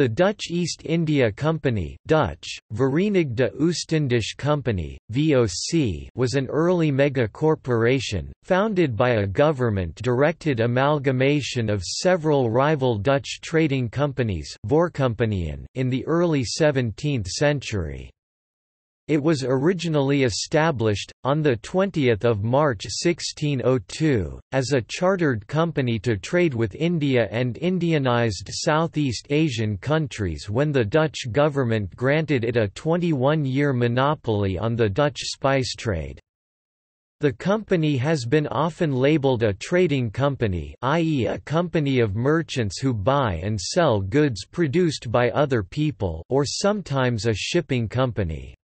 The Dutch East India Compagnie Dutch, Verenigde Oostindische Company, VOC was an early mega-corporation, founded by a government-directed amalgamation of several rival Dutch trading companies in the early 17th century. It was originally established, on 20 March 1602, as a chartered company to trade with India and Indianized Southeast Asian countries when the Dutch government granted it a 21-year monopoly on the Dutch spice trade. The company has been often labeled a trading company i.e. a company of merchants who buy and sell goods produced by other people or sometimes a shipping company.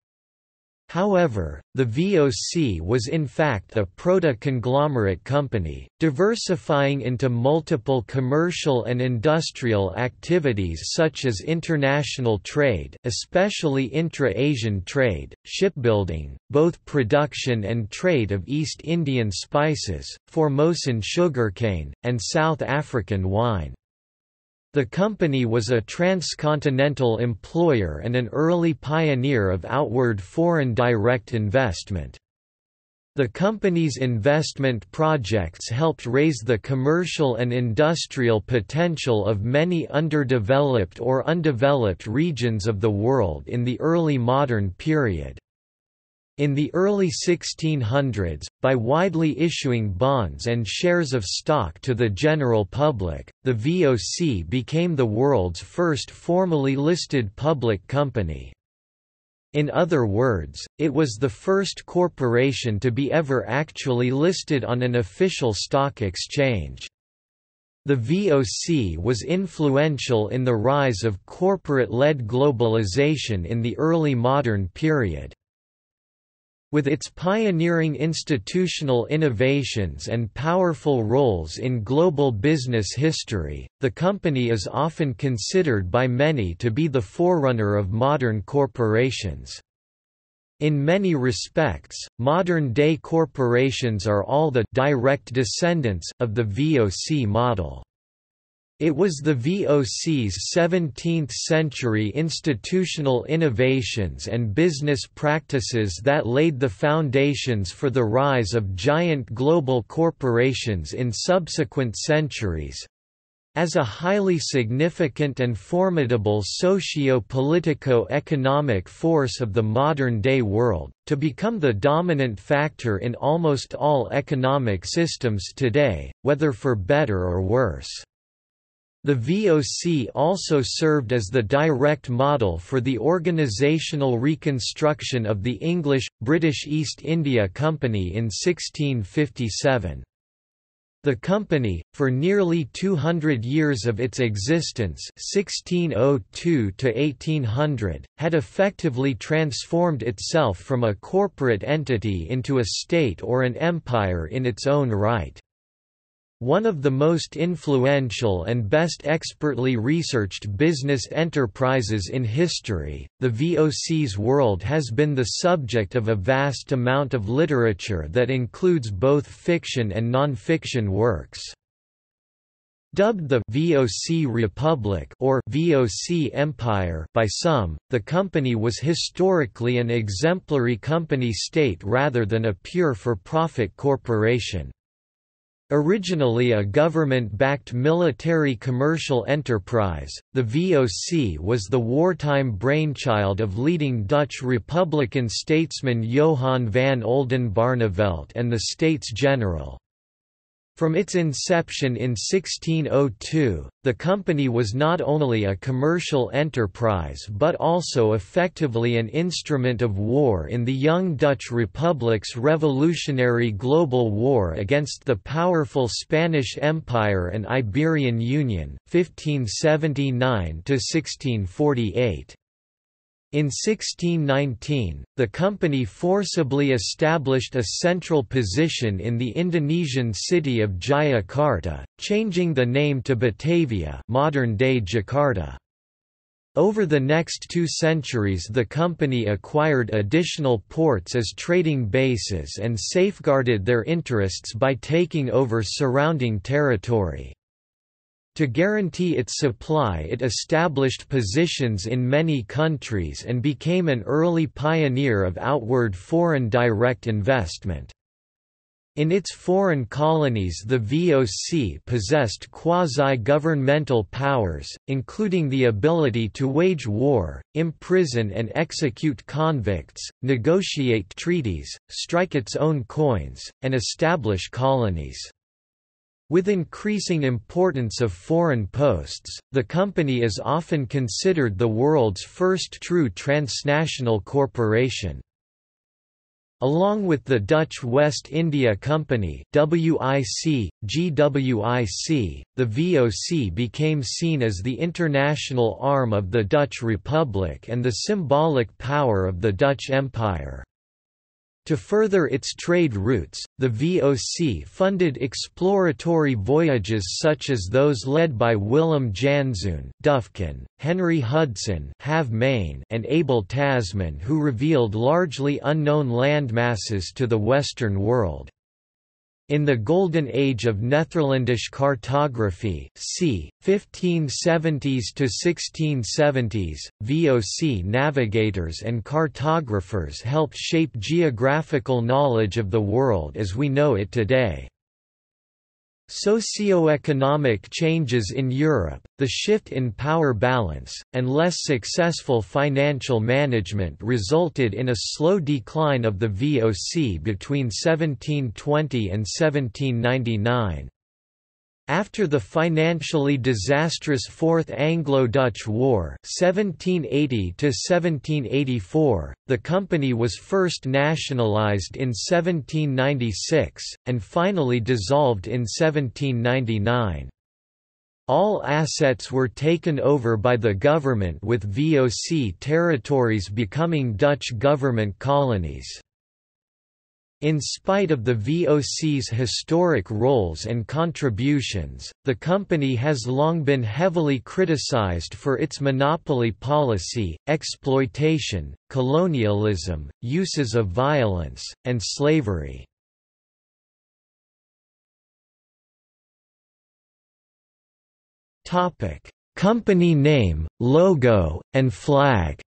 However, the VOC was in fact a proto-conglomerate company, diversifying into multiple commercial and industrial activities such as international trade especially intra-Asian trade, shipbuilding, both production and trade of East Indian spices, Formosan sugarcane, and South African wine. The company was a transcontinental employer and an early pioneer of outward foreign direct investment. The company's investment projects helped raise the commercial and industrial potential of many underdeveloped or undeveloped regions of the world in the early modern period. In the early 1600s, by widely issuing bonds and shares of stock to the general public, the VOC became the world's first formally listed public company. In other words, it was the first corporation to be ever actually listed on an official stock exchange. The VOC was influential in the rise of corporate-led globalization in the early modern period. With its pioneering institutional innovations and powerful roles in global business history, the company is often considered by many to be the forerunner of modern corporations. In many respects, modern-day corporations are all the direct descendants of the VOC model. It was the VOC's 17th-century institutional innovations and business practices that laid the foundations for the rise of giant global corporations in subsequent centuries. As a highly significant and formidable socio-politico-economic force of the modern-day world, to become the dominant factor in almost all economic systems today, whether for better or worse. The VOC also served as the direct model for the organisational reconstruction of the English, British East India Company in 1657. The company, for nearly 200 years of its existence (1602–1800), had effectively transformed itself from a corporate entity into a state or an empire in its own right. One of the most influential and best expertly researched business enterprises in history, the VOC's world has been the subject of a vast amount of literature that includes both fiction and non-fiction works. Dubbed the VOC Republic or VOC Empire by some, the company was historically an exemplary company state rather than a pure for-profit corporation. Originally a government-backed military commercial enterprise, the VOC was the wartime brainchild of leading Dutch Republican statesman Johan van Oldenbarnevelt and the States General. From its inception in 1602, the company was not only a commercial enterprise but also effectively an instrument of war in the young Dutch Republic's revolutionary global war against the powerful Spanish Empire and Iberian Union, 1579–1648. In 1619, the company forcibly established a central position in the Indonesian city of Jayakarta, changing the name to Batavia modern-day Jakarta. Over the next two centuries the company acquired additional ports as trading bases and safeguarded their interests by taking over surrounding territory. To guarantee its supply it established positions in many countries and became an early pioneer of outward foreign direct investment. In its foreign colonies the VOC possessed quasi-governmental powers, including the ability to wage war, imprison and execute convicts, negotiate treaties, strike its own coins, and establish colonies. With increasing importance of foreign posts, the company is often considered the world's first true transnational corporation. Along with the Dutch West India Company WIC, GWIC, the VOC became seen as the international arm of the Dutch Republic and the symbolic power of the Dutch Empire. To further its trade routes, the VOC funded exploratory voyages such as those led by Willem Janszoon Duyfken, Henry Hudson Halve Maen, and Abel Tasman who revealed largely unknown landmasses to the Western world. In the Golden Age of Netherlandish cartography c. 1570s to 1670s, VOC navigators and cartographers helped shape geographical knowledge of the world as we know it today. Socioeconomic changes in Europe, the shift in power balance, and less successful financial management resulted in a slow decline of the VOC between 1720 and 1799. After the financially disastrous Fourth Anglo-Dutch War 1780 the company was first nationalised in 1796, and finally dissolved in 1799. All assets were taken over by the government with VOC territories becoming Dutch government colonies. In spite of the VOC's historic roles and contributions, the company has long been heavily criticized for its monopoly policy, exploitation, colonialism, uses of violence, and slavery. Company name, logo, and flag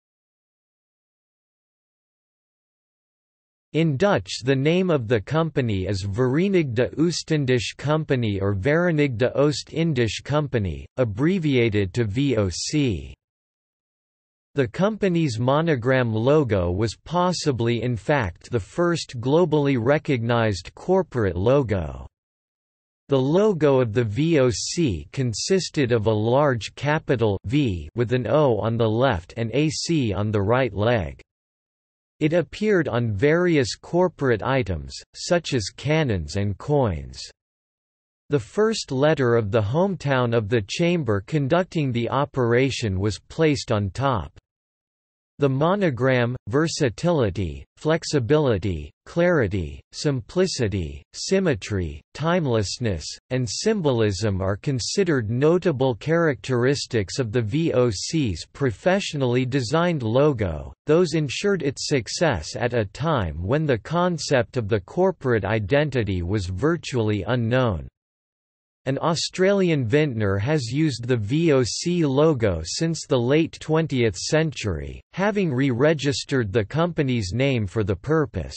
In Dutch the name of the company is Verenigde Oostindische Compagnie or Verenigde Oost-Indische Compagnie, abbreviated to VOC. The company's monogram logo was possibly in fact the first globally recognized corporate logo. The logo of the VOC consisted of a large capital V with an O on the left and AC on the right leg. It appeared on various corporate items, such as cannons and coins. The first letter of the hometown of the chamber conducting the operation was placed on top. The monogram, versatility, flexibility, clarity, simplicity, symmetry, timelessness, and symbolism are considered notable characteristics of the VOC's professionally designed logo, those ensured its success at a time when the concept of the corporate identity was virtually unknown. An Australian vintner has used the VOC logo since the late 20th century, having re-registered the company's name for the purpose.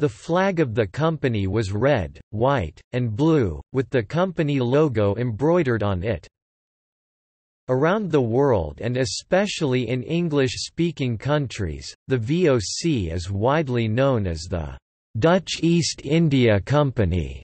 The flag of the company was red, white, and blue, with the company logo embroidered on it. Around the world and especially in English-speaking countries, the VOC is widely known as the Dutch East India Company.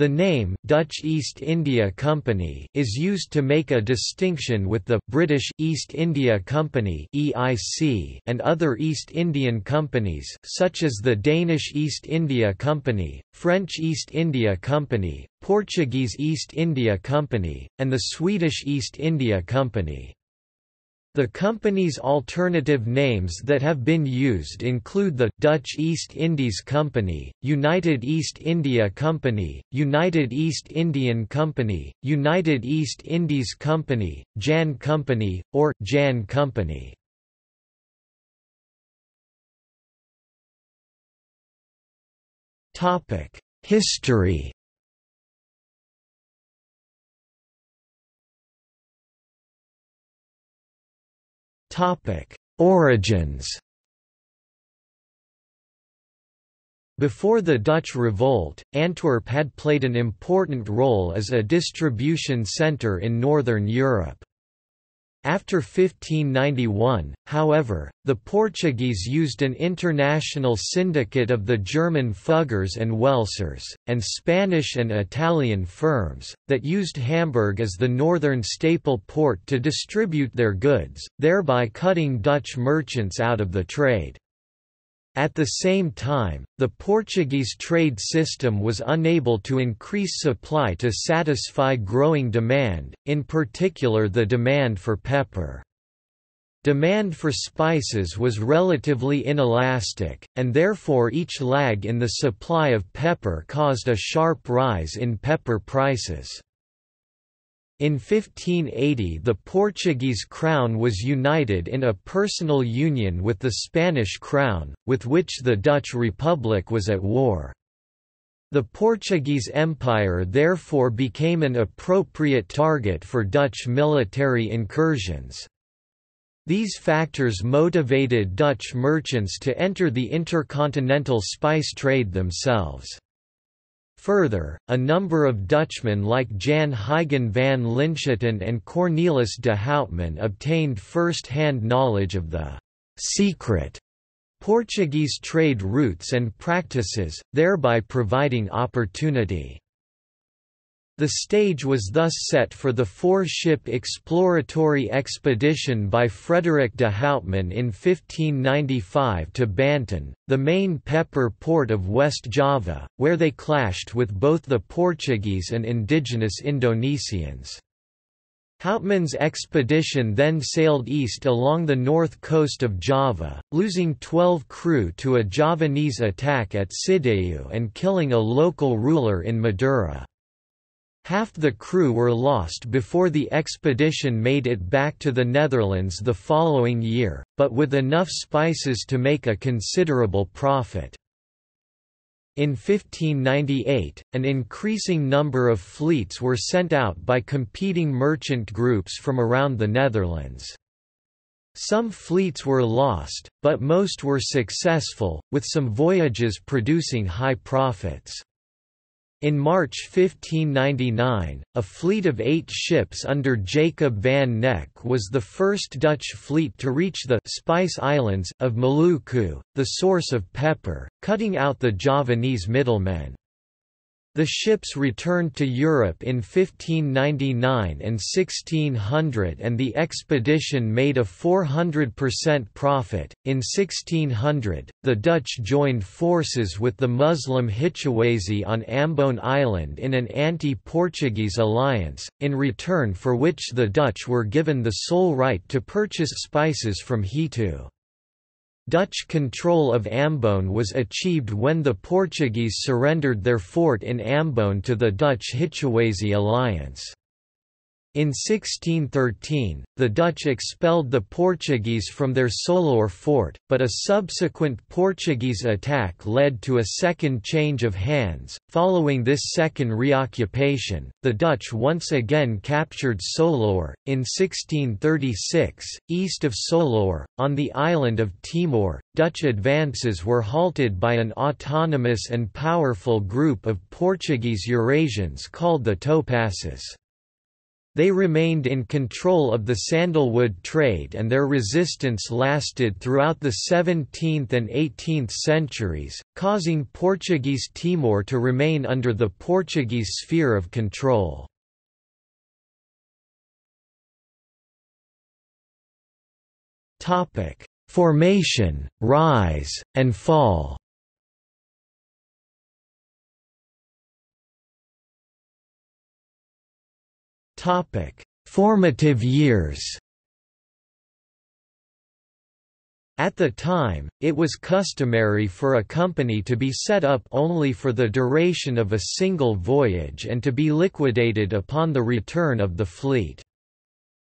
The name Dutch East India Company is used to make a distinction with the British East India Company (EIC) and other East Indian companies such as the Danish East India Company, French East India Company, Portuguese East India Company, and the Swedish East India Company. The company's alternative names that have been used include the Dutch East Indies Company, United East India Company, United East Indian Company, United East Indies Company, Jan Company, or Jan Company. History Origins Before the Dutch revolt, Antwerp had played an important role as a distribution centre in northern Europe. After 1591, however, the Portuguese used an international syndicate of the German Fuggers and Welsers, and Spanish and Italian firms, that used Hamburg as the northern staple port to distribute their goods, thereby cutting Dutch merchants out of the trade. At the same time, the Portuguese trade system was unable to increase supply to satisfy growing demand, in particular the demand for pepper. Demand for spices was relatively inelastic, and therefore each lag in the supply of pepper caused a sharp rise in pepper prices. In 1580 the Portuguese crown was united in a personal union with the Spanish crown, with which the Dutch Republic was at war. The Portuguese Empire therefore became an appropriate target for Dutch military incursions. These factors motivated Dutch merchants to enter the intercontinental spice trade themselves. Further, a number of Dutchmen like Jan Huygen van Linschoten and Cornelis de Houtman obtained first-hand knowledge of the «secret» Portuguese trade routes and practices, thereby providing opportunity. The stage was thus set for the four-ship exploratory expedition by Frederick de Houtman in 1595 to Banten, the main pepper port of West Java, where they clashed with both the Portuguese and indigenous Indonesians. Houtman's expedition then sailed east along the north coast of Java, losing 12 crew to a Javanese attack at Sidayu and killing a local ruler in Madura. Half the crew were lost before the expedition made it back to the Netherlands the following year, but with enough spices to make a considerable profit. In 1598, an increasing number of fleets were sent out by competing merchant groups from around the Netherlands. Some fleets were lost, but most were successful, with some voyages producing high profits. In March 1599, a fleet of eight ships under Jacob van Neck was the first Dutch fleet to reach the Spice Islands of Maluku, the source of pepper, cutting out the Javanese middlemen. The ships returned to Europe in 1599 and 1600 and the expedition made a 400% profit. In 1600, the Dutch joined forces with the Muslim Hituese on Ambon Island in an anti-Portuguese alliance, in return for which the Dutch were given the sole right to purchase spices from Hitu. Dutch control of Ambon was achieved when the Portuguese surrendered their fort in Ambon to the Dutch Hituese alliance. In 1613, the Dutch expelled the Portuguese from their Solor fort, but a subsequent Portuguese attack led to a second change of hands. Following this second reoccupation, the Dutch once again captured Solor. In 1636, east of Solor, on the island of Timor, Dutch advances were halted by an autonomous and powerful group of Portuguese Eurasians called the Topasses. They remained in control of the sandalwood trade and their resistance lasted throughout the 17th and 18th centuries, causing Portuguese Timor to remain under the Portuguese sphere of control. Formation, rise, and fall Topic: Formative years. At the time, it was customary for a company to be set up only for the duration of a single voyage and to be liquidated upon the return of the fleet.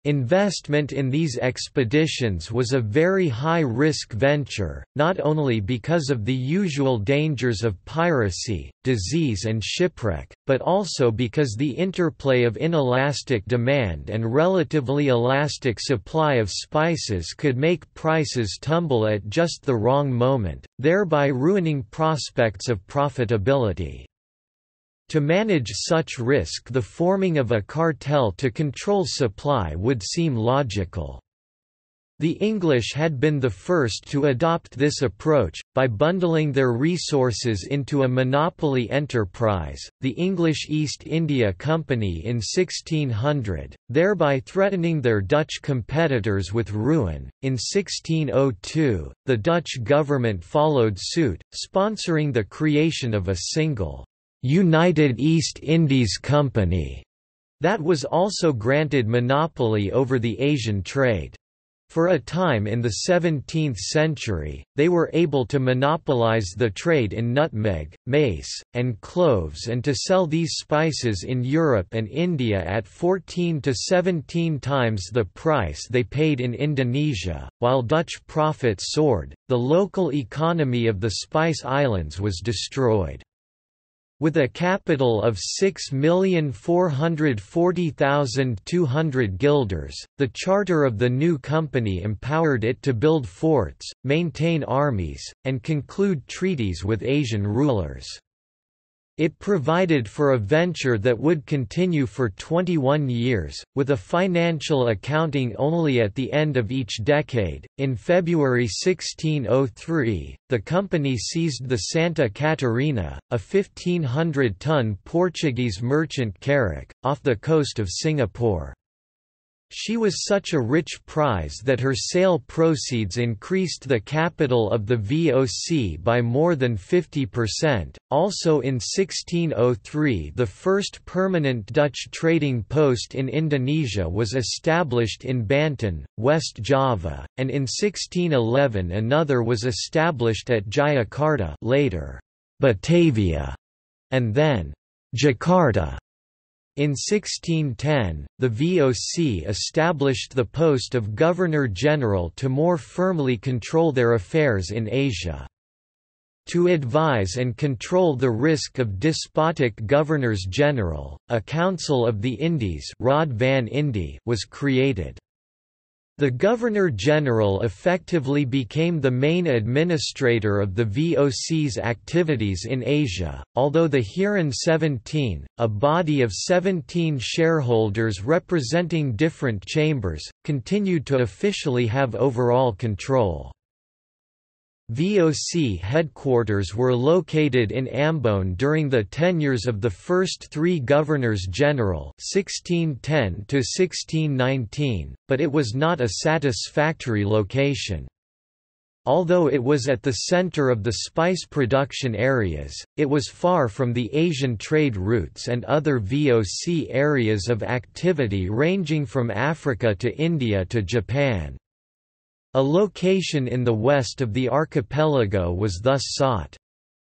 Investment in these expeditions was a very high-risk venture, not only because of the usual dangers of piracy, disease and shipwreck, but also because the interplay of inelastic demand and relatively elastic supply of spices could make prices tumble at just the wrong moment, thereby ruining prospects of profitability. To manage such risk the forming of a cartel to control supply would seem logical. The English had been the first to adopt this approach, by bundling their resources into a monopoly enterprise, the English East India Company in 1600, thereby threatening their Dutch competitors with ruin. In 1602, the Dutch government followed suit, sponsoring the creation of a single United East Indies Company that was also granted monopoly over the Asian trade. For a time in the 17th century, they were able to monopolize the trade in nutmeg, mace, and cloves and to sell these spices in Europe and India at 14 to 17 times the price they paid in Indonesia. While Dutch profits soared, the local economy of the Spice Islands was destroyed. With a capital of 6,440,200 guilders, the charter of the new company empowered it to build forts, maintain armies, and conclude treaties with Asian rulers. It provided for a venture that would continue for 21 years, with a financial accounting only at the end of each decade. In February 1603, the company seized the Santa Catarina, a 1,500 ton Portuguese merchant carrack, off the coast of Singapore. She was such a rich prize that her sale proceeds increased the capital of the VOC by more than 50%. Also in 1603, the first permanent Dutch trading post in Indonesia was established in Banten, West Java, and in 1611 another was established at Jayakarta, later Batavia, and then Jakarta. In 1610, the VOC established the post of Governor-General to more firmly control their affairs in Asia. To advise and control the risk of despotic governors-general, a Council of the Indies Raad van Indië was created. The Governor-General effectively became the main administrator of the VOC's activities in Asia, although the Heeren 17, a body of 17 shareholders representing different chambers, continued to officially have overall control. VOC headquarters were located in Ambon during the tenures of the first three governors-general but it was not a satisfactory location. Although it was at the center of the spice production areas, it was far from the Asian trade routes and other VOC areas of activity ranging from Africa to India to Japan. A location in the west of the archipelago was thus sought.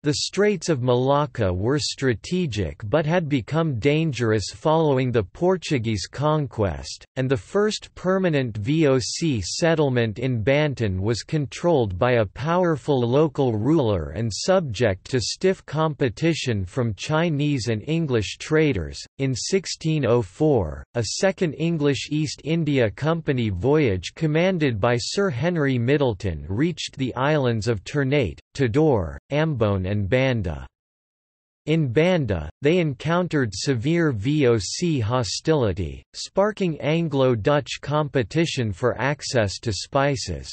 The Straits of Malacca were strategic but had become dangerous following the Portuguese conquest, and the first permanent VOC settlement in Banten was controlled by a powerful local ruler and subject to stiff competition from Chinese and English traders. In 1604, a second English East India Company voyage commanded by Sir Henry Middleton reached the islands of Ternate, Tidore, Ambon and and Banda. In Banda, they encountered severe VOC hostility, sparking Anglo-Dutch competition for access to spices.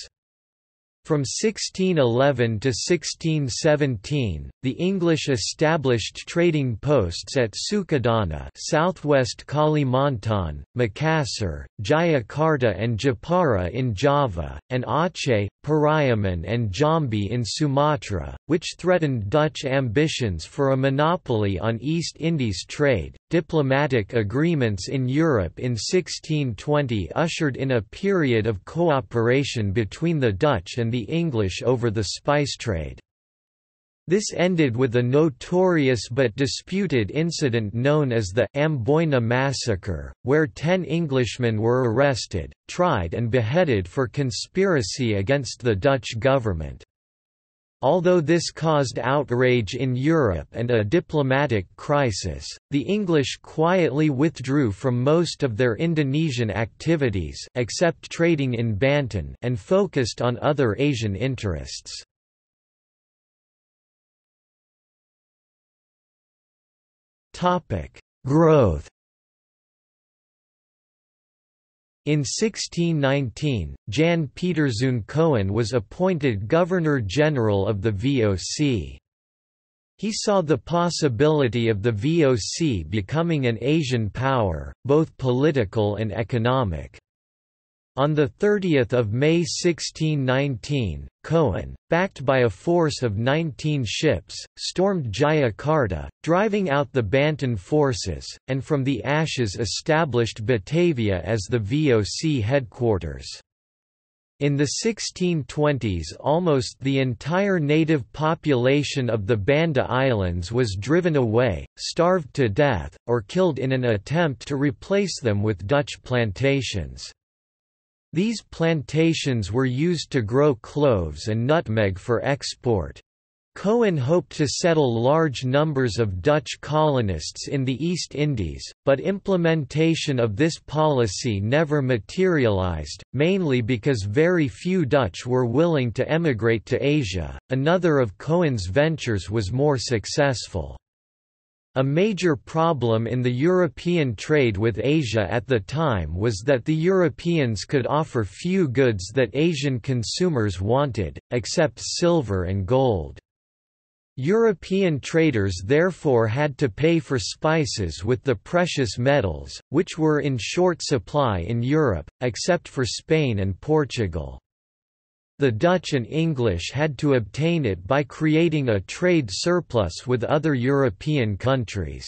From 1611 to 1617, the English established trading posts at Sukadana southwest Kalimantan, Makassar, Jayakarta and Jepara in Java, and Aceh, Pariaman and Jambi in Sumatra, which threatened Dutch ambitions for a monopoly on East Indies trade. Diplomatic agreements in Europe in 1620 ushered in a period of cooperation between the Dutch and the English over the spice trade. This ended with a notorious but disputed incident known as the Amboina Massacre, where ten Englishmen were arrested, tried and beheaded for conspiracy against the Dutch government. Although this caused outrage in Europe and a diplomatic crisis, the English quietly withdrew from most of their Indonesian activities except trading in Banten and focused on other Asian interests. Growth. In 1619, Jan Pieterszoon Coen was appointed Governor-General of the VOC. He saw the possibility of the VOC becoming an Asian power, both political and economic. On 30 May 1619, Coen, backed by a force of 19 ships, stormed Jayakarta, driving out the Banten forces, and from the ashes established Batavia as the VOC headquarters. In the 1620s almost the entire native population of the Banda Islands was driven away, starved to death, or killed in an attempt to replace them with Dutch plantations. These plantations were used to grow cloves and nutmeg for export. Coen hoped to settle large numbers of Dutch colonists in the East Indies, but implementation of this policy never materialized, mainly because very few Dutch were willing to emigrate to Asia. Another of Coen's ventures was more successful. A major problem in the European trade with Asia at the time was that the Europeans could offer few goods that Asian consumers wanted, except silver and gold. European traders therefore had to pay for spices with the precious metals, which were in short supply in Europe, except for Spain and Portugal. The Dutch and English had to obtain it by creating a trade surplus with other European countries.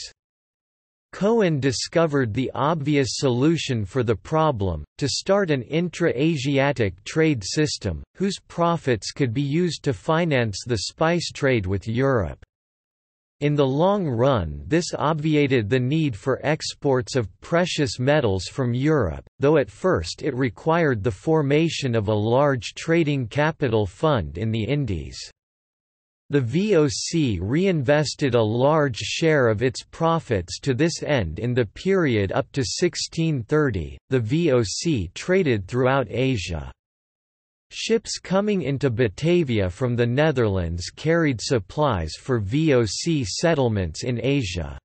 Coen discovered the obvious solution for the problem, to start an intra-Asiatic trade system, whose profits could be used to finance the spice trade with Europe. In the long run this obviated the need for exports of precious metals from Europe, though at first it required the formation of a large trading capital fund in the Indies. The VOC reinvested a large share of its profits to this end in the period up to 1630. The VOC traded throughout Asia. Ships coming into Batavia from the Netherlands carried supplies for VOC settlements in Asia.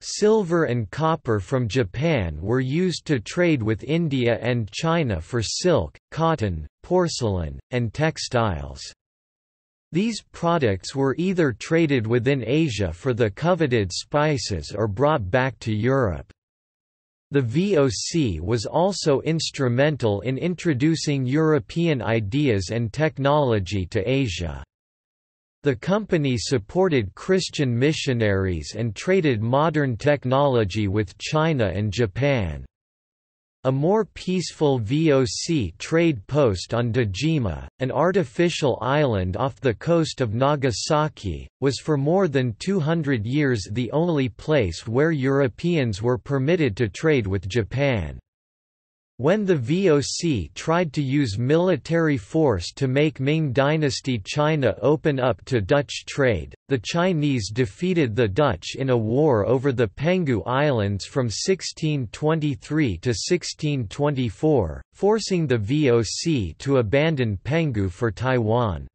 Silver and copper from Japan were used to trade with India and China for silk, cotton, porcelain, and textiles. These products were either traded within Asia for the coveted spices or brought back to Europe. The VOC was also instrumental in introducing European ideas and technology to Asia. The company supported Christian missionaries and traded modern technology with China and Japan. A more peaceful VOC trade post on Dejima, an artificial island off the coast of Nagasaki, was for more than 200 years the only place where Europeans were permitted to trade with Japan. When the VOC tried to use military force to make Ming dynasty China open up to Dutch trade, the Chinese defeated the Dutch in a war over the Penghu Islands from 1623 to 1624, forcing the VOC to abandon Penghu for Taiwan.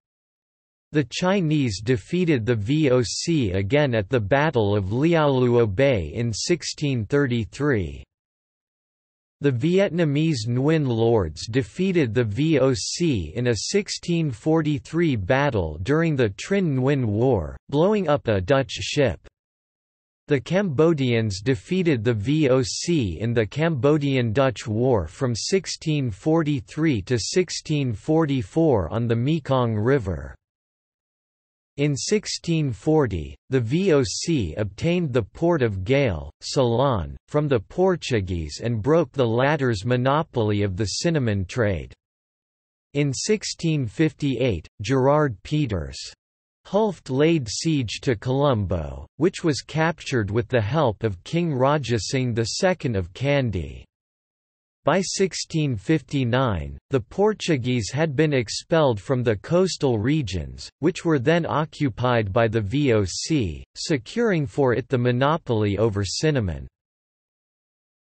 The Chinese defeated the VOC again at the Battle of Liaoluo Bay in 1633. The Vietnamese Nguyen Lords defeated the VOC in a 1643 battle during the Trinh Nguyen War, blowing up a Dutch ship. The Cambodians defeated the VOC in the Cambodian-Dutch War from 1643 to 1644 on the Mekong River. In 1640, the VOC obtained the port of Galle, Ceylon, from the Portuguese and broke the latter's monopoly of the cinnamon trade. In 1658, Gerard Pietersz. Hulft laid siege to Colombo, which was captured with the help of King Rajasingh II of Kandy. By 1659, the Portuguese had been expelled from the coastal regions, which were then occupied by the VOC, securing for it the monopoly over cinnamon.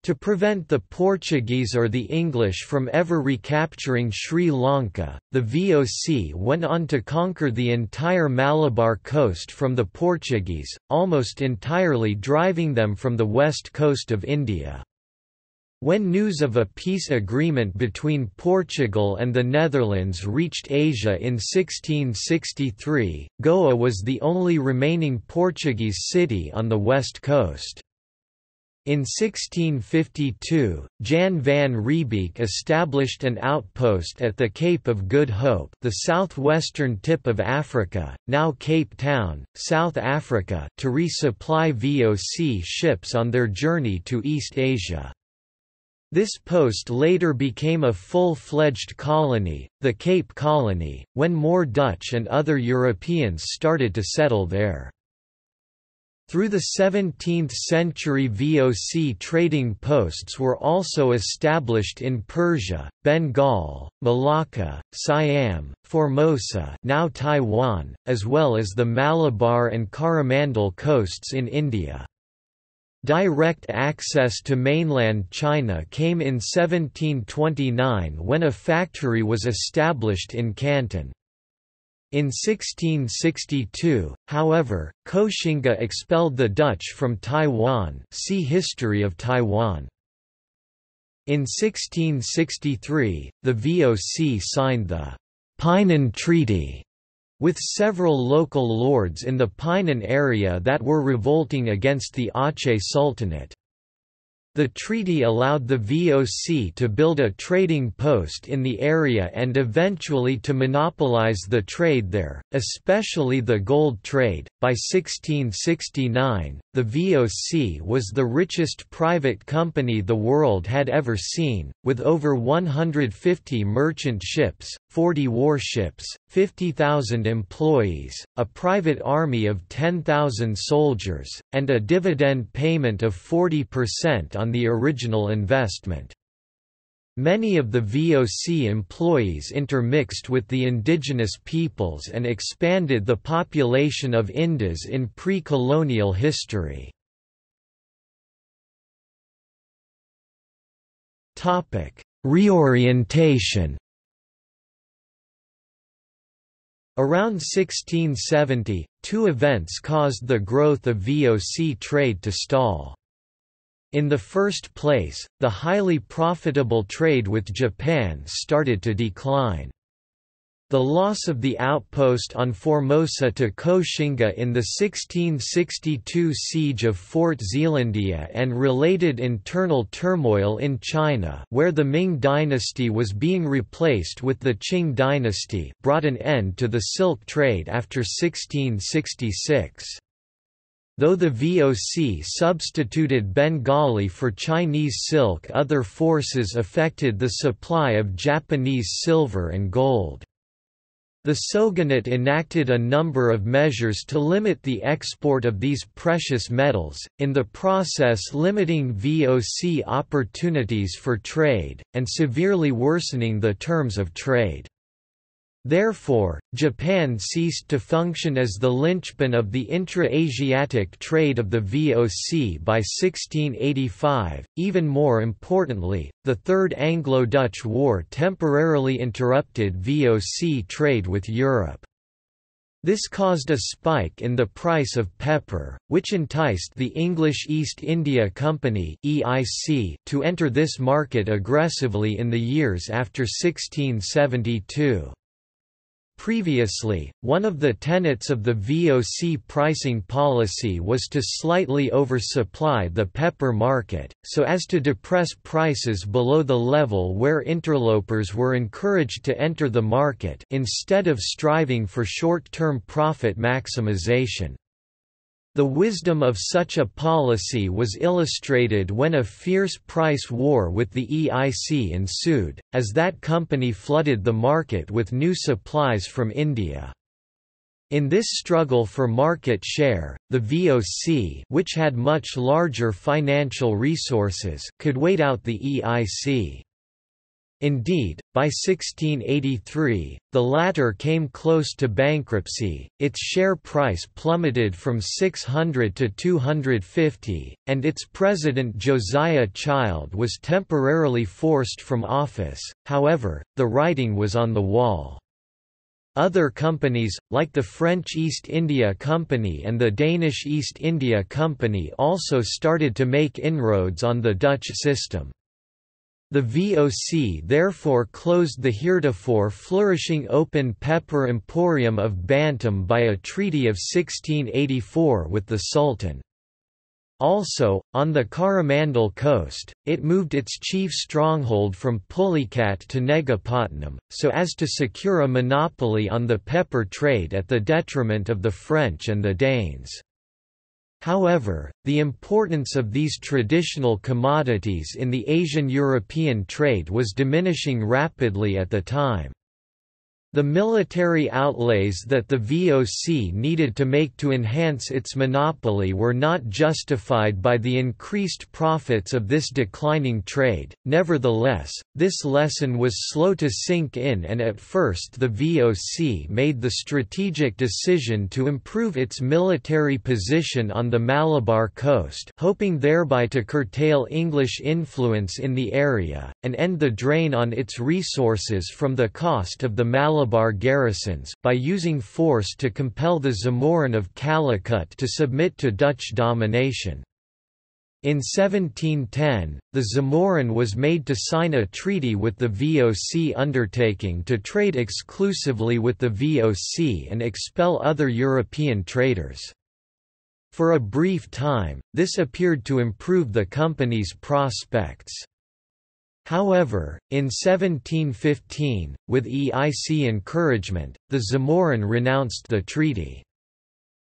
To prevent the Portuguese or the English from ever recapturing Sri Lanka, the VOC went on to conquer the entire Malabar coast from the Portuguese, almost entirely driving them from the west coast of India. When news of a peace agreement between Portugal and the Netherlands reached Asia in 1663, Goa was the only remaining Portuguese city on the west coast. In 1652, Jan van Riebeeck established an outpost at the Cape of Good Hope the southwestern tip of Africa, now Cape Town, South Africa to resupply VOC ships on their journey to East Asia. This post later became a full-fledged colony, the Cape Colony, when more Dutch and other Europeans started to settle there. Through the 17th century VOC trading posts were also established in Persia, Bengal, Malacca, Siam, Formosa now Taiwan, as well as the Malabar and Coromandel coasts in India. Direct access to mainland China came in 1729 when a factory was established in Canton. In 1662, however, Koxinga expelled the Dutch from Taiwan see History of Taiwan. In 1663, the VOC signed the Painan Treaty with several local lords in the Painan area that were revolting against the Aceh Sultanate. The treaty allowed the VOC to build a trading post in the area and eventually to monopolize the trade there, especially the gold trade. By 1669, the VOC was the richest private company the world had ever seen, with over 150 merchant ships, 40 warships, 50,000 employees, a private army of 10,000 soldiers, and a dividend payment of 40% on the original investment. Many of the VOC employees intermixed with the indigenous peoples and expanded the population of Indos in pre-colonial history. Reorientation Around 1670, two events caused the growth of VOC trade to stall. In the first place, the highly profitable trade with Japan started to decline. The loss of the outpost on Formosa to Koxinga in the 1662 siege of Fort Zeelandia and related internal turmoil in China where the Ming dynasty was being replaced with the Qing dynasty brought an end to the silk trade after 1666. Though the VOC substituted Bengali for Chinese silk other forces affected the supply of Japanese silver and gold. The Shogunate enacted a number of measures to limit the export of these precious metals, in the process limiting VOC opportunities for trade, and severely worsening the terms of trade. Therefore, Japan ceased to function as the linchpin of the intra-Asiatic trade of the VOC by 1685. Even more importantly, the Third Anglo-Dutch War temporarily interrupted VOC trade with Europe. This caused a spike in the price of pepper, which enticed the English East India Company (EIC) to enter this market aggressively in the years after 1672. Previously, one of the tenets of the VOC pricing policy was to slightly oversupply the pepper market, so as to depress prices below the level where interlopers were encouraged to enter the market instead of striving for short-term profit maximization. The wisdom of such a policy was illustrated when a fierce price war with the EIC ensued, as that company flooded the market with new supplies from India. In this struggle for market share, the VOC which had much larger financial resources could wait out the EIC. Indeed, by 1683, the latter came close to bankruptcy, its share price plummeted from 600 to 250, and its president Josiah Child was temporarily forced from office, however, the writing was on the wall. Other companies, like the French East India Company and the Danish East India Company also started to make inroads on the Dutch system. The VOC therefore closed the heretofore flourishing open pepper emporium of Bantam by a treaty of 1684 with the Sultan. Also, on the Coromandel coast, it moved its chief stronghold from Pulicat to Negapatnam, so as to secure a monopoly on the pepper trade at the detriment of the French and the Danes. However, the importance of these traditional commodities in the Asian-European trade was diminishing rapidly at the time. The military outlays that the VOC needed to make to enhance its monopoly were not justified by the increased profits of this declining trade. Nevertheless, this lesson was slow to sink in, and at first the VOC made the strategic decision to improve its military position on the Malabar coast, hoping thereby to curtail English influence in the area, and end the drain on its resources from the cost of the Malabar Malabar garrisons, by using force to compel the Zamorin of Calicut to submit to Dutch domination. In 1710, the Zamorin was made to sign a treaty with the VOC undertaking to trade exclusively with the VOC and expel other European traders. For a brief time, this appeared to improve the company's prospects. However, in 1715, with EIC encouragement, the Zamorin renounced the treaty.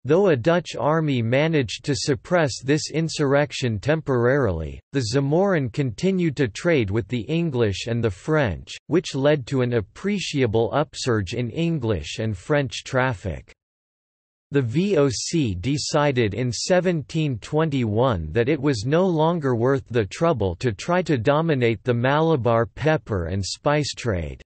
Though a Dutch army managed to suppress this insurrection temporarily, the Zamorin continued to trade with the English and the French, which led to an appreciable upsurge in English and French traffic. The VOC decided in 1721 that it was no longer worth the trouble to try to dominate the Malabar pepper and spice trade.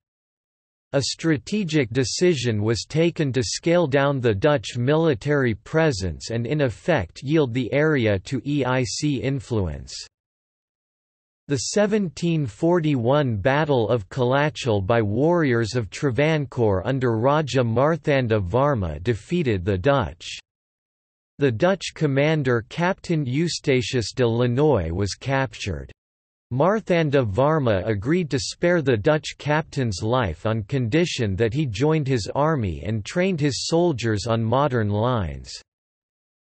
A strategic decision was taken to scale down the Dutch military presence and in effect yield the area to EIC influence. The 1741 Battle of Colachel by warriors of Travancore under Raja Marthanda Varma defeated the Dutch. The Dutch commander Captain Eustatius de Lannoy was captured. Marthanda Varma agreed to spare the Dutch captain's life on condition that he joined his army and trained his soldiers on modern lines.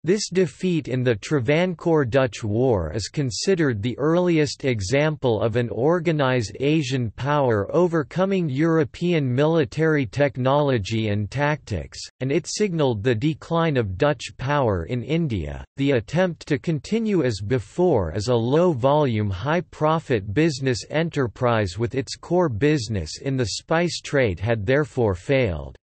This defeat in the Travancore-Dutch War is considered the earliest example of an organized Asian power overcoming European military technology and tactics, and it signaled the decline of Dutch power in India. The attempt to continue as before as a low-volume high-profit business enterprise with its core business in the spice trade had therefore failed.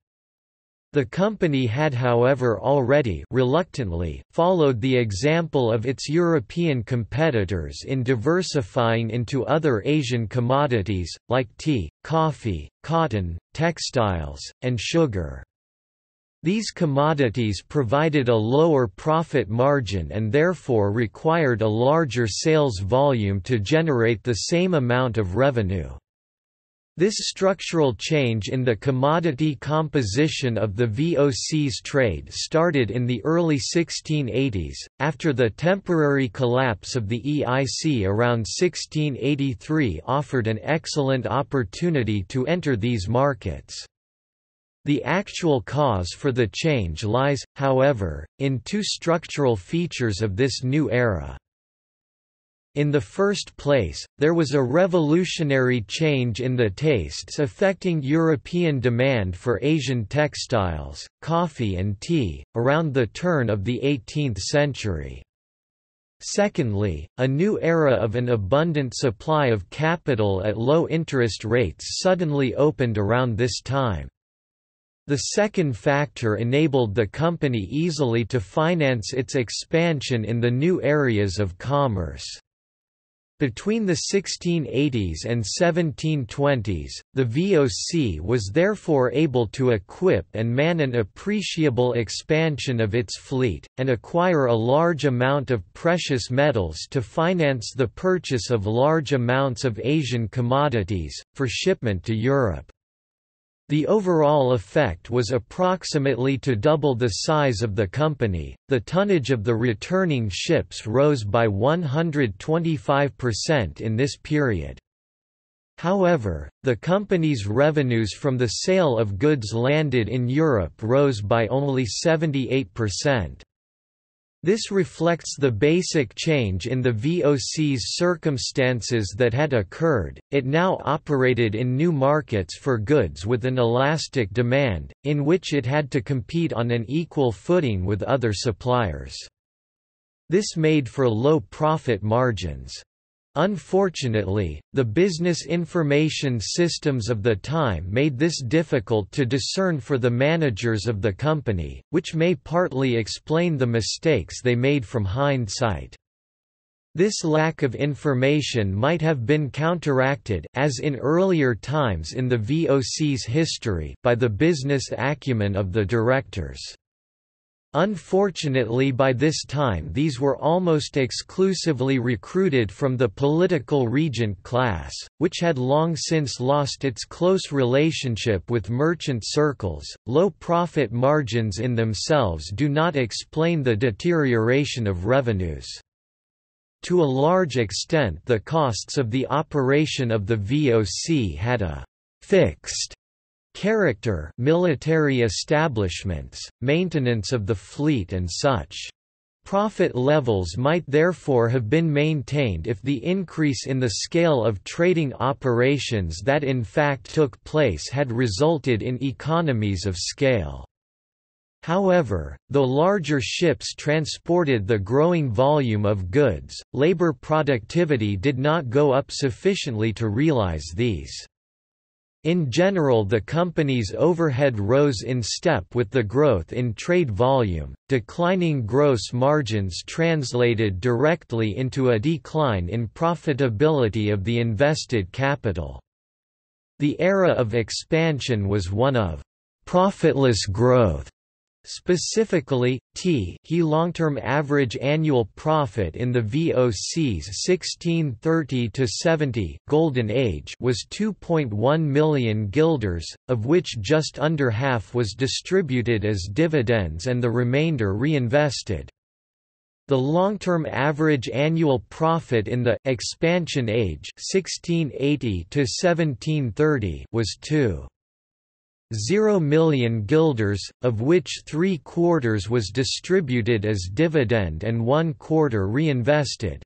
The company had however already reluctantly followed the example of its European competitors in diversifying into other Asian commodities, like tea, coffee, cotton, textiles, and sugar. These commodities provided a lower profit margin and therefore required a larger sales volume to generate the same amount of revenue. This structural change in the commodity composition of the VOC's trade started in the early 1680s, after the temporary collapse of the EIC around 1683 offered an excellent opportunity to enter these markets. The actual cause for the change lies, however, in two structural features of this new era. In the first place, there was a revolutionary change in the tastes affecting European demand for Asian textiles, coffee and tea, around the turn of the 18th century. Secondly, a new era of an abundant supply of capital at low interest rates suddenly opened around this time. The second factor enabled the company easily to finance its expansion in the new areas of commerce. Between the 1680s and 1720s, the VOC was therefore able to equip and man an appreciable expansion of its fleet, and acquire a large amount of precious metals to finance the purchase of large amounts of Asian commodities, for shipment to Europe. The overall effect was approximately to double the size of the company. The tonnage of the returning ships rose by 125% in this period. However, the company's revenues from the sale of goods landed in Europe rose by only 78%. This reflects the basic change in the VOC's circumstances that had occurred, it now operated in new markets for goods with an elastic demand, in which it had to compete on an equal footing with other suppliers. This made for low profit margins. Unfortunately, the business information systems of the time made this difficult to discern for the managers of the company, which may partly explain the mistakes they made from hindsight. This lack of information might have been counteracted as in earlier times in the VOC's history by the business acumen of the directors. Unfortunately by this time these were almost exclusively recruited from the political regent class, which had long since lost its close relationship with merchant circles. Low profit margins in themselves do not explain the deterioration of revenues. To a large extent the costs of the operation of the VOC had a fixed Character military establishments, maintenance of the fleet and such. Profit levels might therefore have been maintained if the increase in the scale of trading operations that in fact took place had resulted in economies of scale. However, the larger ships transported the growing volume of goods, labor productivity did not go up sufficiently to realize these. In general the company's overhead rose in step with the growth in trade volume, declining gross margins translated directly into a decline in profitability of the invested capital. The era of expansion was one of profitless growth, Specifically, T he long-term average annual profit in the VOC's 1630–70 Golden Age was 2.1 million guilders, of which just under half was distributed as dividends and the remainder reinvested. The long-term average annual profit in the expansion age 1680 1730 was 2 0 million guilders, of which three quarters was distributed as dividend and one quarter reinvested.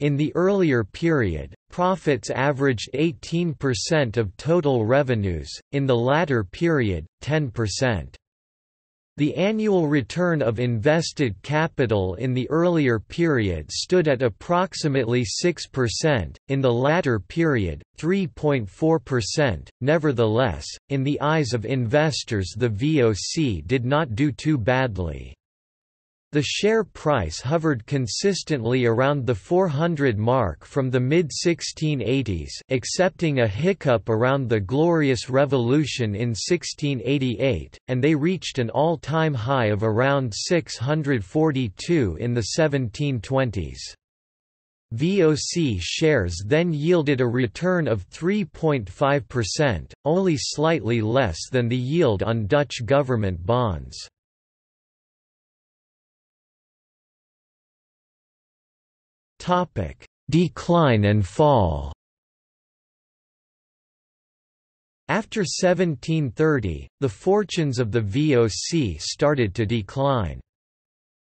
In the earlier period, profits averaged 18% of total revenues, in the latter period, 10%. The annual return of invested capital in the earlier period stood at approximately 6%, in the latter period, 3.4%. Nevertheless, in the eyes of investors, the VOC did not do too badly. The share price hovered consistently around the 400 mark from the mid-1680s excepting a hiccup around the Glorious Revolution in 1688, and they reached an all-time high of around 642 in the 1720s. VOC shares then yielded a return of 3.5%, only slightly less than the yield on Dutch government bonds. Decline and fall. After 1730, the fortunes of the VOC started to decline.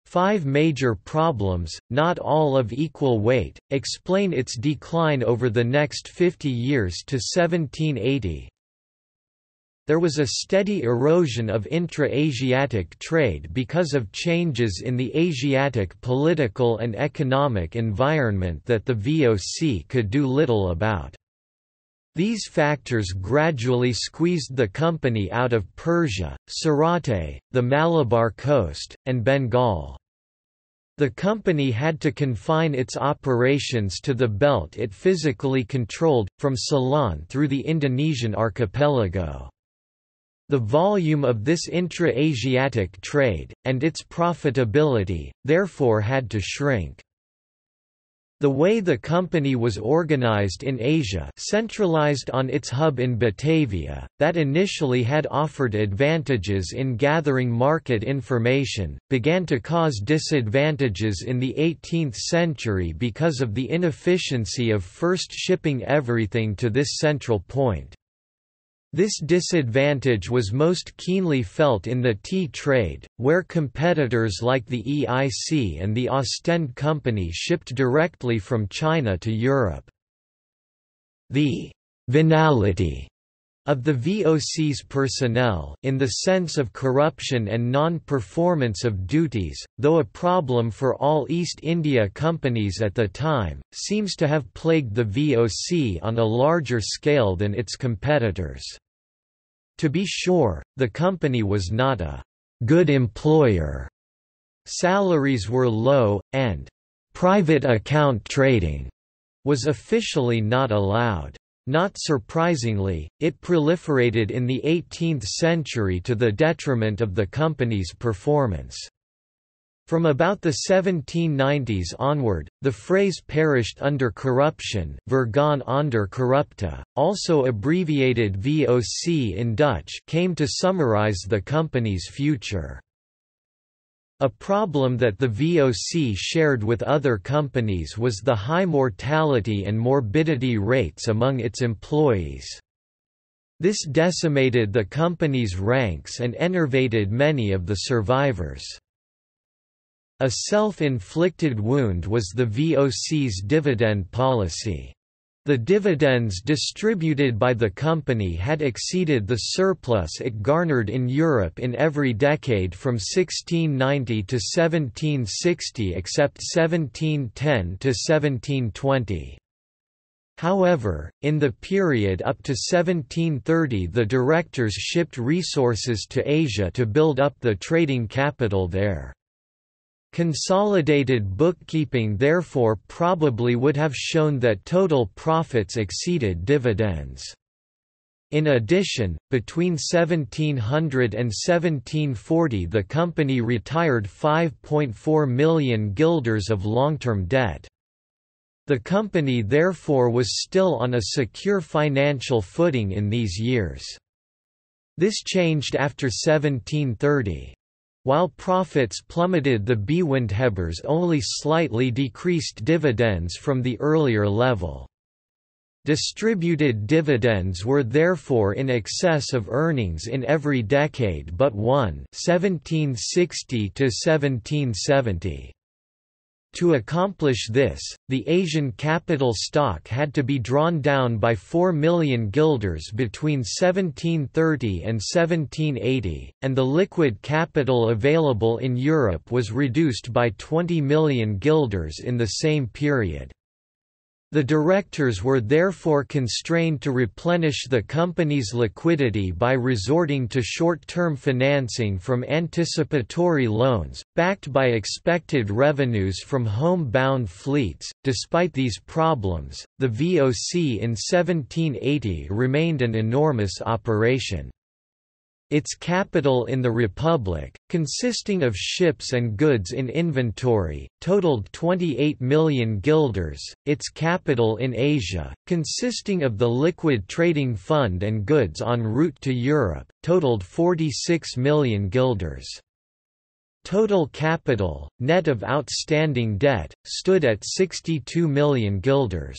Five major problems, not all of equal weight, explain its decline over the next 50 years to 1780. There was a steady erosion of intra-Asiatic trade because of changes in the Asiatic political and economic environment that the VOC could do little about. These factors gradually squeezed the company out of Persia, Surate, the Malabar coast, and Bengal. The company had to confine its operations to the belt it physically controlled, from Ceylon through the Indonesian archipelago. The volume of this intra-Asiatic trade, and its profitability, therefore had to shrink. The way the company was organized in Asia centralized on its hub in Batavia, that initially had offered advantages in gathering market information, began to cause disadvantages in the 18th century because of the inefficiency of first shipping everything to this central point. This disadvantage was most keenly felt in the tea trade, where competitors like the EIC and the Ostend Company shipped directly from China to Europe. The «venality» of the VOC's personnel in the sense of corruption and non-performance of duties, though a problem for all East India companies at the time, seems to have plagued the VOC on a larger scale than its competitors. To be sure, the company was not a good employer. Salaries were low, and private account trading was officially not allowed. Not surprisingly, it proliferated in the 18th century to the detriment of the company's performance. From about the 1790s onward, the phrase perished under corruption vergaan onder corruptie, also abbreviated VOC in Dutch came to summarize the company's future. A problem that the VOC shared with other companies was the high mortality and morbidity rates among its employees. This decimated the company's ranks and enervated many of the survivors. A self-inflicted wound was the VOC's dividend policy. The dividends distributed by the company had exceeded the surplus it garnered in Europe in every decade from 1690 to 1760 except 1710 to 1720. However, in the period up to 1730 the directors shipped resources to Asia to build up the trading capital there. Consolidated bookkeeping therefore probably would have shown that total profits exceeded dividends. In addition, between 1700 and 1740 the company retired 5.4 million guilders of long-term debt. The company therefore was still on a secure financial footing in these years. This changed after 1730. While profits plummeted the Bewindhebbers only slightly decreased dividends from the earlier level. Distributed dividends were therefore in excess of earnings in every decade but one 1760 to 1770. To accomplish this, the Asian capital stock had to be drawn down by 4 million guilders between 1730 and 1780, and the liquid capital available in Europe was reduced by 20 million guilders in the same period. The directors were therefore constrained to replenish the company's liquidity by resorting to short-term financing from anticipatory loans, backed by expected revenues from home-bound fleets. Despite these problems, the VOC in 1780 remained an enormous operation. Its capital in the Republic, consisting of ships and goods in inventory, totaled 28 million guilders, its capital in Asia, consisting of the liquid trading fund and goods en route to Europe, totaled 46 million guilders. Total capital, net of outstanding debt, stood at 62 million guilders.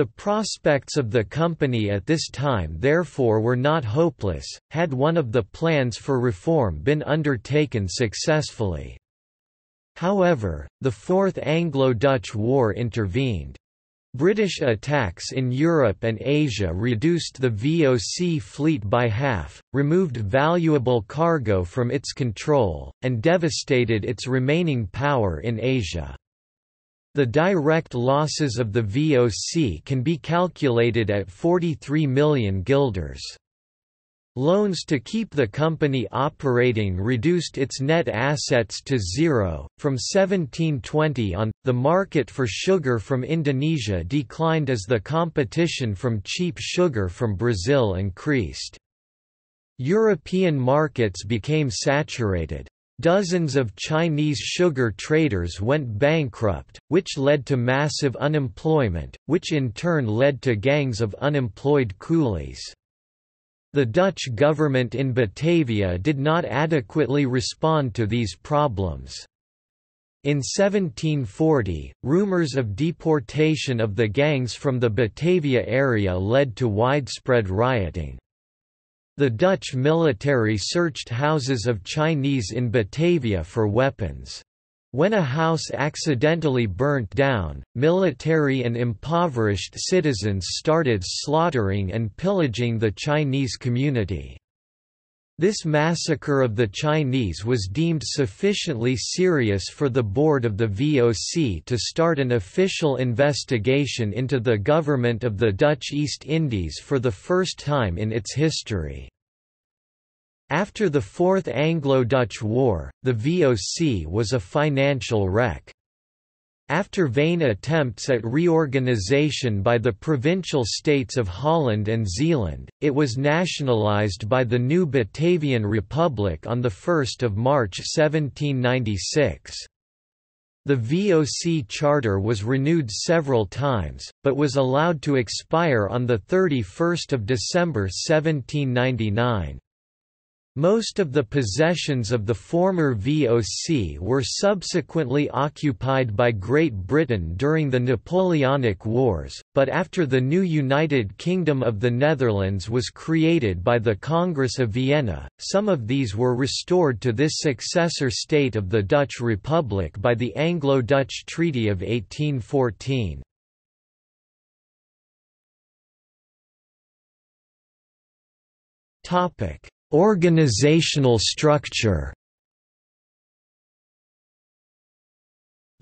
The prospects of the company at this time therefore were not hopeless, had one of the plans for reform been undertaken successfully. However, the Fourth Anglo-Dutch War intervened. British attacks in Europe and Asia reduced the VOC fleet by half, removed valuable cargo from its control, and devastated its remaining power in Asia. The direct losses of the VOC can be calculated at 43 million guilders. Loans to keep the company operating reduced its net assets to zero. From 1720 on, the market for sugar from Indonesia declined as the competition from cheap sugar from Brazil increased. European markets became saturated. Dozens of Chinese sugar traders went bankrupt, which led to massive unemployment, which in turn led to gangs of unemployed coolies. The Dutch government in Batavia did not adequately respond to these problems. In 1740, rumors of deportation of the gangs from the Batavia area led to widespread rioting. The Dutch military searched houses of Chinese in Batavia for weapons. When a house accidentally burnt down, military and impoverished citizens started slaughtering and pillaging the Chinese community. This massacre of the Chinese was deemed sufficiently serious for the board of the VOC to start an official investigation into the government of the Dutch East Indies for the first time in its history. After the Fourth Anglo-Dutch War, the VOC was a financial wreck. After vain attempts at reorganisation by the provincial states of Holland and Zeeland, it was nationalised by the new Batavian Republic on 1 March 1796. The VOC charter was renewed several times, but was allowed to expire on 31 December 1799. Most of the possessions of the former VOC were subsequently occupied by Great Britain during the Napoleonic Wars, but after the new United Kingdom of the Netherlands was created by the Congress of Vienna, some of these were restored to this successor state of the Dutch Republic by the Anglo-Dutch Treaty of 1814. Topic Organizational structure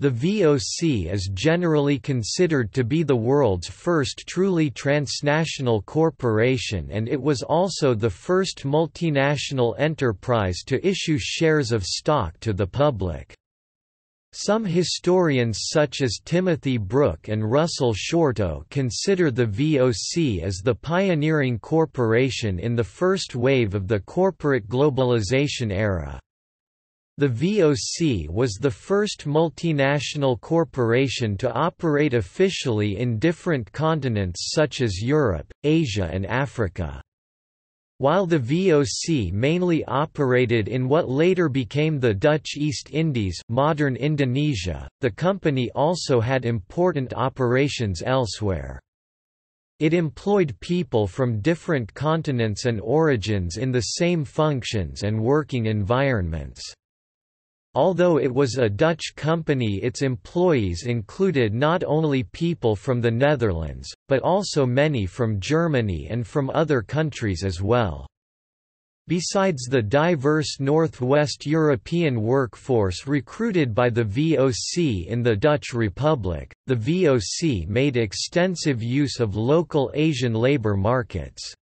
The VOC is generally considered to be the world's first truly transnational corporation and it was also the first multinational enterprise to issue shares of stock to the public. Some historians such as Timothy Brook and Russell Shorto consider the VOC as the pioneering corporation in the first wave of the corporate globalization era. The VOC was the first multinational corporation to operate officially in different continents such as Europe, Asia and Africa. While the VOC mainly operated in what later became the Dutch East Indies modern Indonesia, the company also had important operations elsewhere. It employed people from different continents and origins in the same functions and working environments. Although it was a Dutch company its employees included not only people from the Netherlands, but also many from Germany and from other countries as well. Besides the diverse Northwest European workforce recruited by the VOC in the Dutch Republic, the VOC made extensive use of local Asian labour markets.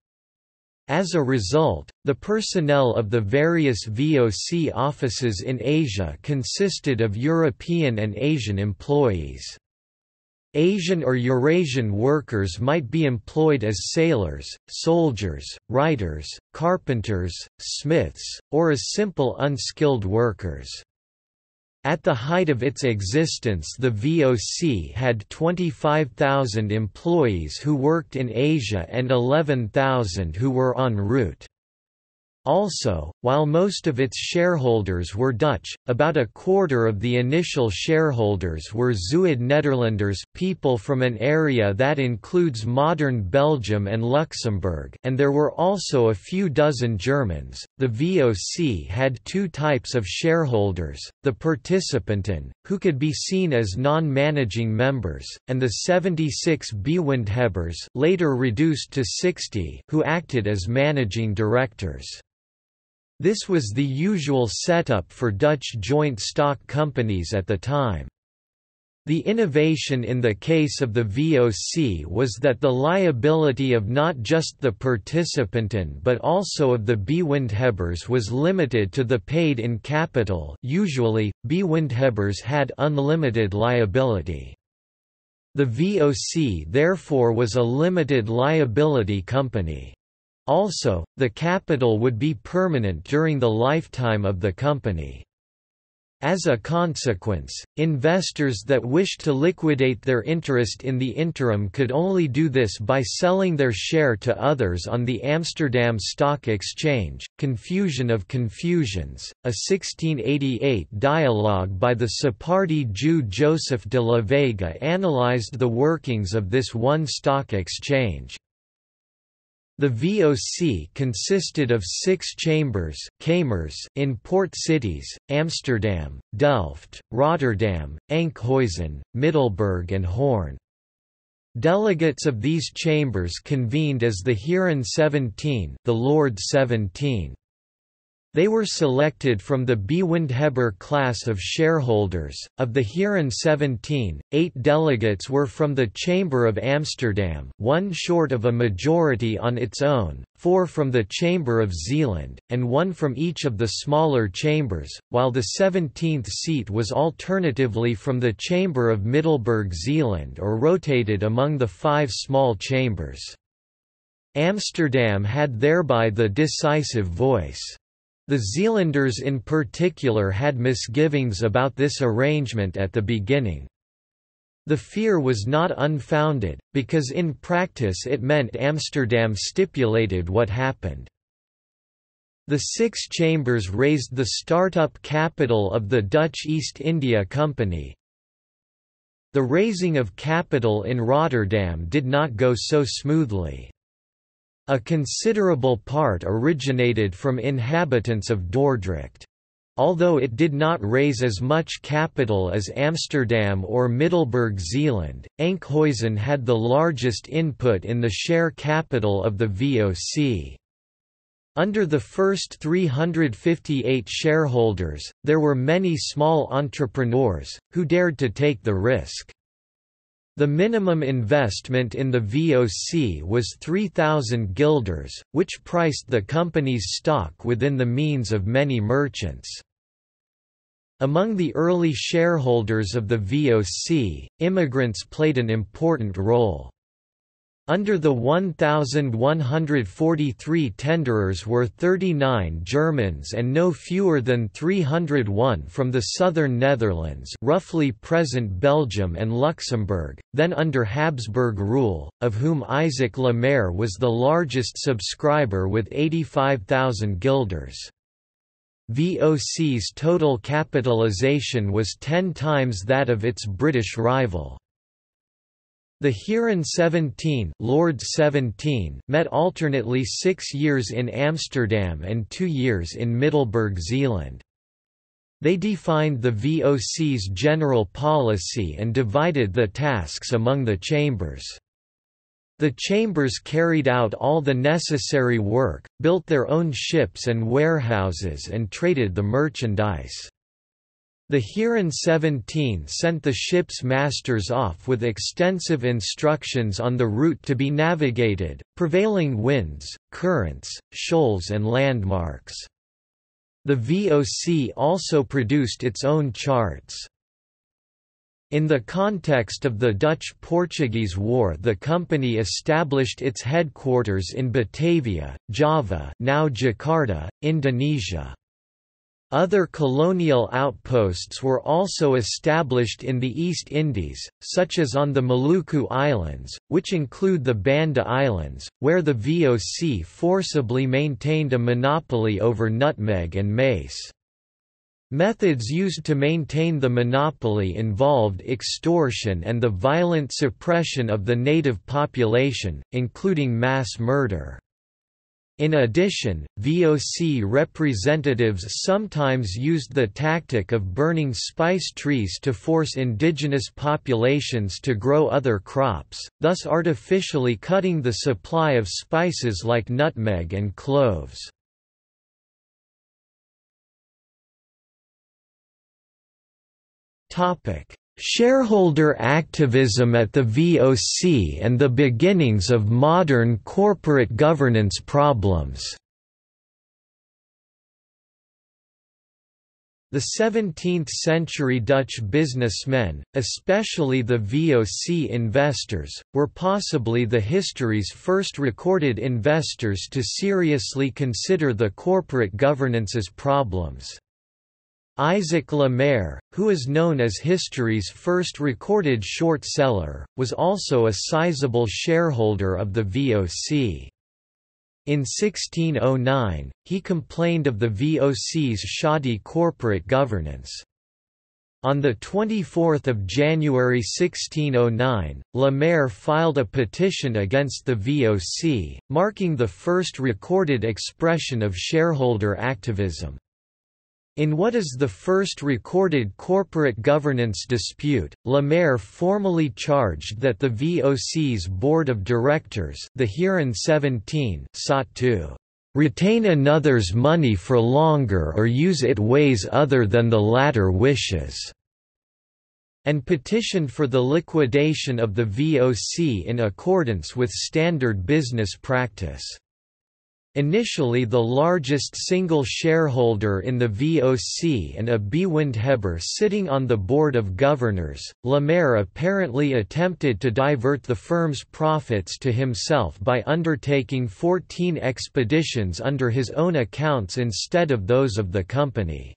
As a result, the personnel of the various VOC offices in Asia consisted of European and Asian employees. Asian or Eurasian workers might be employed as sailors, soldiers, writers, carpenters, smiths, or as simple unskilled workers. At the height of its existence the VOC had 25,000 employees who worked in Asia and 11,000 who were en route. Also, while most of its shareholders were Dutch, about a quarter of the initial shareholders were Zuid-Nederlanders people from an area that includes modern Belgium and Luxembourg and there were also a few dozen Germans. The VOC had two types of shareholders, the Participanten, who could be seen as non-managing members, and the 76 Bewindhebbers later reduced to 60 who acted as managing directors. This was the usual setup for Dutch joint stock companies at the time. The innovation in the case of the VOC was that the liability of not just the participanten but also of the Bewindhebbers was limited to the paid-in capital usually, Bewindhebbers had unlimited liability. The VOC therefore was a limited liability company. Also, the capital would be permanent during the lifetime of the company. As a consequence, investors that wished to liquidate their interest in the interim could only do this by selling their share to others on the Amsterdam Stock Exchange. Confusion of Confusions, a 1688 dialogue by the Sephardi Jew Joseph de la Vega analyzed the workings of this one stock exchange. The VOC consisted of six chambers kamers in port cities, Amsterdam, Delft, Rotterdam, Enkhuizen, Middelburg and Hoorn. Delegates of these chambers convened as the Heeren 17 the Lord 17. They were selected from the Bewindhebber class of shareholders. Of the Heeren 17, eight delegates were from the Chamber of Amsterdam, one short of a majority on its own, four from the Chamber of Zeeland, and one from each of the smaller chambers, while the 17th seat was alternatively from the Chamber of Middelburg Zeeland or rotated among the five small chambers. Amsterdam had thereby the decisive voice. The Zealanders in particular had misgivings about this arrangement at the beginning. The fear was not unfounded, because in practice it meant Amsterdam stipulated what happened. The six chambers raised the start-up capital of the Dutch East India Company. The raising of capital in Rotterdam did not go so smoothly. A considerable part originated from inhabitants of Dordrecht. Although it did not raise as much capital as Amsterdam or Middelburg Zeeland, Enkhuizen had the largest input in the share capital of the VOC. Under the first 358 shareholders, there were many small entrepreneurs, who dared to take the risk. The minimum investment in the VOC was 3,000 guilders, which priced the company's stock within the means of many merchants. Among the early shareholders of the VOC, immigrants played an important role. Under the 1,143 tenderers were 39 Germans and no fewer than 301 from the southern Netherlands roughly present Belgium and Luxembourg, then under Habsburg rule, of whom Isaac Le Maire was the largest subscriber with 85,000 guilders. VOC's total capitalization was ten times that of its British rival. The Heeren 17, Lord 17 met alternately six years in Amsterdam and two years in Middelburg Zeeland. They defined the VOC's general policy and divided the tasks among the chambers. The chambers carried out all the necessary work, built their own ships and warehouses and traded the merchandise. The Heeren 17 sent the ship's masters off with extensive instructions on the route to be navigated, prevailing winds, currents, shoals and landmarks. The VOC also produced its own charts. In the context of the Dutch–Portuguese War the company established its headquarters in Batavia, Java now Jakarta, Indonesia. Other colonial outposts were also established in the East Indies, such as on the Maluku Islands, which include the Banda Islands, where the VOC forcibly maintained a monopoly over nutmeg and mace. Methods used to maintain the monopoly involved extortion and the violent suppression of the native population, including mass murder. In addition, VOC representatives sometimes used the tactic of burning spice trees to force indigenous populations to grow other crops, thus artificially cutting the supply of spices like nutmeg and cloves. Shareholder activism at the VOC and the beginnings of modern corporate governance problems The 17th-century Dutch businessmen, especially the VOC investors, were possibly the history's first recorded investors to seriously consider the corporate governance's problems. Isaac Le Maire, who is known as history's first recorded short seller, was also a sizable shareholder of the VOC. In 1609, he complained of the VOC's shoddy corporate governance. On 24 January 1609, Le Maire filed a petition against the VOC, marking the first recorded expression of shareholder activism. In what is the first recorded corporate governance dispute, Le Maire formally charged that the VOC's board of directors the Heeren 17 sought to "...retain another's money for longer or use it ways other than the latter wishes." and petitioned for the liquidation of the VOC in accordance with standard business practice. Initially the largest single shareholder in the VOC and a Bewindhebber sitting on the board of governors, Le Maire apparently attempted to divert the firm's profits to himself by undertaking 14 expeditions under his own accounts instead of those of the company.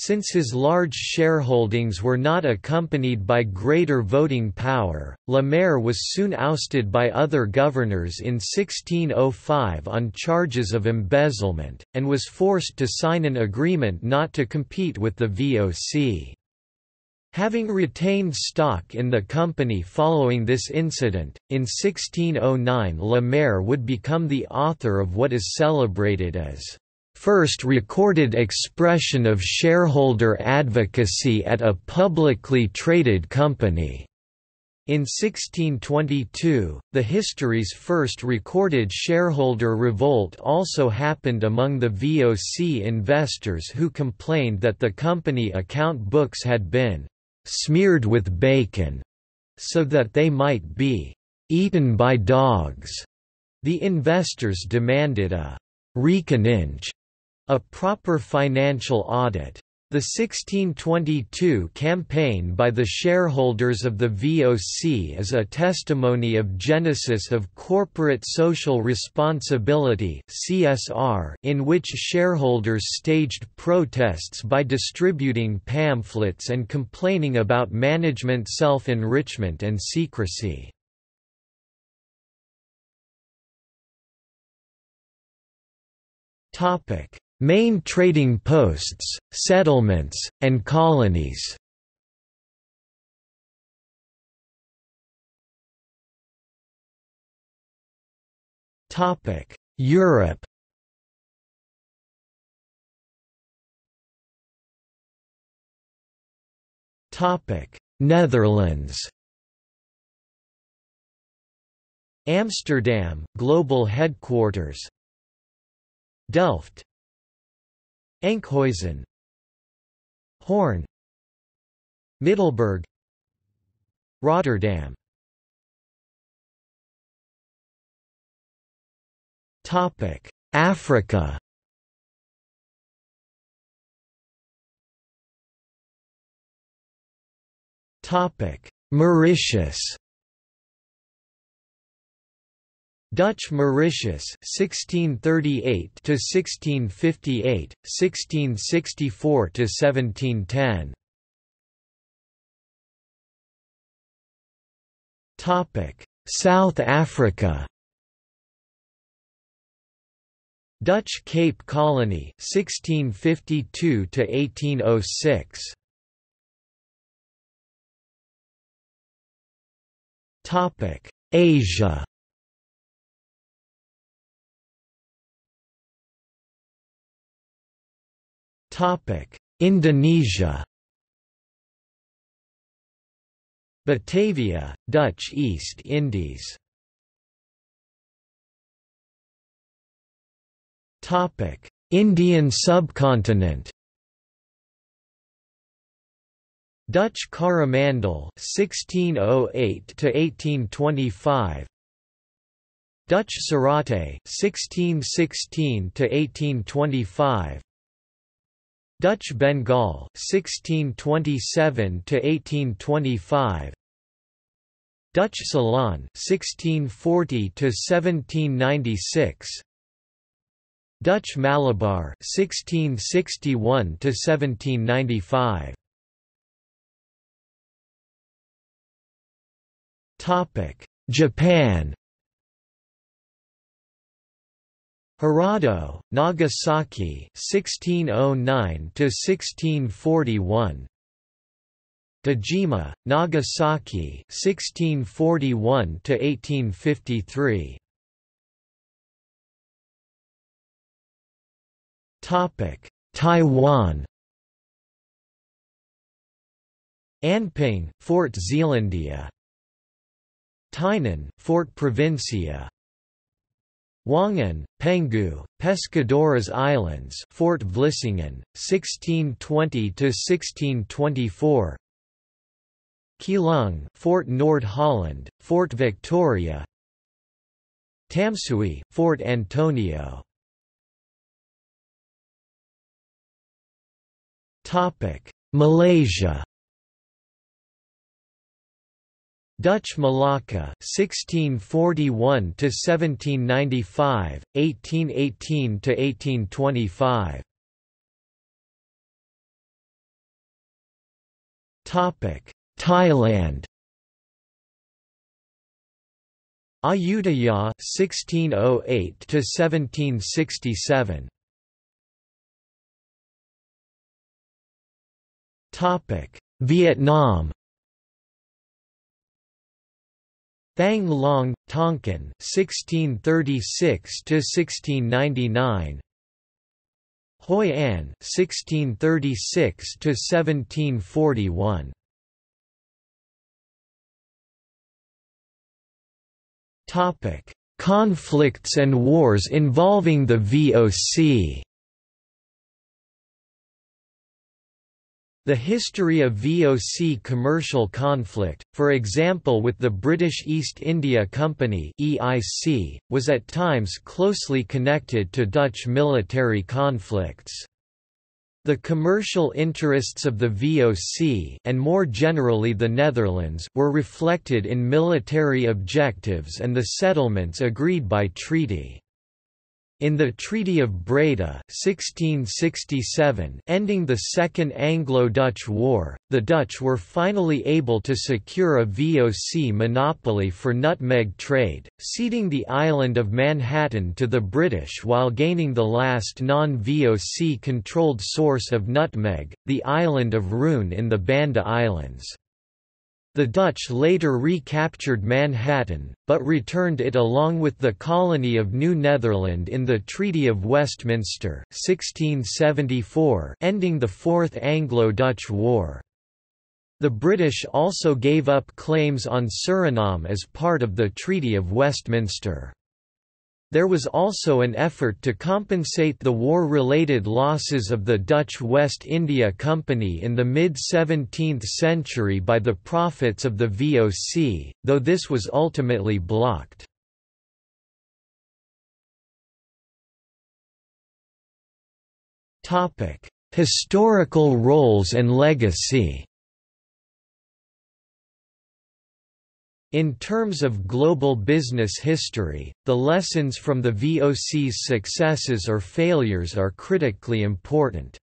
Since his large shareholdings were not accompanied by greater voting power, Le Maire was soon ousted by other governors in 1605 on charges of embezzlement, and was forced to sign an agreement not to compete with the VOC. Having retained stock in the company following this incident, in 1609 Le Maire would become the author of what is celebrated as first recorded expression of shareholder advocacy at a publicly traded company. In 1622, the history's first recorded shareholder revolt also happened among the VOC investors who complained that the company account books had been «smeared with bacon» so that they might be «eaten by dogs». The investors demanded a «reconninge» A proper financial audit. The 1622 campaign by the shareholders of the VOC is a testimony of genesis of corporate social responsibility (CSR) in which shareholders staged protests by distributing pamphlets and complaining about management self-enrichment and secrecy. Topic: Main trading posts, settlements, and colonies. Europe. Topic Netherlands. Amsterdam, global headquarters. Delft Enkhuizen Hoorn Middelburg Rotterdam. Topic Africa. Topic Mauritius Dutch Mauritius 1638 to 1658 1664 to 1710 Topic South Africa. Dutch Cape Colony 1652 to 1806 Topic Asia Indonesia Batavia, Dutch East Indies Topic. Indian subcontinent Dutch Coromandel 1608 to 1825 Dutch Sarate 1616 to 1825 Dutch Bengal 1627 to 1825 Dutch Ceylon 1640 to 1796 Dutch Malabar 1661 to 1795 Topic: Japan. Hirado, Nagasaki, 1609 to 1641. Dejima, Nagasaki, 1641 to 1853. Topic: Taiwan. Anping, Fort Zeelandia, Tainan, Fort Provincia. Wangan, Penghu, Pescadores Islands, Fort Vlissingen, 1620 to 1624. Keelung, Fort Noord Holland, Fort Victoria. Tamsui, Fort Antonio. Topic: Malaysia. Dutch Malacca 1641 to 1795 1818 to 1825 Topic Thailand. Ayutthaya 1608 to 1767 Topic Vietnam Thang Long, Tonkin, 1636 to 1699. Hoi An, 1636 to 1741. Topic: Conflicts and wars involving the VOC. The history of VOC commercial conflict, for example with the British East India Company (EIC), was at times closely connected to Dutch military conflicts. The commercial interests of the VOC and more generally the Netherlands were reflected in military objectives and the settlements agreed by treaty. In the Treaty of Breda 1667 ending the Second Anglo-Dutch War, the Dutch were finally able to secure a VOC monopoly for nutmeg trade, ceding the island of Manhattan to the British while gaining the last non-VOC controlled source of nutmeg, the island of Run in the Banda Islands. The Dutch later recaptured Manhattan, but returned it along with the colony of New Netherland in the Treaty of Westminster 1674 ending the Fourth Anglo-Dutch War. The British also gave up claims on Suriname as part of the Treaty of Westminster. There was also an effort to compensate the war-related losses of the Dutch West India Company in the mid-17th century by the profits of the VOC, though this was ultimately blocked. Historical roles and legacy In terms of global business history, the lessons from the VOC's successes or failures are critically important.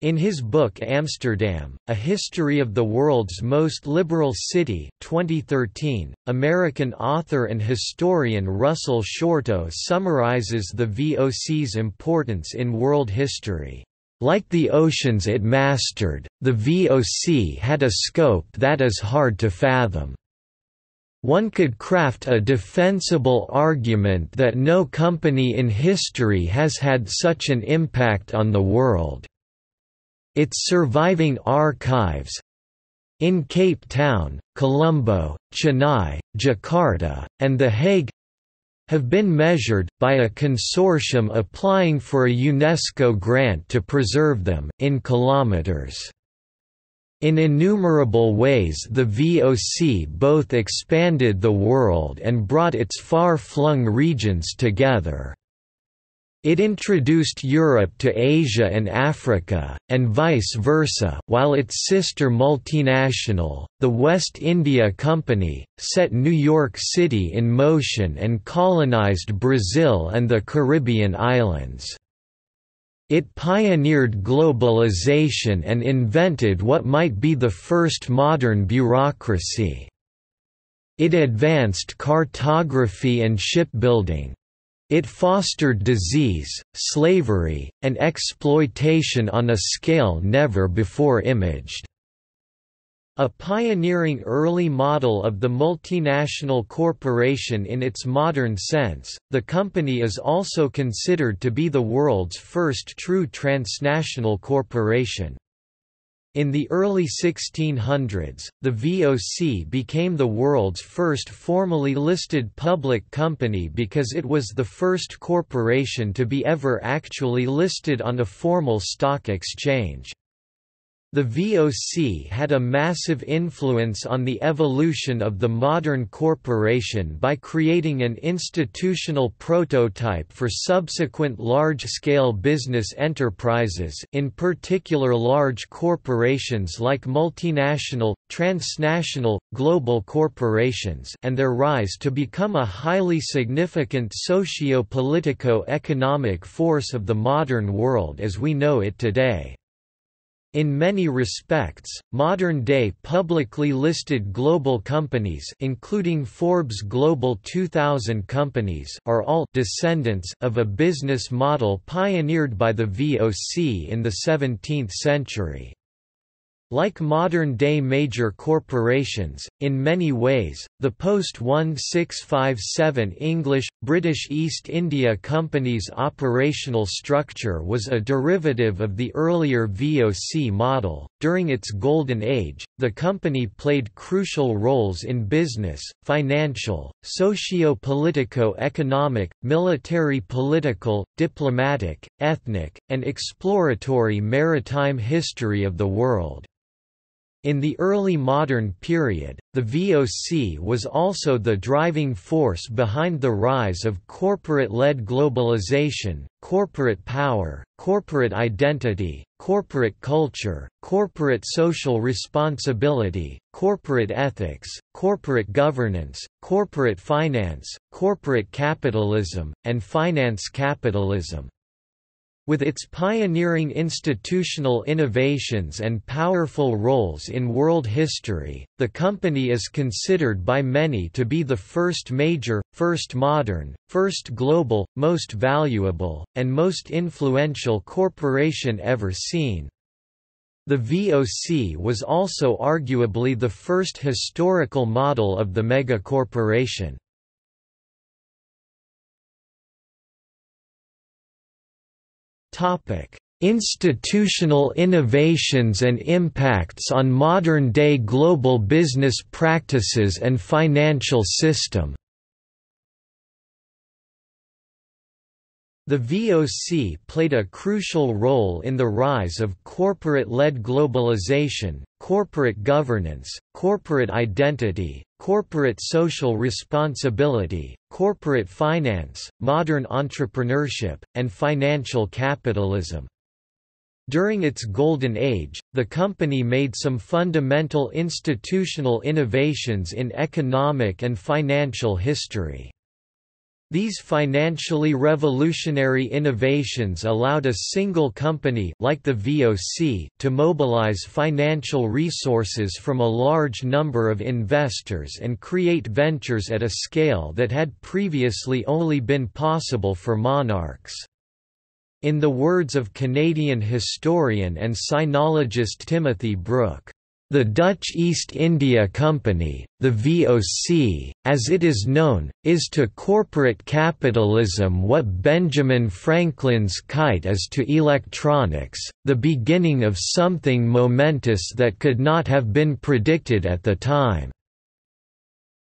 In his book Amsterdam, A History of the World's Most Liberal City 2013, American author and historian Russell Shorto summarizes the VOC's importance in world history. Like the oceans it mastered, the VOC had a scope that is hard to fathom. One could craft a defensible argument that no company in history has had such an impact on the world. Its surviving archives in Cape Town, Colombo, Chennai, Jakarta, and The Hague have been measured, by a consortium applying for a UNESCO grant to preserve them, in kilometers. In innumerable ways the VOC both expanded the world and brought its far-flung regions together. It introduced Europe to Asia and Africa, and vice versa, while its sister multinational, the West India Company, set New York City in motion and colonized Brazil and the Caribbean islands. It pioneered globalization and invented what might be the first modern bureaucracy. It advanced cartography and shipbuilding, it fostered disease, slavery, and exploitation on a scale never before imaged. A pioneering early model of the multinational corporation in its modern sense, the company is also considered to be the world's first true transnational corporation. In the early 1600s, the VOC became the world's first formally listed public company because it was the first corporation to be ever actually listed on a formal stock exchange. The VOC had a massive influence on the evolution of the modern corporation by creating an institutional prototype for subsequent large-scale business enterprises in particular large corporations like multinational, transnational, global corporations and their rise to become a highly significant socio-politico-economic force of the modern world as we know it today. In many respects, modern-day publicly listed global companies including Forbes Global 2000 companies are all descendants of a business model pioneered by the VOC in the 17th century. Like modern-day major corporations, in many ways, the post-1657 English-British East India Company's operational structure was a derivative of the earlier VOC model. During its golden age, the company played crucial roles in business, financial, socio-politico-economic, military-political, diplomatic, ethnic, and exploratory maritime history of the world. In the early modern period, the VOC was also the driving force behind the rise of corporate-led globalization, corporate power, corporate identity, corporate culture, corporate social responsibility, corporate ethics, corporate governance, corporate finance, corporate capitalism, and finance capitalism. With its pioneering institutional innovations and powerful roles in world history, the company is considered by many to be the first major, first modern, first global, most valuable, and most influential corporation ever seen. The VOC was also arguably the first historical model of the megacorporation. Institutional innovations and impacts on modern-day global business practices and financial system. The VOC played a crucial role in the rise of corporate-led globalization, corporate governance, corporate identity, corporate social responsibility, corporate finance, modern entrepreneurship, and financial capitalism. During its golden age, the company made some fundamental institutional innovations in economic and financial history. These financially revolutionary innovations allowed a single company like the VOC to mobilize financial resources from a large number of investors and create ventures at a scale that had previously only been possible for monarchs. In the words of Canadian historian and sinologist Timothy Brook, the Dutch East India Company, the VOC, as it is known, is to corporate capitalism what Benjamin Franklin's kite is to electronics, the beginning of something momentous that could not have been predicted at the time.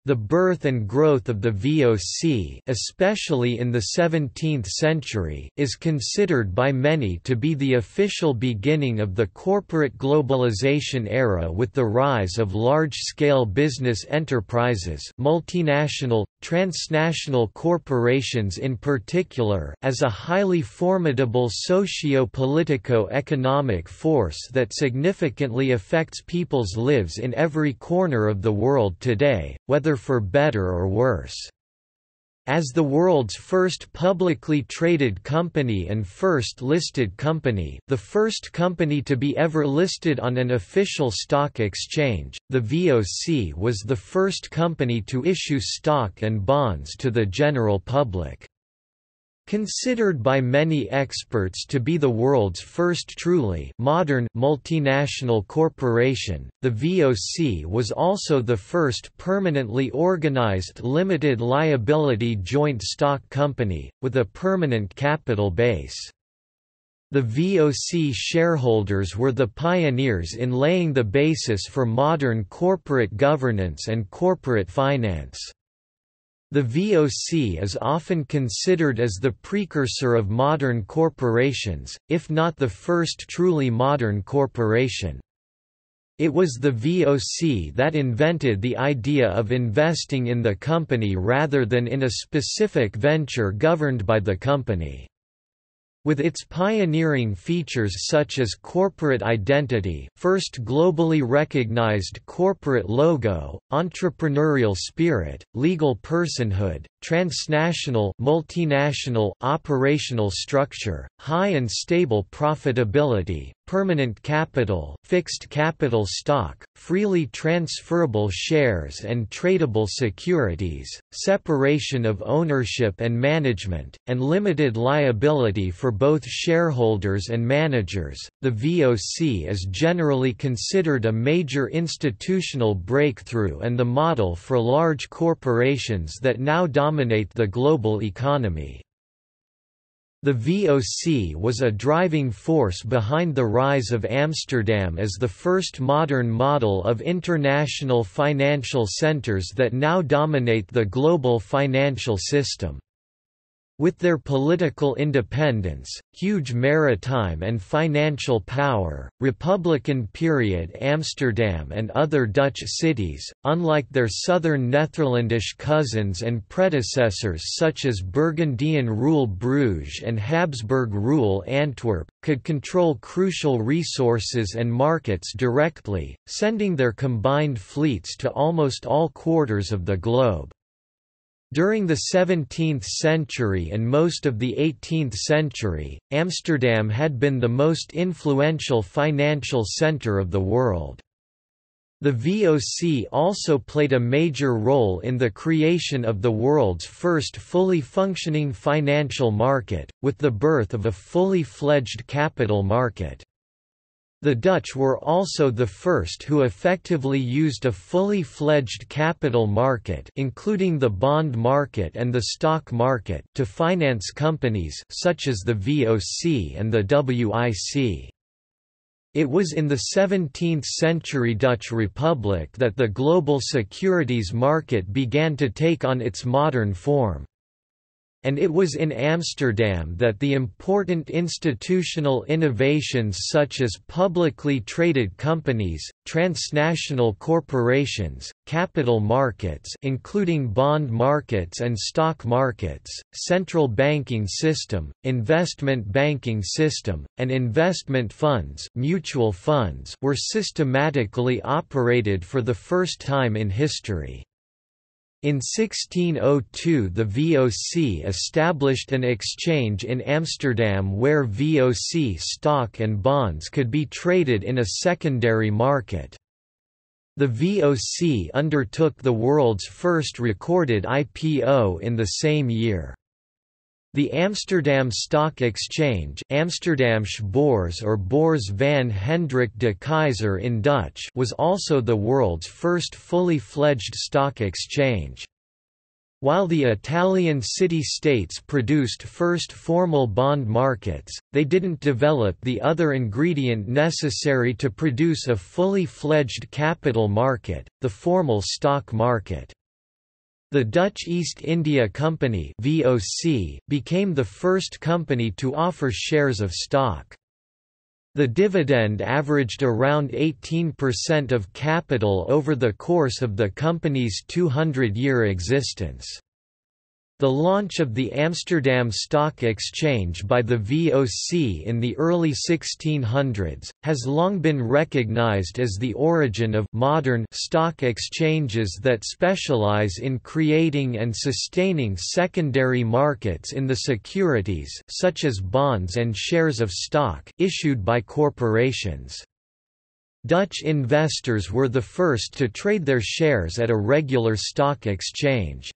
The birth and growth of the VOC especially in the 17th century is considered by many to be the official beginning of the corporate globalization era with the rise of large-scale business enterprises multinational, transnational corporations in particular as a highly formidable socio-politico-economic force that significantly affects people's lives in every corner of the world today, whether for better or worse. As the world's first publicly traded company and first listed company the first company to be ever listed on an official stock exchange, the VOC was the first company to issue stock and bonds to the general public. Considered by many experts to be the world's first truly modern multinational corporation, the VOC was also the first permanently organized limited liability joint stock company, with a permanent capital base. The VOC shareholders were the pioneers in laying the basis for modern corporate governance and corporate finance. The VOC is often considered as the precursor of modern corporations, if not the first truly modern corporation. It was the VOC that invented the idea of investing in the company rather than in a specific venture governed by the company. With its pioneering features such as corporate identity first globally recognized corporate logo, entrepreneurial spirit, legal personhood, transnational multinational operational structure, high and stable profitability, permanent capital, fixed capital stock, freely transferable shares and tradable securities, separation of ownership and management, and limited liability for both shareholders and managers. The VOC is generally considered a major institutional breakthrough and the model for large corporations that now dominate the global economy. The VOC was a driving force behind the rise of Amsterdam as the first modern model of international financial centers that now dominate the global financial system. With their political independence, huge maritime and financial power, Republican period Amsterdam and other Dutch cities, unlike their southern Netherlandish cousins and predecessors such as Burgundian rule Bruges and Habsburg rule Antwerp, could control crucial resources and markets directly, sending their combined fleets to almost all quarters of the globe. During the 17th century and most of the 18th century, Amsterdam had been the most influential financial center of the world. The VOC also played a major role in the creation of the world's first fully functioning financial market, with the birth of a fully fledged capital market. The Dutch were also the first who effectively used a fully fledged capital market including the bond market and the stock market to finance companies such as the VOC and the WIC. It was in the 17th-century Dutch Republic that the global securities market began to take on its modern form and it was in Amsterdam that the important institutional innovations such as publicly traded companies, transnational corporations, capital markets including bond markets and stock markets, central banking system, investment banking system, and investment funds, mutual funds were systematically operated for the first time in history. In 1602 the VOC established an exchange in Amsterdam where VOC stock and bonds could be traded in a secondary market. The VOC undertook the world's first recorded IPO in the same year. The Amsterdam Stock Exchange Amsterdamse or Beurs van Hendrik de Keyser in Dutch was also the world's first fully fledged stock exchange. While the Italian city-states produced first formal bond markets, they didn't develop the other ingredient necessary to produce a fully fledged capital market, the formal stock market. The Dutch East India Company (VOC) became the first company to offer shares of stock. The dividend averaged around 18% of capital over the course of the company's 200-year existence. The launch of the Amsterdam Stock Exchange by the VOC in the early 1600s, has long been recognized as the origin of modern stock exchanges that specialize in creating and sustaining secondary markets in the securities such as bonds and shares of stock issued by corporations. Dutch investors were the first to trade their shares at a regular stock exchange.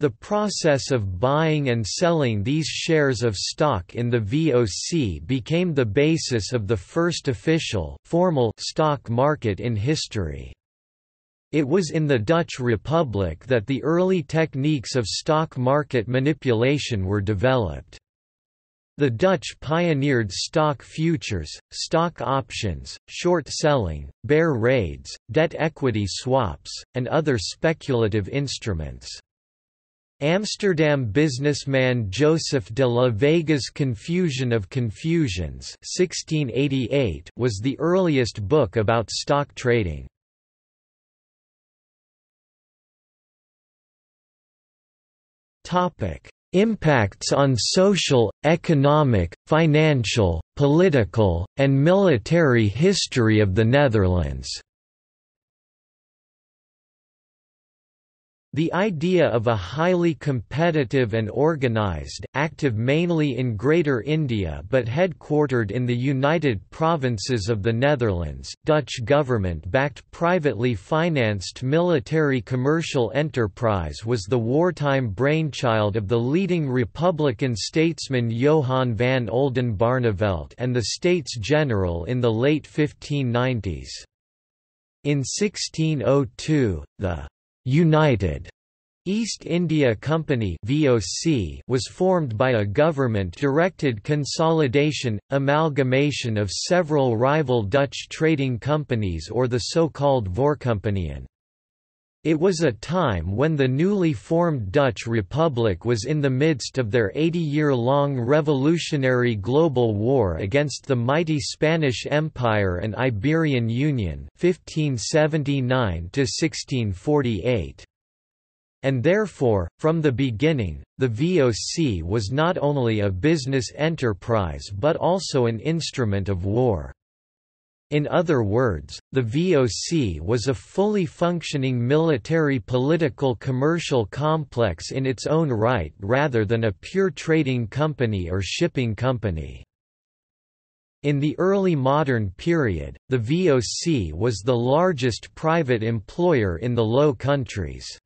The process of buying and selling these shares of stock in the VOC became the basis of the first official formal stock market in history. It was in the Dutch Republic that the early techniques of stock market manipulation were developed. The Dutch pioneered stock futures, stock options, short selling, bear raids, debt equity swaps, and other speculative instruments. Amsterdam businessman Joseph de la Vega's Confusion of Confusions 1688 was the earliest book about stock trading. Impacts on social, economic, financial, political, and military history of the Netherlands The idea of a highly competitive and organized, active mainly in Greater India but headquartered in the United Provinces of the Netherlands, Dutch government-backed privately financed military commercial enterprise was the wartime brainchild of the leading Republican statesman Johan van Oldenbarnevelt and the States General in the late 1590s. In 1602, the United East India Company (VOC) was formed by a government-directed consolidation amalgamation of several rival Dutch trading companies or the so-called Voorcompagnieën. It was a time when the newly formed Dutch Republic was in the midst of their 80-year-long revolutionary global war against the mighty Spanish Empire and Iberian Union 1579 1648. And therefore, from the beginning, the VOC was not only a business enterprise but also an instrument of war. In other words, the VOC was a fully functioning military political commercial complex in its own right rather than a pure trading company or shipping company. In the early modern period, the VOC was the largest private employer in the Low Countries.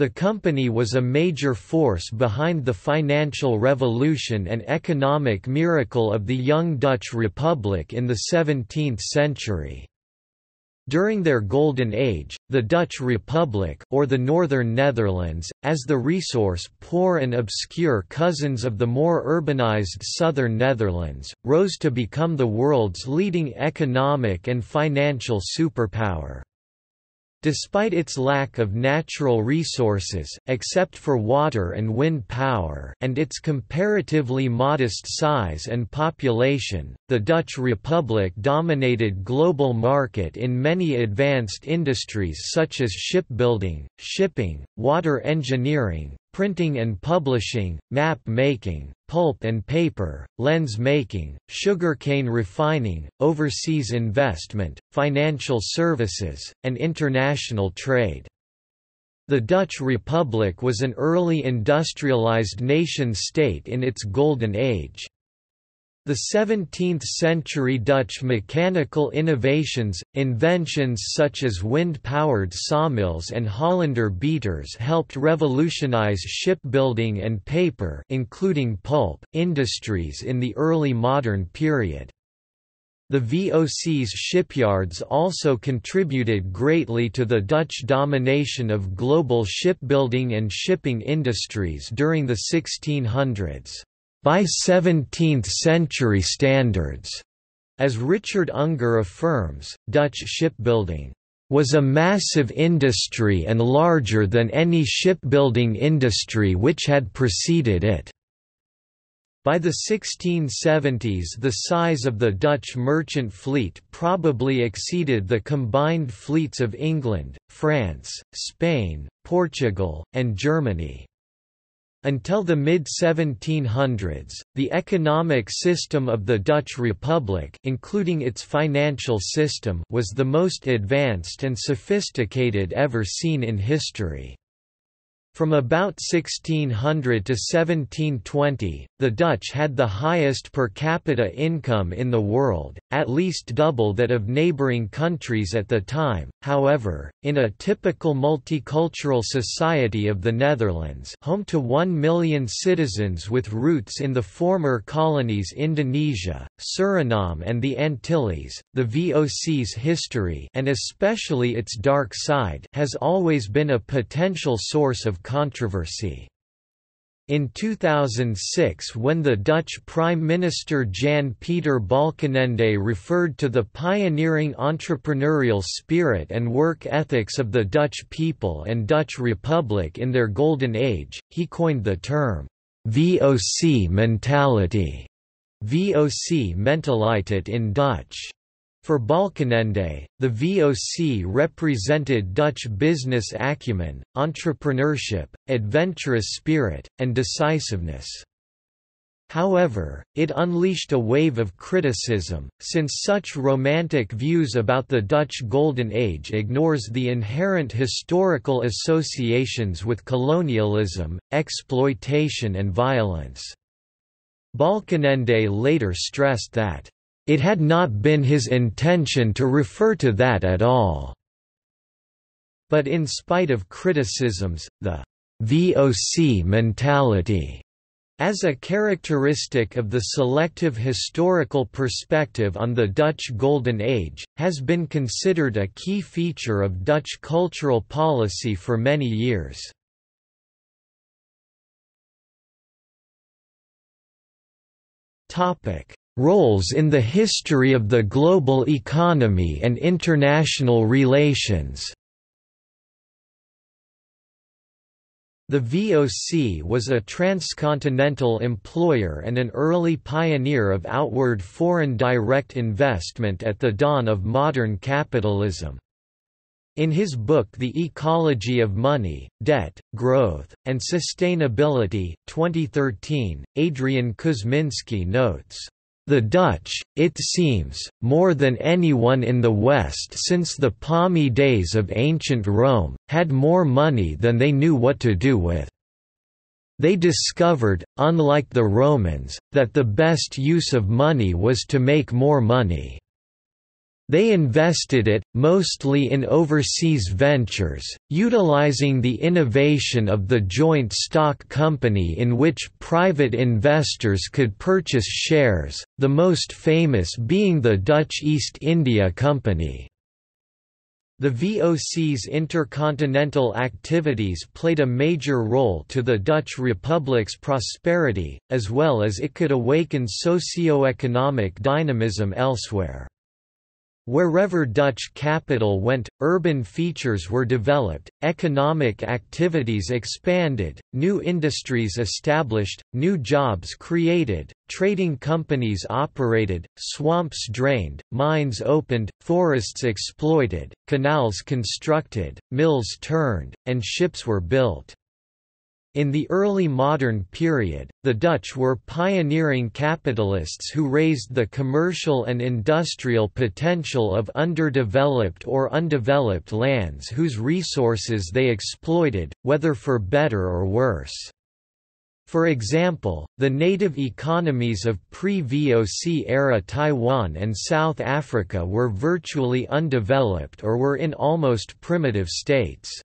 The company was a major force behind the financial revolution and economic miracle of the young Dutch Republic in the 17th century. During their Golden Age, the Dutch Republic or the Northern Netherlands, as the resource-poor and obscure cousins of the more urbanized southern Netherlands, rose to become the world's leading economic and financial superpower. Despite its lack of natural resources, except for water and wind power and its comparatively modest size and population, the Dutch Republic dominated global market in many advanced industries such as shipbuilding, shipping, water engineering, printing and publishing, map making, pulp and paper, lens making, sugarcane refining, overseas investment, financial services, and international trade. The Dutch Republic was an early industrialized nation-state in its golden age. The 17th-century Dutch mechanical innovations, inventions such as wind-powered sawmills and Hollander beaters helped revolutionize shipbuilding and paper including pulp industries in the early modern period. The VOC's shipyards also contributed greatly to the Dutch domination of global shipbuilding and shipping industries during the 1600s by 17th-century standards. As Richard Unger affirms, Dutch shipbuilding was a massive industry and larger than any shipbuilding industry which had preceded it. By the 1670s the size of the Dutch merchant fleet probably exceeded the combined fleets of England, France, Spain, Portugal, and Germany. Until the mid-1700s, the economic system of the Dutch Republic including its financial system was the most advanced and sophisticated ever seen in history. From about 1600 to 1720, the Dutch had the highest per capita income in the world, at least double that of neighbouring countries at the time. However, in a typical multicultural society of the Netherlands, home to 1 million citizens with roots in the former colonies Indonesia, Suriname and the Antilles, the VOC's history and especially its dark side has always been a potential source of controversy. In 2006 when the Dutch Prime Minister Jan-Peter Balkenende referred to the pioneering entrepreneurial spirit and work ethics of the Dutch people and Dutch Republic in their golden age, he coined the term, VOC mentality, VOC mentaliteit in Dutch. For Balkenende, the VOC represented Dutch business acumen, entrepreneurship, adventurous spirit, and decisiveness. However, it unleashed a wave of criticism, since such romantic views about the Dutch Golden Age ignores the inherent historical associations with colonialism, exploitation and violence. Balkenende later stressed that it had not been his intention to refer to that at all. But in spite of criticisms, the VOC mentality as a characteristic of the selective historical perspective on the Dutch Golden Age, has been considered a key feature of Dutch cultural policy for many years. Roles in the history of the global economy and international relations The VOC was a transcontinental employer and an early pioneer of outward foreign direct investment at the dawn of modern capitalism. In his book The Ecology of Money, Debt, Growth, and Sustainability 2013, Adrian Kuzminski notes, the Dutch, it seems, more than anyone in the West since the palmy days of ancient Rome, had more money than they knew what to do with. They discovered, unlike the Romans, that the best use of money was to make more money. They invested it, mostly in overseas ventures, utilizing the innovation of the joint stock company in which private investors could purchase shares, the most famous being the Dutch East India Company. The VOC's intercontinental activities played a major role to the Dutch Republic's prosperity, as well as it could awaken socio-economic dynamism elsewhere. Wherever Dutch capital went, urban features were developed, economic activities expanded, new industries established, new jobs created, trading companies operated, swamps drained, mines opened, forests exploited, canals constructed, mills turned, and ships were built. In the early modern period, the Dutch were pioneering capitalists who raised the commercial and industrial potential of underdeveloped or undeveloped lands whose resources they exploited, whether for better or worse. For example, the native economies of pre-VOC era Taiwan and South Africa were virtually undeveloped or were in almost primitive states.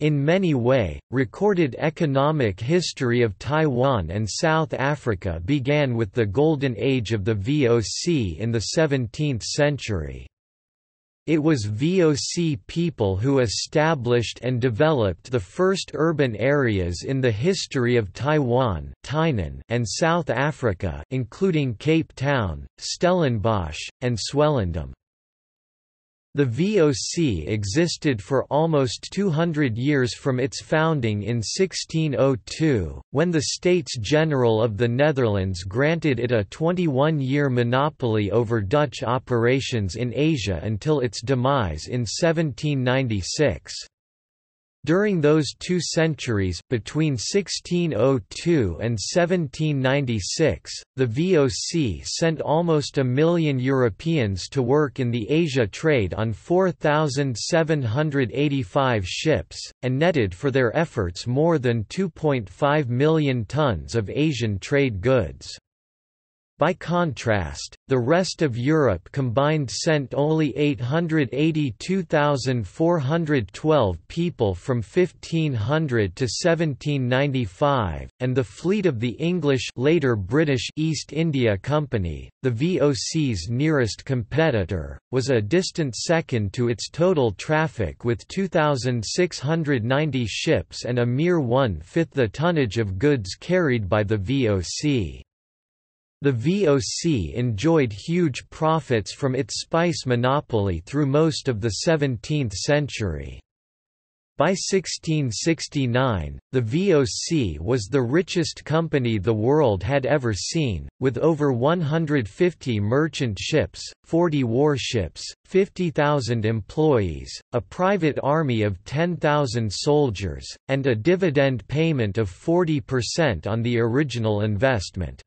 In many way, recorded economic history of Taiwan and South Africa began with the golden age of the VOC in the 17th century. It was VOC people who established and developed the first urban areas in the history of Taiwan Tainan, and South Africa including Cape Town, Stellenbosch, and Swellendam. The VOC existed for almost 200 years from its founding in 1602, when the States General of the Netherlands granted it a 21-year monopoly over Dutch operations in Asia until its demise in 1796. During those two centuries, between 1602 and 1796, the VOC sent almost a million Europeans to work in the Asia trade on 4,785 ships, and netted for their efforts more than 2.5 million tons of Asian trade goods. By contrast, the rest of Europe combined sent only 882,412 people from 1500 to 1795, and the fleet of the English later British East India Company, the VOC's nearest competitor, was a distant second to its total traffic with 2,690 ships and a mere one-fifth the tonnage of goods carried by the VOC. The VOC enjoyed huge profits from its spice monopoly through most of the 17th century. By 1669, the VOC was the richest company the world had ever seen, with over 150 merchant ships, 40 warships, 50,000 employees, a private army of 10,000 soldiers, and a dividend payment of 40% on the original investment.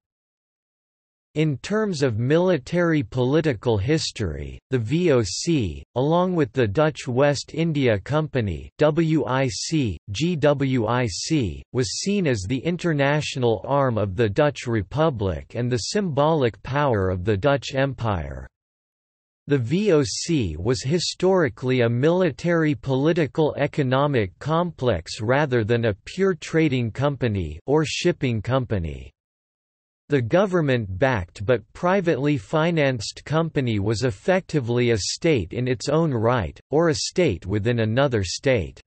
In terms of military political history, the VOC, along with the Dutch West India Company WIC, GWIC, was seen as the international arm of the Dutch Republic and the symbolic power of the Dutch Empire. The VOC was historically a military political economic complex rather than a pure trading company or shipping company. The government-backed but privately financed company was effectively a state in its own right, or a state within another state.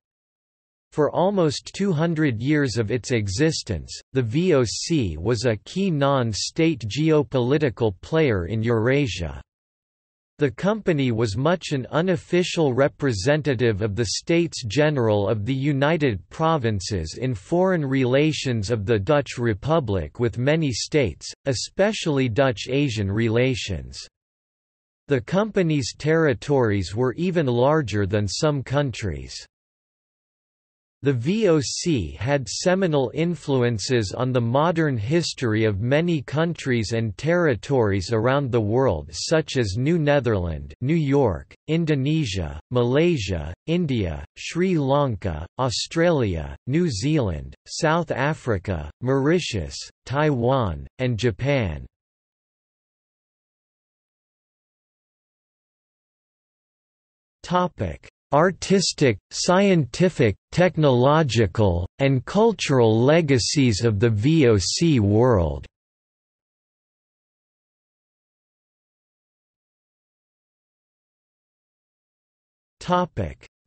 For almost 200 years of its existence, the VOC was a key non-state geopolitical player in Eurasia. The company was much an unofficial representative of the States General of the United Provinces in foreign relations of the Dutch Republic with many states, especially Dutch-Asian relations. The company's territories were even larger than some countries. The VOC had seminal influences on the modern history of many countries and territories around the world such as New Netherland New York, Indonesia, Malaysia, India, Sri Lanka, Australia, New Zealand, South Africa, Mauritius, Taiwan, and Japan. Topic artistic, scientific, technological, and cultural legacies of the VOC world.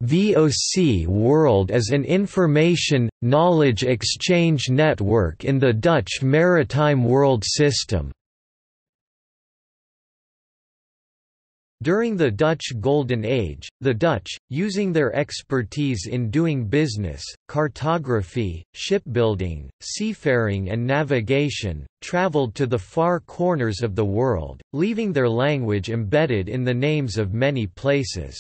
VOC World as an information, knowledge exchange network in the Dutch maritime world system During the Dutch Golden Age, the Dutch, using their expertise in doing business, cartography, shipbuilding, seafaring and navigation, travelled to the far corners of the world, leaving their language embedded in the names of many places.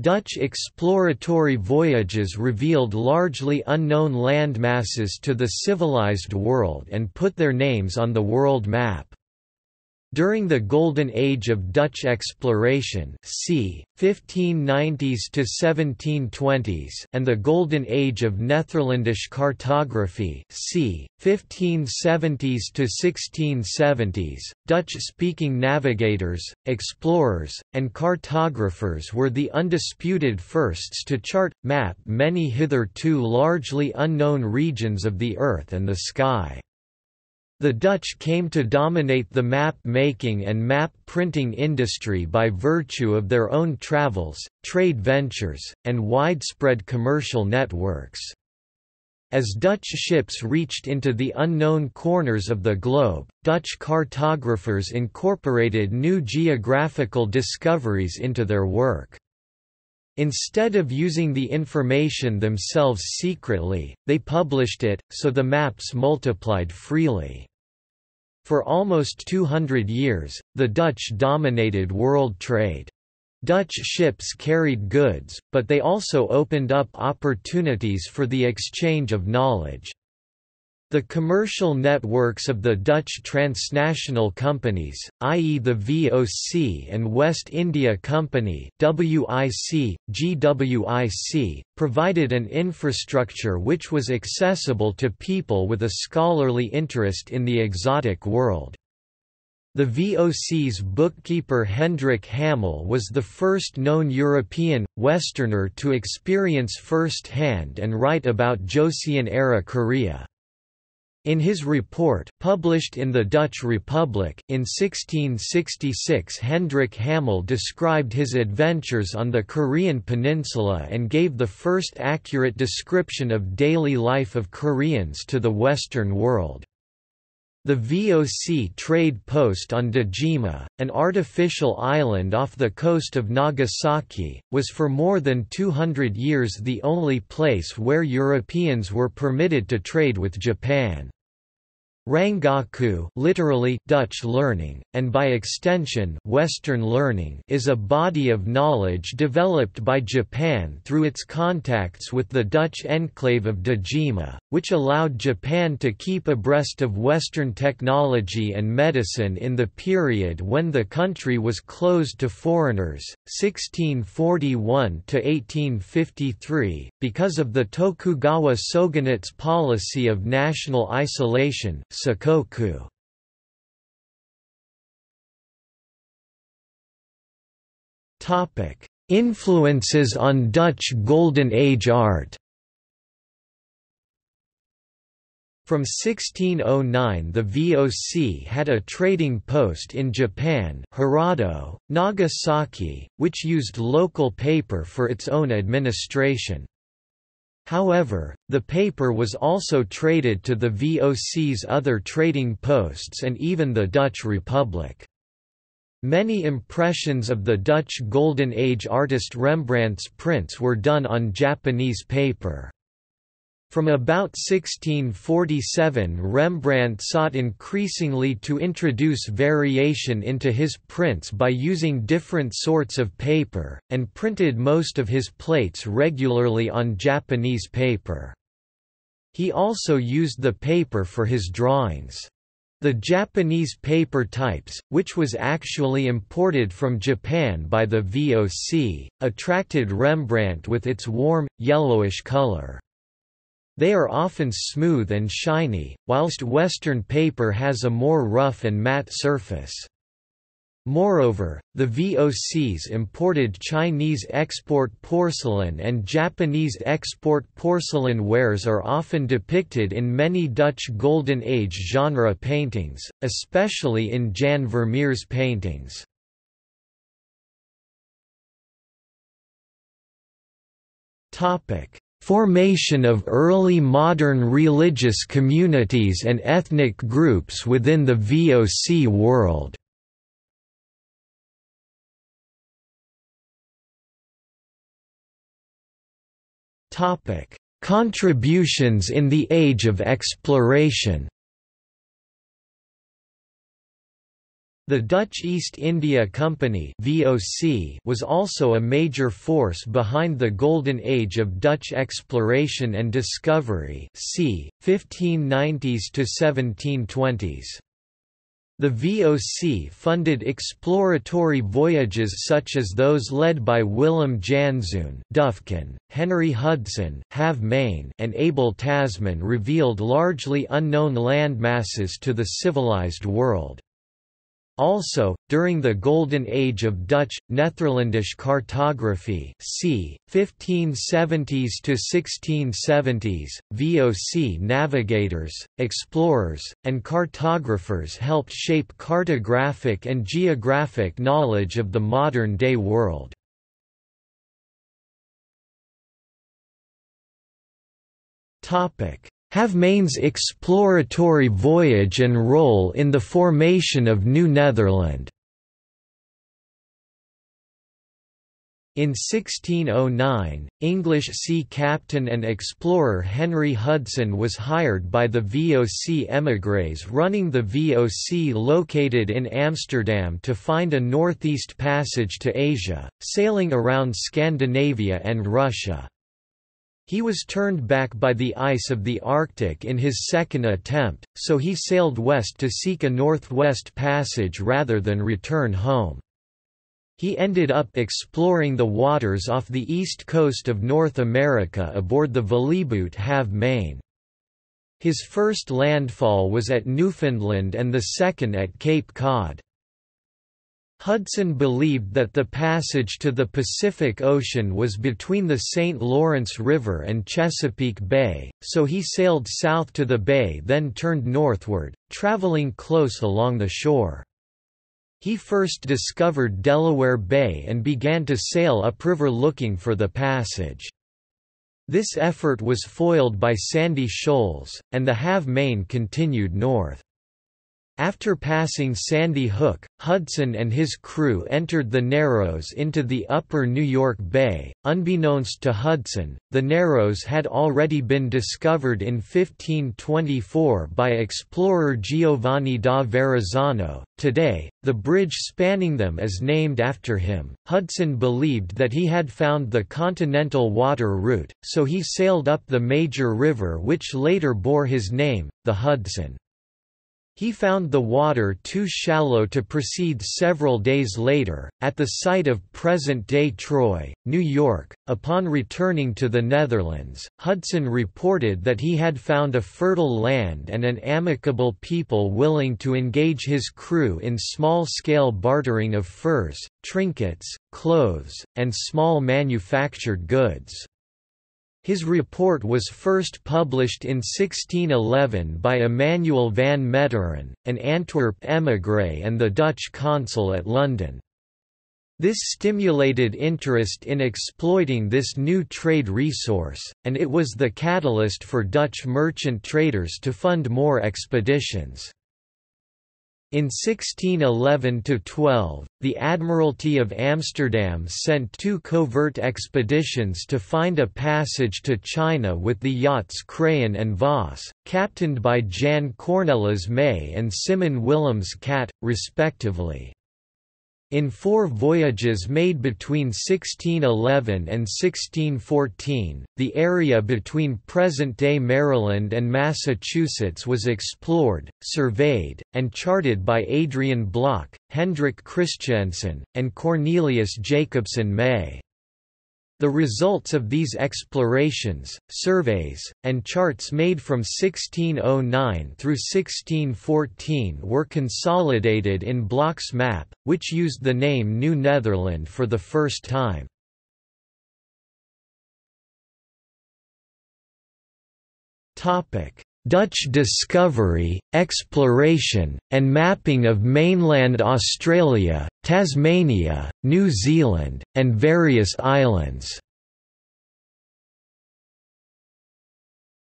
Dutch exploratory voyages revealed largely unknown landmasses to the civilized world and put their names on the world map. During the Golden Age of Dutch exploration c. 1590s to 1720s and the Golden Age of Netherlandish cartography c. 1570s to 1670s, Dutch-speaking navigators, explorers, and cartographers were the undisputed firsts to chart, map many hitherto largely unknown regions of the earth and the sky. The Dutch came to dominate the map-making and map-printing industry by virtue of their own travels, trade ventures, and widespread commercial networks. As Dutch ships reached into the unknown corners of the globe, Dutch cartographers incorporated new geographical discoveries into their work. Instead of using the information themselves secretly, they published it, so the maps multiplied freely. For almost 200 years, the Dutch dominated world trade. Dutch ships carried goods, but they also opened up opportunities for the exchange of knowledge. The commercial networks of the Dutch transnational companies, i.e. the VOC and West India Company WIC, GWIC, provided an infrastructure which was accessible to people with a scholarly interest in the exotic world. The VOC's bookkeeper Hendrik Hamel was the first known European, Westerner to experience first-hand and write about Joseon-era Korea. In his report, published in the Dutch Republic, in 1666 Hendrik Hamel described his adventures on the Korean peninsula and gave the first accurate description of daily life of Koreans to the Western world. The VOC trade post on Dejima, an artificial island off the coast of Nagasaki, was for more than 200 years the only place where Europeans were permitted to trade with Japan. Rangaku literally Dutch learning, and by extension Western learning is a body of knowledge developed by Japan through its contacts with the Dutch enclave of Dejima, which allowed Japan to keep abreast of Western technology and medicine in the period when the country was closed to foreigners, 1641–1853, because of the Tokugawa shogunate's policy of national isolation Sakoku Topic: Influences on Dutch Golden Age art. From 1609 the VOC had a trading post in Japan Hirado, Nagasaki, which used local paper for its own administration. However, the paper was also traded to the VOC's other trading posts and even the Dutch Republic. Many impressions of the Dutch Golden Age artist Rembrandt's prints were done on Japanese paper. From about 1647 Rembrandt sought increasingly to introduce variation into his prints by using different sorts of paper, and printed most of his plates regularly on Japanese paper. He also used the paper for his drawings. The Japanese paper types, which was actually imported from Japan by the VOC, attracted Rembrandt with its warm, yellowish color. They are often smooth and shiny, whilst Western paper has a more rough and matte surface. Moreover, the VOCs imported Chinese export porcelain and Japanese export porcelain wares are often depicted in many Dutch Golden Age genre paintings, especially in Jan Vermeer's paintings. Formation of early modern religious communities and ethnic groups within the VOC world. Contributions in the Age of Exploration The Dutch East India Company (VOC) was also a major force behind the Golden Age of Dutch exploration and discovery, c. 1590s to 1720s. The VOC funded exploratory voyages such as those led by Willem Janszoon Duyfken, Henry Hudson Halve Maen and Abel Tasman revealed largely unknown landmasses to the civilized world. Also, during the Golden Age of Dutch, Netherlandish cartography c. 1570s to 1670s, VOC navigators, explorers, and cartographers helped shape cartographic and geographic knowledge of the modern-day world. Halve Maen's exploratory voyage and role in the formation of New Netherland In 1609, English sea captain and explorer Henry Hudson was hired by the VOC émigrés running the VOC located in Amsterdam to find a northeast passage to Asia, sailing around Scandinavia and Russia. He was turned back by the ice of the Arctic in his second attempt, so he sailed west to seek a northwest passage rather than return home. He ended up exploring the waters off the east coast of North America aboard the Valiboot Halve Maen. His first landfall was at Newfoundland and the second at Cape Cod. Hudson believed that the passage to the Pacific Ocean was between the St. Lawrence River and Chesapeake Bay, so he sailed south to the bay then turned northward, traveling close along the shore. He first discovered Delaware Bay and began to sail upriver looking for the passage. This effort was foiled by sandy shoals, and the Halve Maen continued north. After passing Sandy Hook, Hudson and his crew entered the Narrows into the upper New York Bay. Unbeknownst to Hudson, the Narrows had already been discovered in 1524 by explorer Giovanni da Verrazzano. Today, the bridge spanning them is named after him. Hudson believed that he had found the continental water route, so he sailed up the major river which later bore his name, the Hudson. He found the water too shallow to proceed several days later. At the site of present day Troy, New York, upon returning to the Netherlands, Hudson reported that he had found a fertile land and an amicable people willing to engage his crew in small scale bartering of furs, trinkets, clothes, and small manufactured goods. His report was first published in 1611 by Emmanuel van Meteren, an Antwerp émigré and the Dutch consul at London. This stimulated interest in exploiting this new trade resource, and it was the catalyst for Dutch merchant traders to fund more expeditions. In 1611–12, the Admiralty of Amsterdam sent two covert expeditions to find a passage to China with the yachts Craen and Vos, captained by Jan Cornelis May and Simon Willems Cat, respectively. In four voyages made between 1611 and 1614, the area between present-day Maryland and Massachusetts was explored, surveyed, and charted by Adrian Block, Hendrik Christiansen, and Cornelius Jacobson May. The results of these explorations, surveys, and charts made from 1609 through 1614 were consolidated in Block's map, which used the name New Netherland for the first time. Dutch discovery, exploration, and mapping of mainland Australia, Tasmania, New Zealand, and various islands.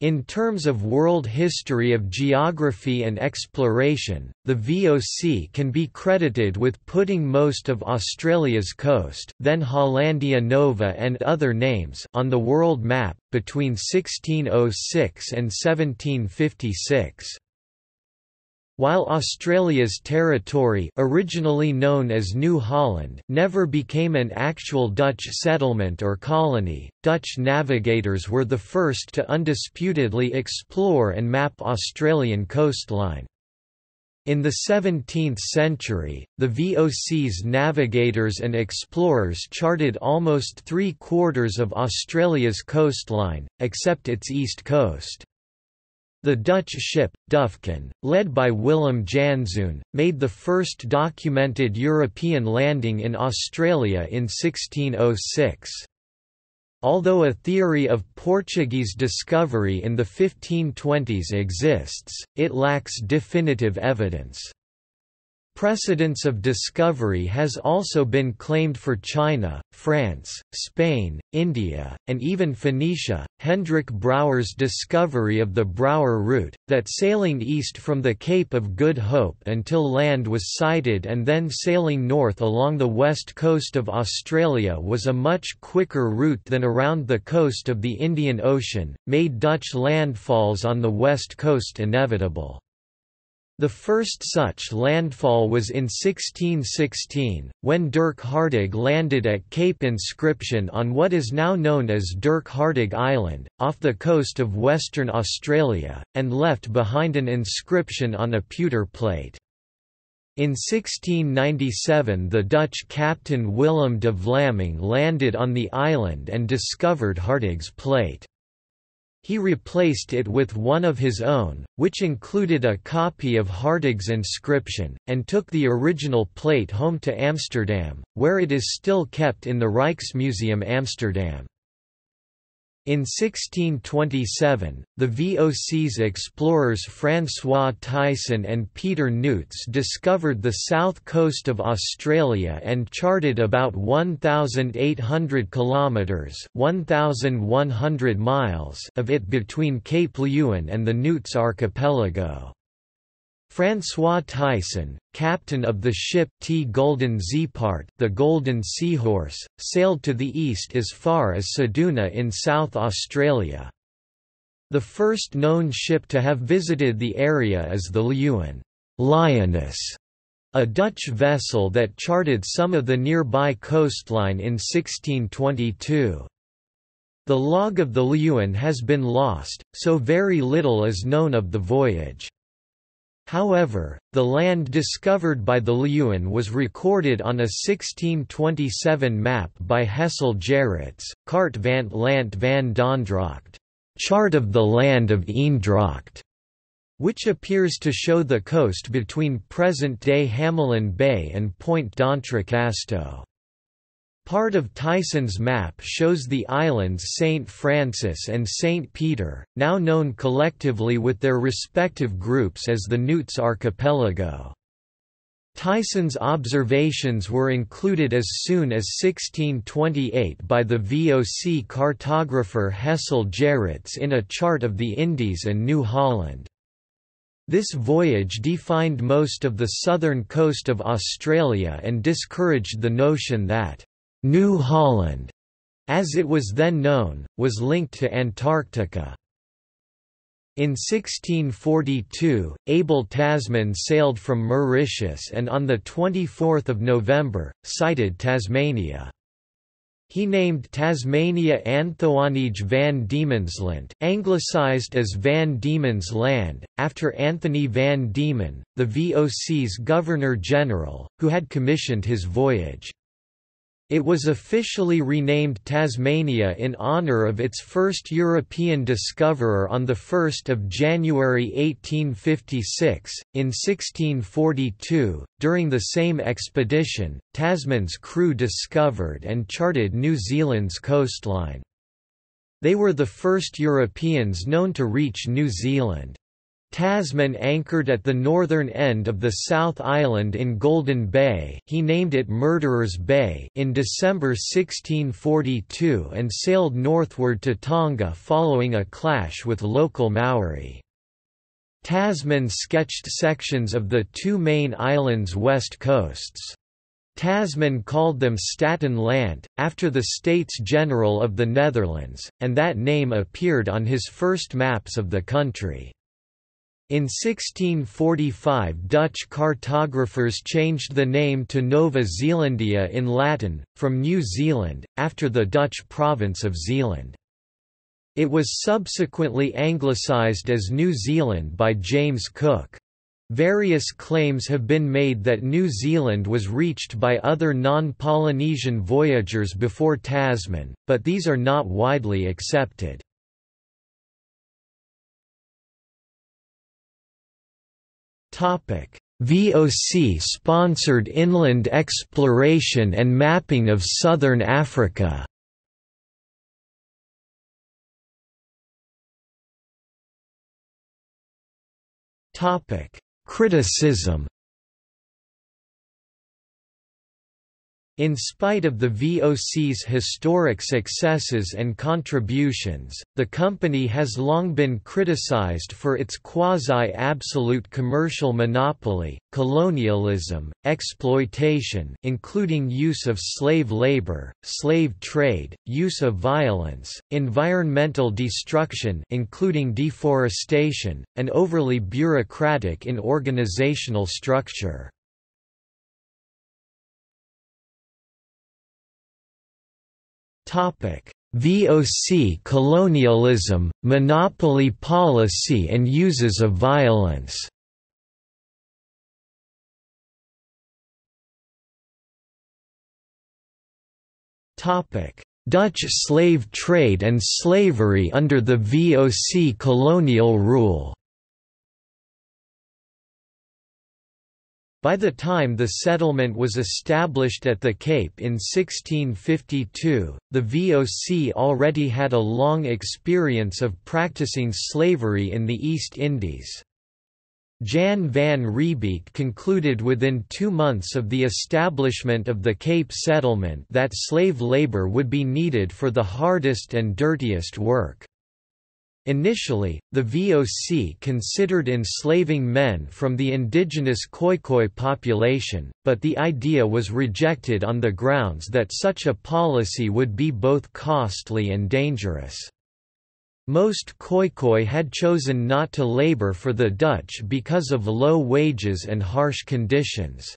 In terms of world history of geography and exploration, the VOC can be credited with putting most of Australia's coast then Hollandia Nova and other names on the world map, between 1606 and 1756. While Australia's territory originally known as New Holland never became an actual Dutch settlement or colony, Dutch navigators were the first to undisputedly explore and map Australian coastline. In the 17th century, the VOC's navigators and explorers charted almost three-quarters of Australia's coastline, except its east coast. The Dutch ship, Duyfken, led by Willem Janszoon, made the first documented European landing in Australia in 1606. Although a theory of Portuguese discovery in the 1520s exists, it lacks definitive evidence. Precedence of discovery has also been claimed for China, France, Spain, India, and even Phoenicia. Hendrik Brouwer's discovery of the Brouwer route, that sailing east from the Cape of Good Hope until land was sighted and then sailing north along the west coast of Australia was a much quicker route than around the coast of the Indian Ocean, made Dutch landfalls on the west coast inevitable. The first such landfall was in 1616, when Dirk Hartog landed at Cape Inscription on what is now known as Dirk Hartog Island, off the coast of Western Australia, and left behind an inscription on a pewter plate. In 1697 the Dutch captain Willem de Vlaming landed on the island and discovered Hartog's plate. He replaced it with one of his own, which included a copy of Hartog's inscription, and took the original plate home to Amsterdam, where it is still kept in the Rijksmuseum Amsterdam. In 1627, the VOC's explorers François Thijssen and Pieter Nuyts discovered the south coast of Australia and charted about 1,800 kilometres (1,100 miles) of it between Cape Leeuwin and the Nuyts archipelago. François Thijssen, captain of the ship T. Golden Zeepaert the Golden Seahorse, sailed to the east as far as Ceduna in South Australia. The first known ship to have visited the area is the Leeuwin Lioness, a Dutch vessel that charted some of the nearby coastline in 1622. The log of the Leeuwin has been lost, so very little is known of the voyage. However, the land discovered by the Leeuwin was recorded on a 1627 map by Hessel Gerrits, Kaart van Land van Dondrocht, Chart of the Land of Eendracht, which appears to show the coast between present-day Hamelin Bay and Point d'Entrecasteaux. Part of Thijssen's map shows the islands St. Francis and St. Peter, now known collectively with their respective groups as the Nuyts Archipelago. Thijssen's observations were included as soon as 1628 by the VOC cartographer Hessel Gerrits in a chart of the Indies and New Holland. This voyage defined most of the southern coast of Australia and discouraged the notion that New Holland, as it was then known, was linked to Antarctica. In 1642, Abel Tasman sailed from Mauritius and on 24 November, sighted Tasmania. He named Tasmania Anthoanige van Diemen's Land, anglicised as Van Diemen's Land, after Anthony van Diemen, the VOC's Governor-General, who had commissioned his voyage. It was officially renamed Tasmania in honour of its first European discoverer on 1 January 1856. In 1642, during the same expedition, Tasman's crew discovered and charted New Zealand's coastline. They were the first Europeans known to reach New Zealand. Tasman anchored at the northern end of the South Island in Golden Bay he named it Murderers Bay in December 1642 and sailed northward to Tonga following a clash with local Maori. Tasman sketched sections of the two main islands' west coasts. Tasman called them Staten Land, after the States General of the Netherlands, and that name appeared on his first maps of the country. In 1645 Dutch cartographers changed the name to Nova Zealandia in Latin, from New Zealand, after the Dutch province of Zeeland. It was subsequently anglicised as New Zealand by James Cook. Various claims have been made that New Zealand was reached by other non-Polynesian voyagers before Tasman, but these are not widely accepted. VOC-sponsored inland exploration and mapping of southern Africa. Criticism In spite of the VOC's historic successes and contributions, the company has long been criticized for its quasi-absolute commercial monopoly, colonialism, exploitation including use of slave labor, slave trade, use of violence, environmental destruction including deforestation, and overly bureaucratic in organizational structure. VOC colonialism, monopoly policy and uses of violence. Topic: Dutch slave trade and slavery under the VOC colonial rule By the time the settlement was established at the Cape in 1652, the VOC already had a long experience of practicing slavery in the East Indies. Jan van Riebeeck concluded within two months of the establishment of the Cape settlement that slave labor would be needed for the hardest and dirtiest work. Initially, the VOC considered enslaving men from the indigenous Khoikhoi population, but the idea was rejected on the grounds that such a policy would be both costly and dangerous. Most Khoikhoi had chosen not to labor for the Dutch because of low wages and harsh conditions.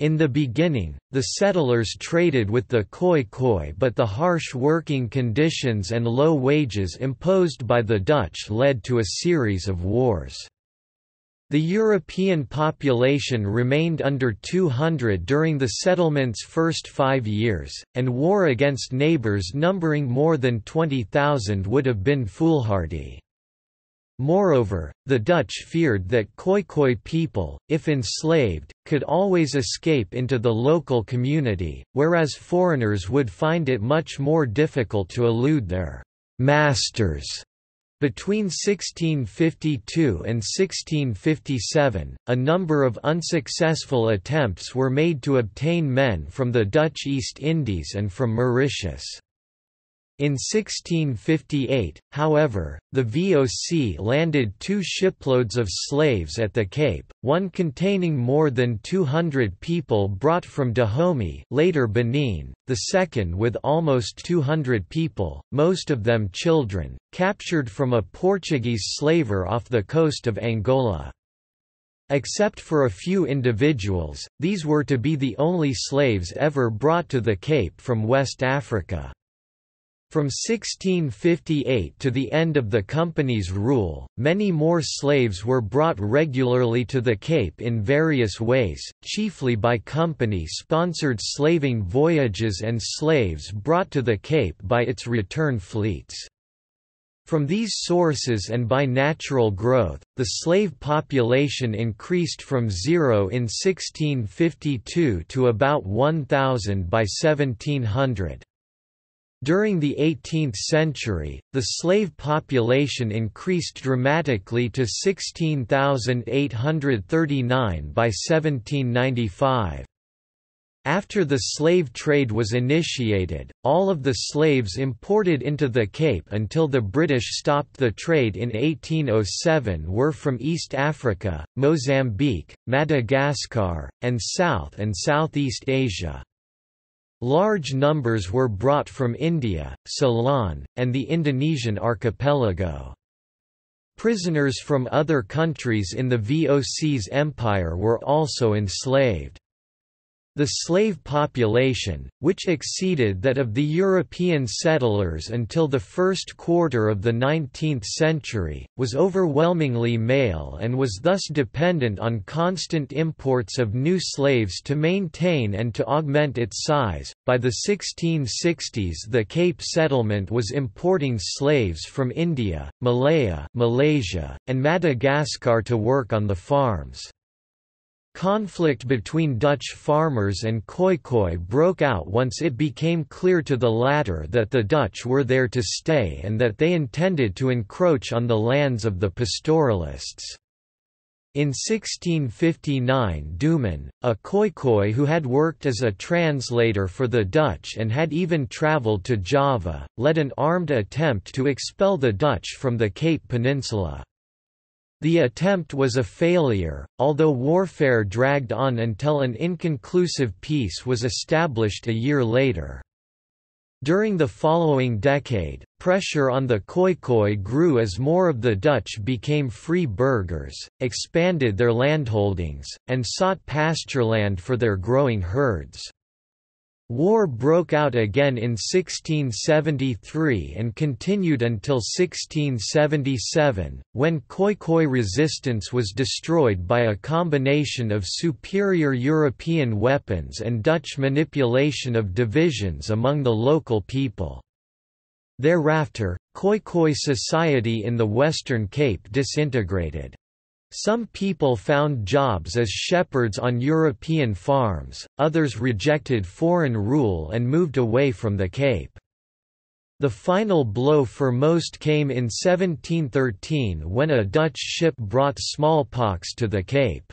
In the beginning, the settlers traded with the Khoikhoi but the harsh working conditions and low wages imposed by the Dutch led to a series of wars. The European population remained under 200 during the settlement's first five years, and war against neighbours numbering more than 20,000 would have been foolhardy. Moreover, the Dutch feared that Khoikhoi people, if enslaved, could always escape into the local community, whereas foreigners would find it much more difficult to elude their «masters». Between 1652 and 1657, a number of unsuccessful attempts were made to obtain men from the Dutch East Indies and from Mauritius. In 1658, however, the VOC landed two shiploads of slaves at the Cape, one containing more than 200 people brought from Dahomey later Benin, the second with almost 200 people, most of them children, captured from a Portuguese slaver off the coast of Angola. Except for a few individuals, these were to be the only slaves ever brought to the Cape from West Africa. From 1658 to the end of the company's rule, many more slaves were brought regularly to the Cape in various ways, chiefly by company-sponsored slaving voyages and slaves brought to the Cape by its return fleets. From these sources and by natural growth, the slave population increased from zero in 1652 to about 1,000 by 1700. During the 18th century, the slave population increased dramatically to 16,839 by 1795. After the slave trade was initiated, all of the slaves imported into the Cape until the British stopped the trade in 1807 were from East Africa, Mozambique, Madagascar, and South and Southeast Asia. Large numbers were brought from India, Ceylon, and the Indonesian archipelago. Prisoners from other countries in the VOC's empire were also enslaved. The slave population, which exceeded that of the European settlers until the first quarter of the 19th century, was overwhelmingly male and was thus dependent on constant imports of new slaves to maintain and to augment its size. By the 1660s, the Cape settlement was importing slaves from India, Malaya, Malaysia, and Madagascar to work on the farms. Conflict between Dutch farmers and Khoikhoi broke out once it became clear to the latter that the Dutch were there to stay and that they intended to encroach on the lands of the pastoralists. In 1659 Doman, a Khoikhoi who had worked as a translator for the Dutch and had even travelled to Java, led an armed attempt to expel the Dutch from the Cape Peninsula. The attempt was a failure, although warfare dragged on until an inconclusive peace was established a year later. During the following decade, pressure on the Khoikhoi grew as more of the Dutch became free burghers, expanded their landholdings, and sought pastureland for their growing herds. War broke out again in 1673 and continued until 1677, when Khoikhoi resistance was destroyed by a combination of superior European weapons and Dutch manipulation of divisions among the local people. Thereafter, Khoikhoi society in the Western Cape disintegrated. Some people found jobs as shepherds on European farms, others rejected foreign rule and moved away from the Cape. The final blow for most came in 1713 when a Dutch ship brought smallpox to the Cape.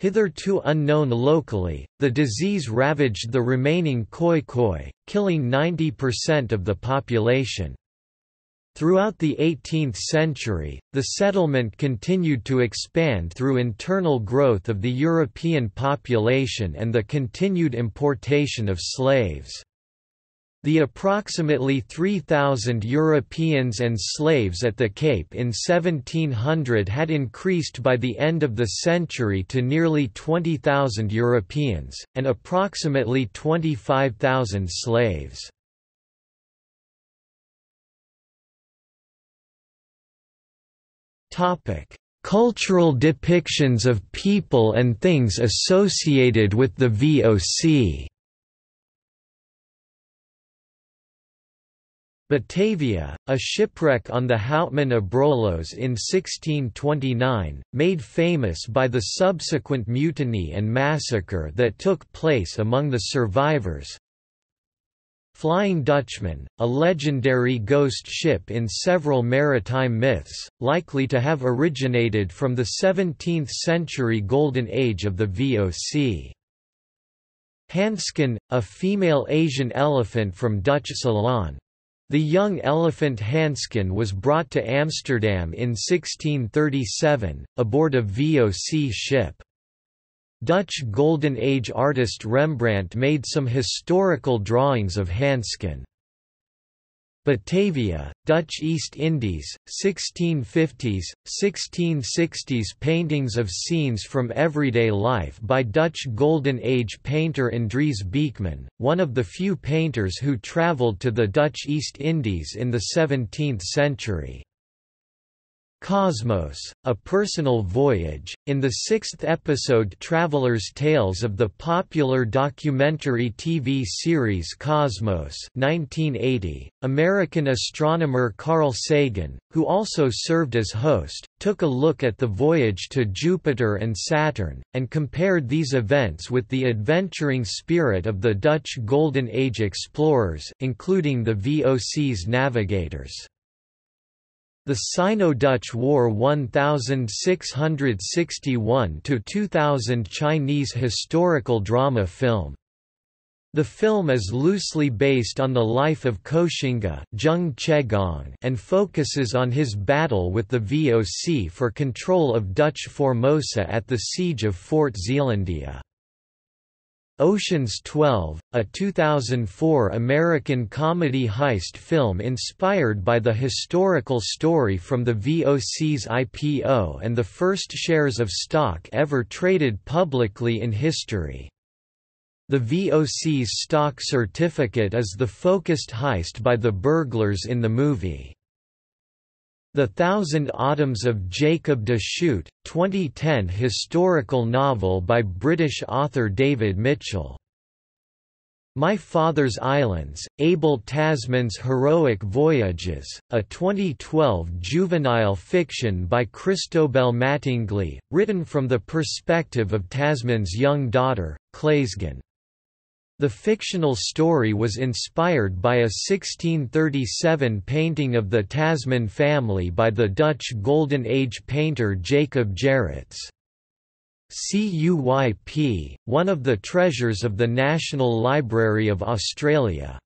Hitherto unknown locally, the disease ravaged the remaining Khoikhoi, killing 90% of the population. Throughout the 18th century, the settlement continued to expand through internal growth of the European population and the continued importation of slaves. The approximately 3,000 Europeans and slaves at the Cape in 1700 had increased by the end of the century to nearly 20,000 Europeans, and approximately 25,000 slaves. Topic: Cultural depictions of people and things associated with the VOC. Batavia, a shipwreck on the Houtman Abrolhos in 1629, made famous by the subsequent mutiny and massacre that took place among the survivors, Flying Dutchman, a legendary ghost ship in several maritime myths, likely to have originated from the 17th-century Golden Age of the VOC. Hansken, a female Asian elephant from Dutch Ceylon. The young elephant Hansken was brought to Amsterdam in 1637, aboard a VOC ship. Dutch Golden Age artist Rembrandt made some historical drawings of Hansken. Batavia, Dutch East Indies, 1650s, 1660s Paintings of scenes from everyday life by Dutch Golden Age painter Andries Beeckman, one of the few painters who travelled to the Dutch East Indies in the 17th century. Cosmos, A Personal Voyage, in the sixth episode Traveler's Tales of the popular documentary TV series Cosmos 1980, American astronomer Carl Sagan, who also served as host, took a look at the voyage to Jupiter and Saturn, and compared these events with the adventuring spirit of the Dutch Golden Age explorers including the VOC's navigators. The Sino-Dutch War 1661–2000 Chinese historical drama film. The film is loosely based on the life of Koxinga and focuses on his battle with the VOC for control of Dutch Formosa at the Siege of Fort Zeelandia. Ocean's 12, a 2004 American comedy heist film inspired by the historical story from the VOC's IPO and the first shares of stock ever traded publicly in history. The VOC's stock certificate is the focused heist by the burglars in the movie. The Thousand Autumns of Jacob de Zoet, 2010 historical novel by British author David Mitchell. My Father's Islands, Abel Tasman's Heroic Voyages, a 2012 juvenile fiction by Christobel Mattingly, written from the perspective of Tasman's young daughter, Claesgen. The fictional story was inspired by a 1637 painting of the Tasman family by the Dutch Golden Age painter Jacob Gerrits. CUYP, one of the treasures of the National Library of Australia.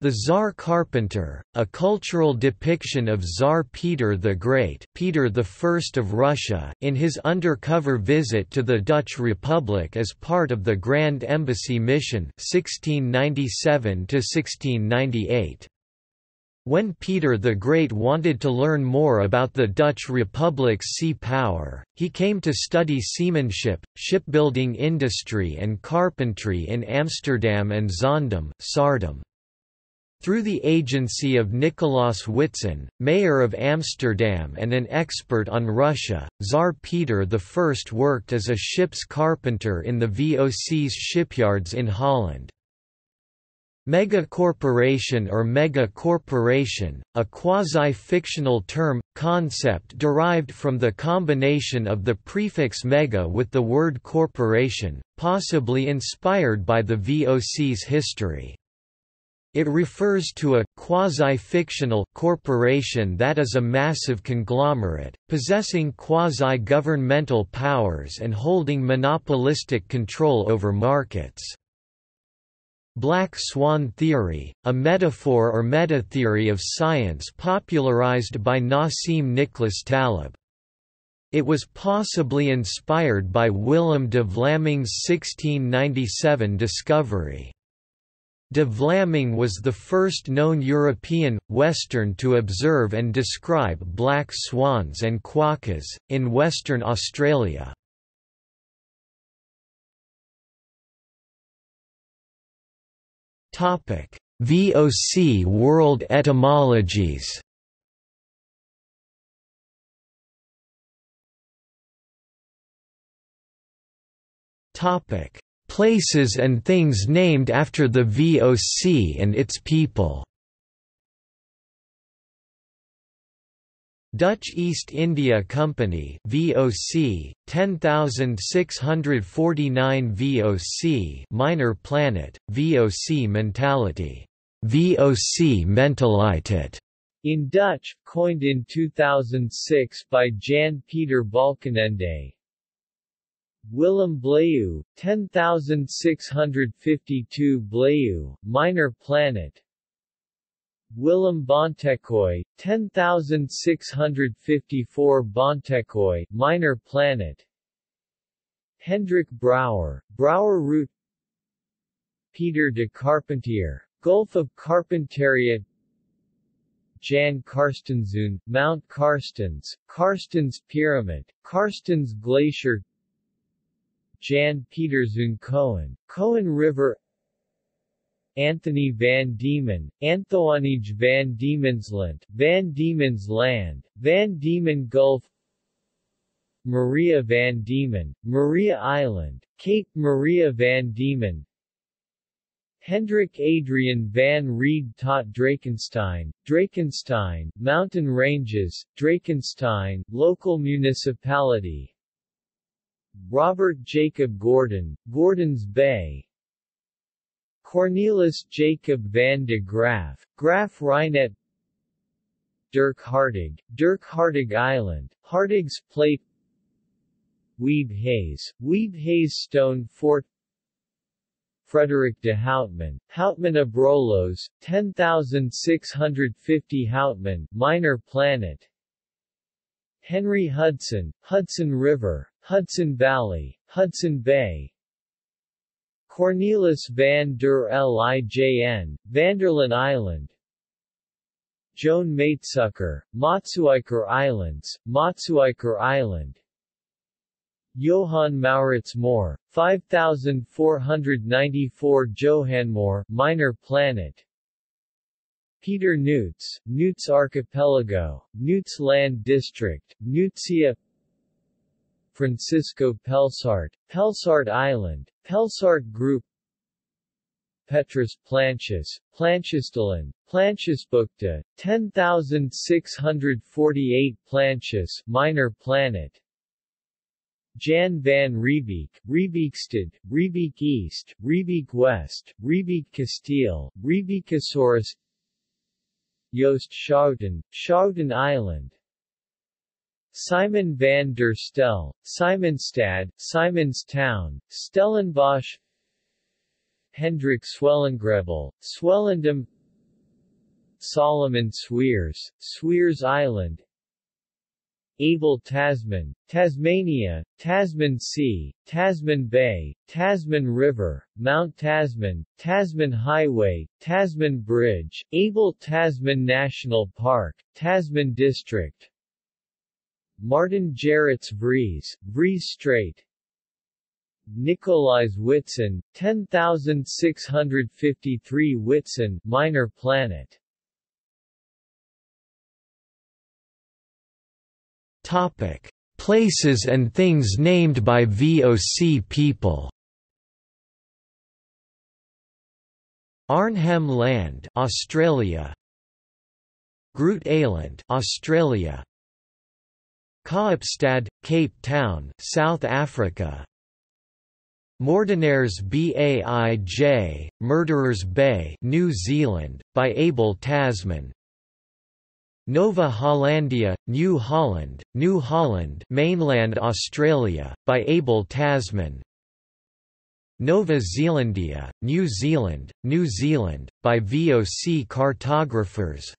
The Tsar Carpenter, a cultural depiction of Tsar Peter the Great Peter I of Russia, in his undercover visit to the Dutch Republic as part of the Grand Embassy Mission 1697 -1698. When Peter the Great wanted to learn more about the Dutch Republic's sea power, he came to study seamanship, shipbuilding industry and carpentry in Amsterdam and Zaandam, Saardam. Through the agency of Nicolaas Witsen, mayor of Amsterdam and an expert on Russia, Tsar Peter I worked as a ship's carpenter in the VOC's shipyards in Holland. Megacorporation or mega-corporation, a quasi-fictional term, concept derived from the combination of the prefix mega with the word corporation, possibly inspired by the VOC's history. It refers to a quasi-fictional corporation that is a massive conglomerate, possessing quasi-governmental powers and holding monopolistic control over markets. Black swan theory, a metaphor or meta-theory of science popularized by Nassim Nicholas Taleb. It was possibly inspired by Willem de Vlaming's 1697 discovery. De Vlaming was the first known European, Western to observe and describe black swans and quokkas, in Western Australia. VOC World etymologies Topic Places and things named after the VOC and its people. Dutch East India Company VOC 10649 VOC Minor Planet VOC mentality VOC mentaliteit in Dutch coined in 2006 by Jan Peter Balkenende Willem Blaeu, 10652 Blaeu, minor planet. Willem Bontekoe, 10654 Bontekoe, minor planet. Hendrik Brouwer, Brouwer route. Peter de Carpentier, Gulf of Carpentaria Jan Karstenszoon, Mount Carstens, Carstens Pyramid, Carstens Glacier Jan Pieterszoon Coen, Coen River. Anthony van Diemen, Anthoanij van Diemensland, Van Diemen's Land, Van Diemen Gulf. Maria van Diemen, Maria Island, Cape Maria van Diemen. Hendrik Adrian van Rheede tot Drakenstein, Drakenstein, Mountain Ranges, Drakenstein, Local Municipality Robert Jacob Gordon, Gordon's Bay. Cornelis Jacob van de Graaf, Graaf Reinet. Dirk Hartog, Dirk Hartog Island, Hartog's Plate. Wiebbe Hayes, Wiebbe Hayes Stone Fort. Frederick de Houtman, Houtman Abrolhos, 10650 Houtman, Minor Planet. Henry Hudson, Hudson River, Hudson Valley, Hudson Bay. Cornelis van der Lijn, Vanderlyn Island. Joan Maetsuycker, Maatsuiker Islands, Maatsuiker Island. Johann Maurits Mohr, 5494 Johannmohr, Minor Planet. Pieter Nuyts, Nuyts Archipelago, Nuyts Land District, Nuytsia Francisco Pelsaert, Pelsaert Island, Pelsaert Group Petrus Plancius, Planciustalan, Planciusbukta, 10648 Plancius Minor Planet. Jan van Riebeeck, Riebeekstad, Riebeek East, Riebeek West, Riebeek Castile, Riebeekosaurus Joost Schouten, Schouten Island Simon van der Stel, Simonstad, Simonstown, Stellenbosch Hendrik Swellengrebel, Swellendam Solomon Sweers, Sweers Island Abel Tasman, Tasmania, Tasman Sea, Tasman Bay, Tasman River, Mount Tasman, Tasman Highway, Tasman Bridge, Abel Tasman National Park, Tasman District Maarten Gerritsz Vries, Vries Strait Nicolaes Witsen, 10653 Witsen minor planet Topic: Places and things named by VOC people. Arnhem Land, Australia. Groot Eylandt, Australia. Kaapstad, Cape Town, South Africa. Moordenaars Baij, Murderers Bay, New Zealand, by Abel Tasman. Nova Hollandia, New Holland, New Holland, mainland Australia, by Abel Tasman. Nova Zealandia, New Zealand, New Zealand, by VOC cartographers.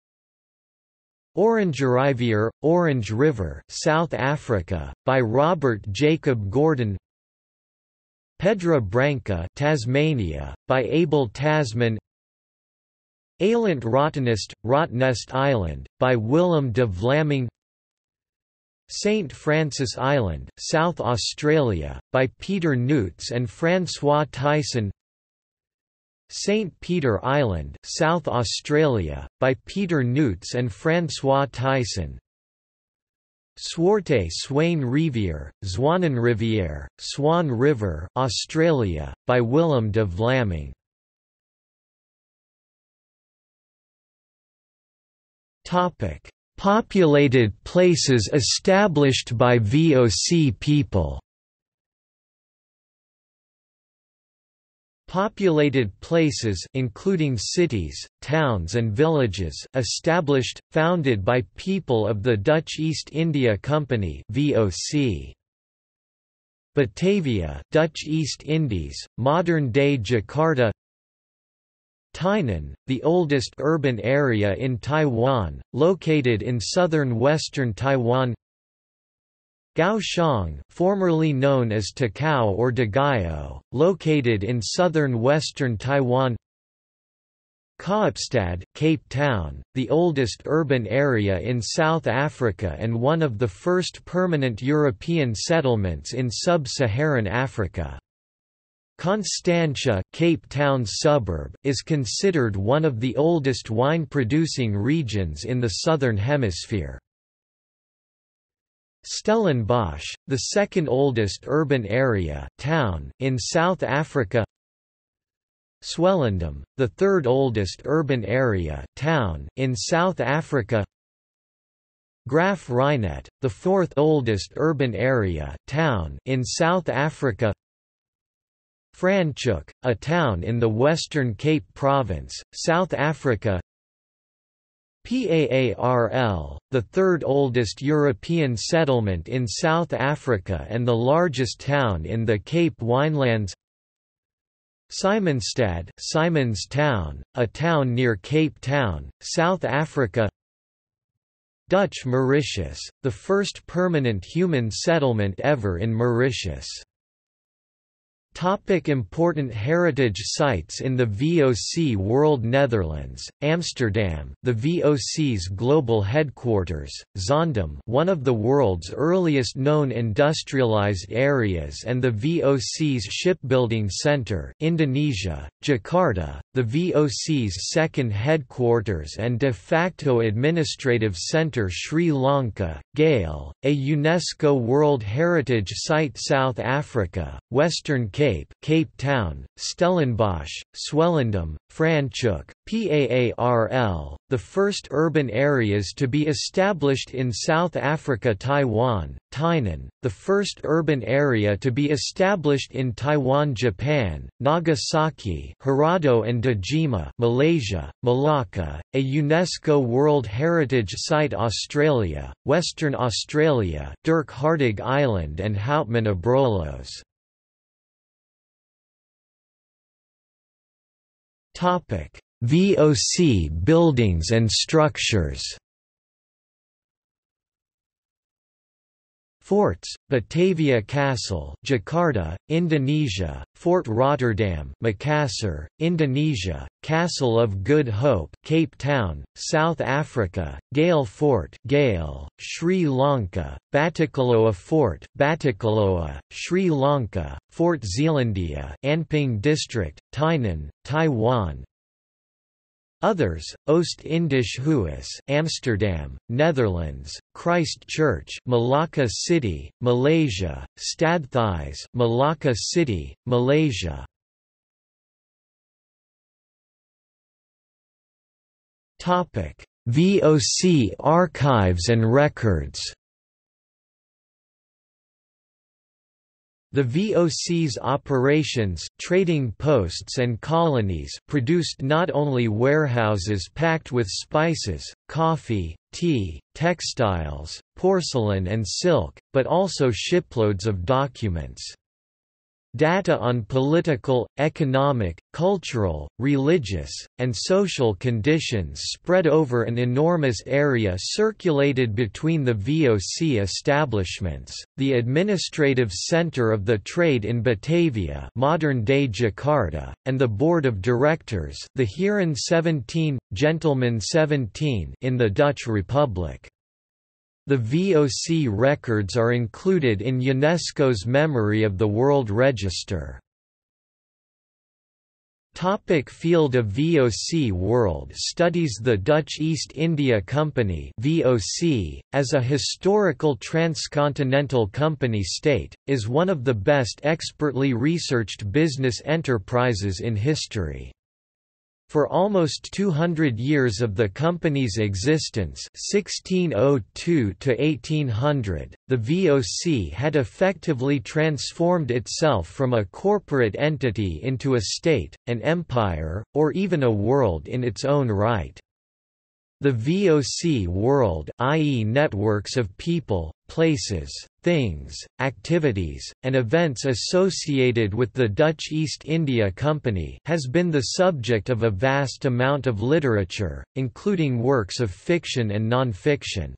Orange Rivier, Orange River, South Africa, by Robert Jacob Gordon. Pedra Branca, Tasmania, by Abel Tasman. Eiland Rottnest, Rottnest Island, by Willem de Vlaming. St. Francis Island, South Australia, by Pieter Nuyts and François Thijssen St. Peter Island, South Australia, by Pieter Nuyts and François Thijssen Swarte Swain Riviere, Zwanenriviere, Swan River, Australia, by Willem de Vlaming Populated places established by VOC people Populated places including cities, towns and villages established, founded by people of the Dutch East India Company VOC. Batavia Dutch East Indies, modern-day Jakarta Tainan, the oldest urban area in Taiwan, located in southern western Taiwan Kaohsiung formerly known as Takao or Dagayo, located in southern western Taiwan Kaapstad, Cape Town, the oldest urban area in South Africa and one of the first permanent European settlements in sub-Saharan Africa. Constantia, Cape Town's suburb, is considered one of the oldest wine-producing regions in the Southern Hemisphere. Stellenbosch, the second oldest urban area town in South Africa. Swellendam, the third oldest urban area town in South Africa. Graaff-Reinet, the fourth oldest urban area town in South Africa. Franschhoek, a town in the Western Cape Province, South Africa PAARL, the third oldest European settlement in South Africa and the largest town in the Cape Winelands. Simonstad Simons Town, a town near Cape Town, South Africa. Dutch Mauritius, the first permanent human settlement ever in Mauritius Topic important heritage sites in the VOC World Netherlands, Amsterdam the VOC's global headquarters, Zaandam one of the world's earliest known industrialized areas and the VOC's shipbuilding center Indonesia, Jakarta, the VOC's second headquarters and de facto administrative center Sri Lanka, Galle, a UNESCO World Heritage Site South Africa, Western Cape, Cape Town, Stellenbosch, Swellendam, Franschhoek, PAARL, the first urban areas to be established in South Africa Taiwan, Tainan, the first urban area to be established in Taiwan Japan, Nagasaki Hirado and Dejima Malaysia, Malacca, a UNESCO World Heritage Site Australia, Western Australia Dirk Hartog Island and Houtman Abrolhos. VOC buildings and structures Forts, Batavia Castle, Jakarta, Indonesia, Fort Rotterdam, Makassar, Indonesia, Castle of Good Hope, Cape Town, South Africa, Galle Fort, Galle, Sri Lanka, Batticaloa Fort, Batticaloa, Sri Lanka, Fort Zeelandia, Anping District, Tainan, Taiwan, Others, Oost-Indisch Huis, Amsterdam, Netherlands, Christchurch, Malacca City, Malaysia, Stadthuys, Malacca City, Malaysia. Topic: VOC archives and records. The VOC's operations trading posts and colonies produced not only warehouses packed with spices, coffee, tea, textiles, porcelain and silk, but also shiploads of documents. Data on political, economic, cultural, religious, and social conditions spread over an enormous area circulated between the VOC establishments, the administrative center of the trade in Batavia modern-day Jakarta, and the board of directors the Heeren 17, Gentlemen 17 in the Dutch Republic. The VOC records are included in UNESCO's Memory of the World Register. Topic field of VOC World studies The Dutch East India Company VOC, as a historical transcontinental company state, is one of the best expertly researched business enterprises in history. For almost 200 years of the company's existence 1602 to 1800, the VOC had effectively transformed itself from a corporate entity into a state, an empire, or even a world in its own right. The VOC world i.e. networks of people, places, things, activities, and events associated with the Dutch East India Company has been the subject of a vast amount of literature, including works of fiction and non-fiction.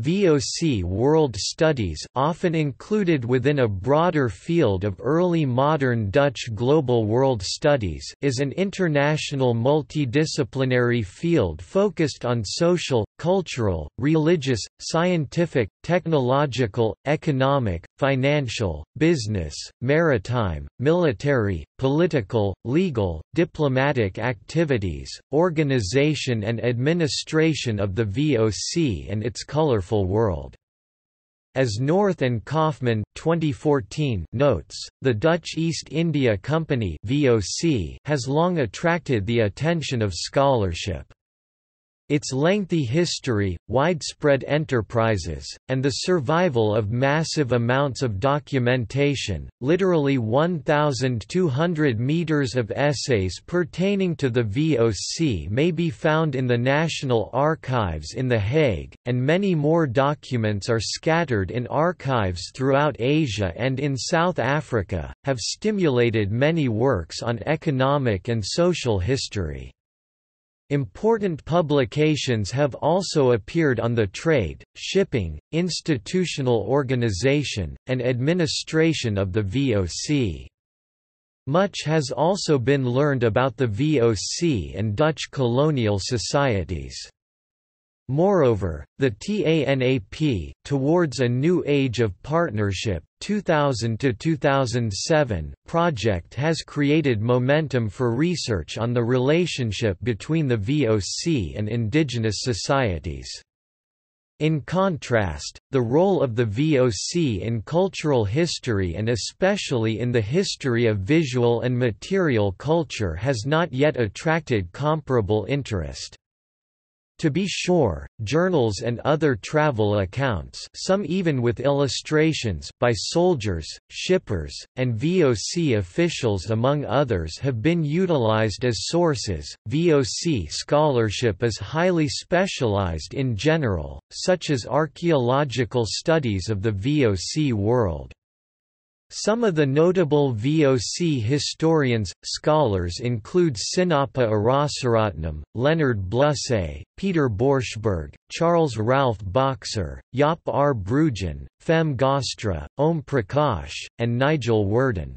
VOC world studies often included within a broader field of early modern Dutch global world studies is an international multidisciplinary field focused on social, cultural, religious, scientific, technological, economic, financial, business, maritime, military, political, legal, diplomatic activities, organization and administration of the VOC and its colorful world. As North and Kaufman 2014 notes, the Dutch East India Company VOC has long attracted the attention of scholarship. Its lengthy history, widespread enterprises, and the survival of massive amounts of documentation, literally 1,200 meters of essays pertaining to the VOC may be found in the National Archives in The Hague, and many more documents are scattered in archives throughout Asia and in South Africa, have stimulated many works on economic and social history. Important publications have also appeared on the trade, shipping, institutional organization, and administration of the VOC. Much has also been learned about the VOC and Dutch colonial societies. Moreover, the TANAP, Towards a New Age of Partnership 2000–2007 project has created momentum for research on the relationship between the VOC and indigenous societies. In contrast, the role of the VOC in cultural history and especially in the history of visual and material culture has not yet attracted comparable interest. To be sure, journals and other travel accounts some even with illustrations by soldiers, shippers, and VOC officials among others have been utilized as sources. VOC scholarship is highly specialized in general, such as archaeological studies of the VOC world. Some of the notable VOC historians, scholars include Sinnappa Arasaratnam, Leonard Blussé, Peter Borschberg, Charles Ralph Boxer, Jaap R. Bruggen, Femme Gaastra, Om Prakash, and Nigel Worden.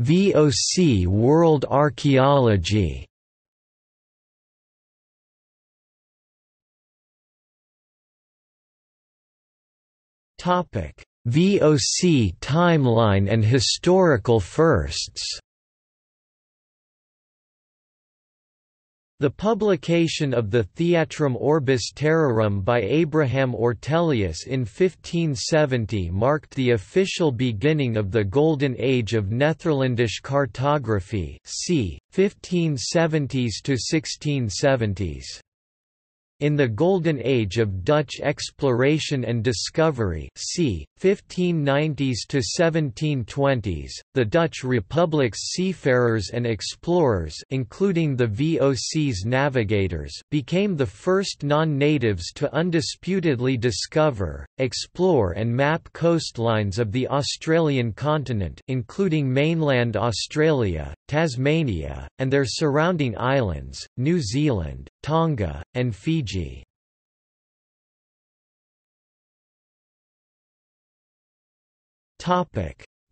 VOC World Archaeology VOC timeline and historical firsts The publication of the Theatrum Orbis Terrarum by Abraham Ortelius in 1570 marked the official beginning of the Golden Age of Netherlandish cartography c. 1570s to 1670s. In the Golden Age of Dutch exploration and discovery c. 1590s to 1720s, the Dutch Republic's seafarers and explorers including the VOC's navigators became the first non-natives to undisputedly discover, explore and map coastlines of the Australian continent including mainland Australia, Tasmania, and their surrounding islands, New Zealand, Tonga, and Fiji.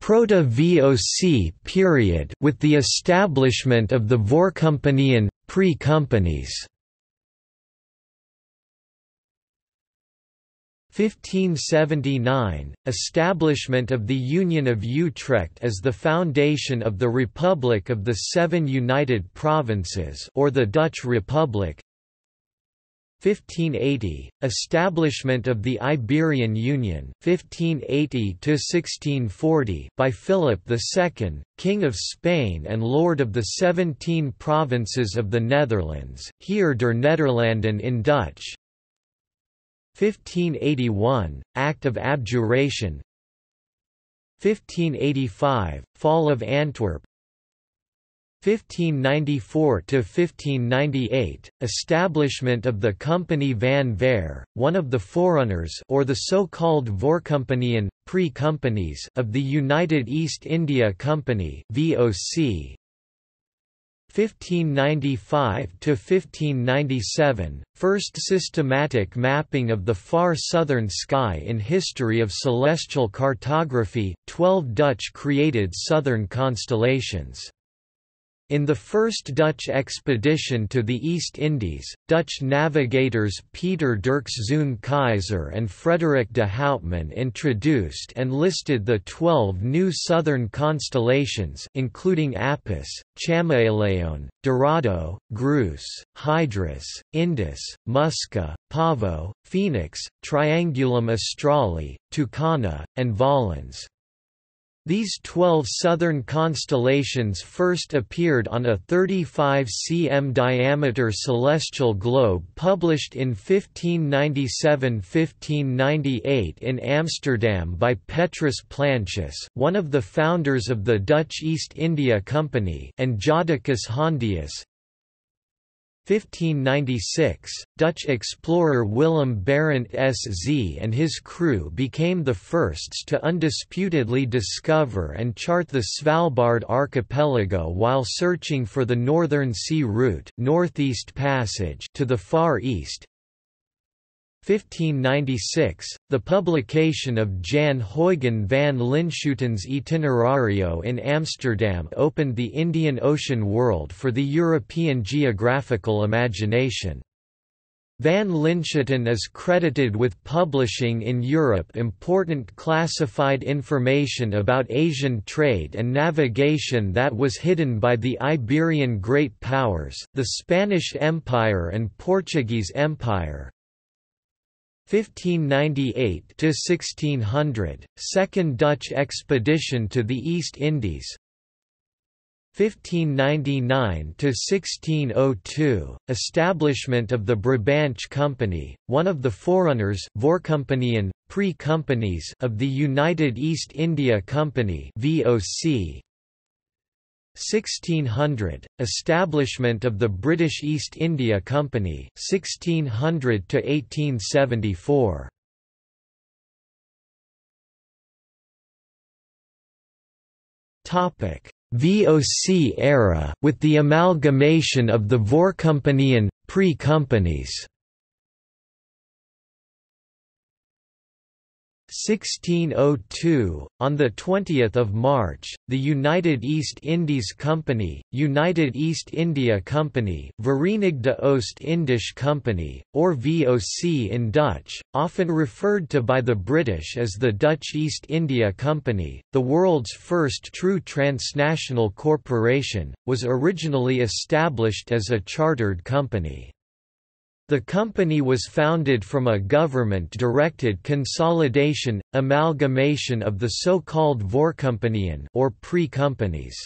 Proto-VOC period with the establishment of the Voorcompagnieën, pre-companies 1579 – Establishment of the Union of Utrecht as the foundation of the Republic of the Seven United Provinces or the Dutch Republic 1580 – Establishment of the Iberian Union 1580 to 1640 by Philip II, King of Spain and Lord of the Seventeen Provinces of the Netherlands, Heer der Nederlanden in Dutch. 1581 – Act of Abjuration. 1585 – Fall of Antwerp 1594–1598, establishment of the Compagnie van Verre, one of the forerunners or the so-called Voorcompagnieën, pre-companies of the United East India Company VOC, 1595 to 1597 first systematic mapping of the far southern sky in history of celestial cartography, 12 Dutch-created southern constellations. In the first Dutch expedition to the East Indies, Dutch navigators Peter Dirks Zoon Keyser and Frederik de Houtman introduced and listed the twelve new southern constellations including Apus, Chamaeleon, Dorado, Grus, Hydrus, Indus, Musca, Pavo, Phoenix, Triangulum Australe, Tucana, and Volans. These twelve southern constellations first appeared on a 35 cm diameter celestial globe published in 1597–1598 in Amsterdam by Petrus Plancius one of the founders of the Dutch East India Company and Jodocus Hondius, 1596, Dutch explorer Willem Barentsz and his crew became the firsts to undisputedly discover and chart the Svalbard archipelago while searching for the Northern Sea Route Northeast Passage to the Far East, 1596, the publication of Jan Huygen van Linschoten's Itinerario in Amsterdam opened the Indian Ocean world for the European geographical imagination. Van Linschoten is credited with publishing in Europe important classified information about Asian trade and navigation that was hidden by the Iberian Great Powers, the Spanish Empire and Portuguese Empire, 1598 to 1600 Second Dutch expedition to the East Indies. 1599 to 1602 establishment of the Brabant Company one of the forerunners pre-companies of the United East India Company VOC 1600 establishment of the British East India Company 1600 to 1874 topic VOC era with the amalgamation of the Voorcompagnieën pre-companies 1602, on 20 March, the United East Indies Company, United East India Company, Verenigde Oostindische Compagnie, or VOC in Dutch, often referred to by the British as the Dutch East India Company, the world's first true transnational corporation, was originally established as a chartered company. The company was founded from a government-directed consolidation, amalgamation of the so-called Voorcompagnieën or pre-companies.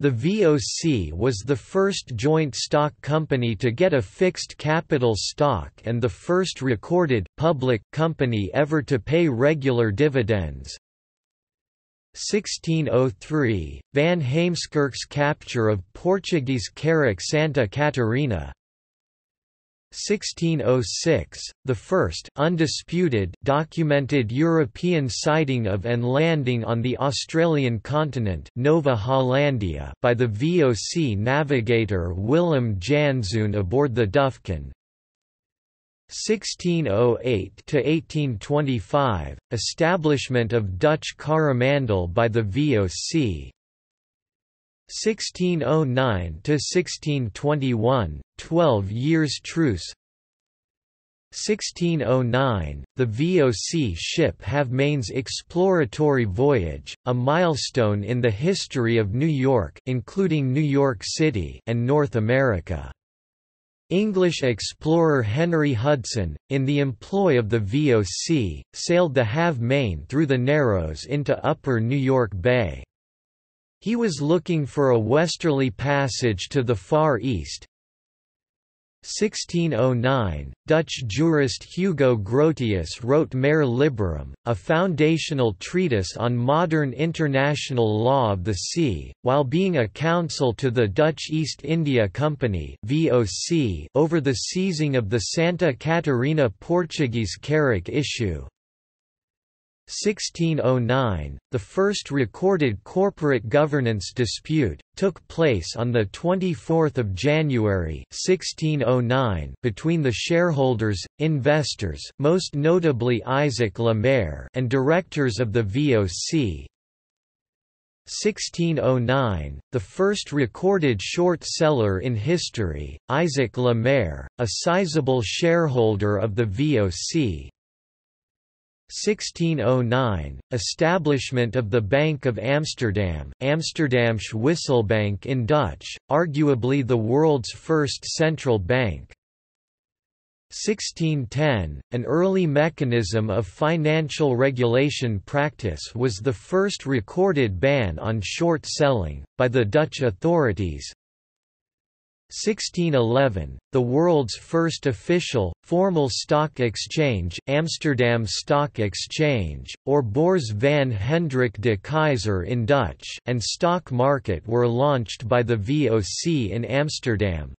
The VOC was the first joint stock company to get a fixed capital stock and the first recorded public company ever to pay regular dividends. 1603, Van Heemskerk's capture of Portuguese carrack Santa Catarina, 1606, the first undisputed documented European sighting of and landing on the Australian continent Nova Hollandia by the VOC navigator Willem Janszoon aboard the Duyfken. 1608–1825, establishment of Dutch Coromandel by the VOC 1609 to 1621 12 years truce 1609 the VOC ship Halve Maen's exploratory voyage a milestone in the history of New York including New York City and North America English explorer Henry Hudson, in the employ of the VOC, sailed the Halve Maen through the Narrows into upper New York Bay. He was looking for a westerly passage to the Far East. 1609, Dutch jurist Hugo Grotius wrote Mare Liberum, a foundational treatise on modern international law of the sea, while being a counsel to the Dutch East India Company over the seizing of the Santa Catarina Portuguese carrack issue. 1609, the first recorded corporate governance dispute, took place on 24 January 1609 between the shareholders, investors most notably Isaac Le Maire and directors of the VOC, 1609, the first recorded short seller in history, Isaac Le Maire, a sizable shareholder of the VOC, 1609, establishment of the Bank of Amsterdam Amsterdamsche Wisselbank in Dutch, arguably the world's first central bank. 1610, an early mechanism of financial regulation practice was the first recorded ban on short selling, by the Dutch authorities, 1611, the world's first official, formal stock exchange Amsterdam Stock Exchange, or Beurs van Hendrik de Keyser in Dutch and stock market were launched by the VOC in Amsterdam.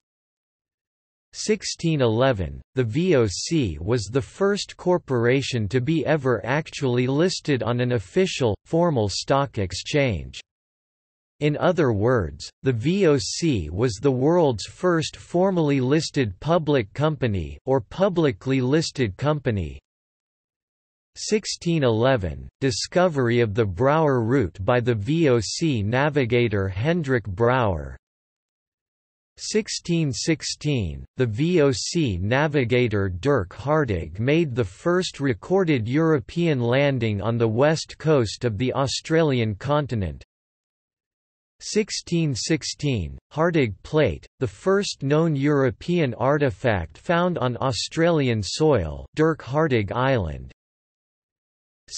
1611, the VOC was the first corporation to be ever actually listed on an official, formal stock exchange. In other words, the VOC was the world's first formally listed public company, or publicly listed company. 1611 – Discovery of the Brouwer route by the VOC navigator Hendrik Brouwer 1616, the VOC navigator Dirk Hartog made the first recorded European landing on the west coast of the Australian continent. 1616, Hartog Plate, the first known European artefact found on Australian soil Dirk Hartog Island.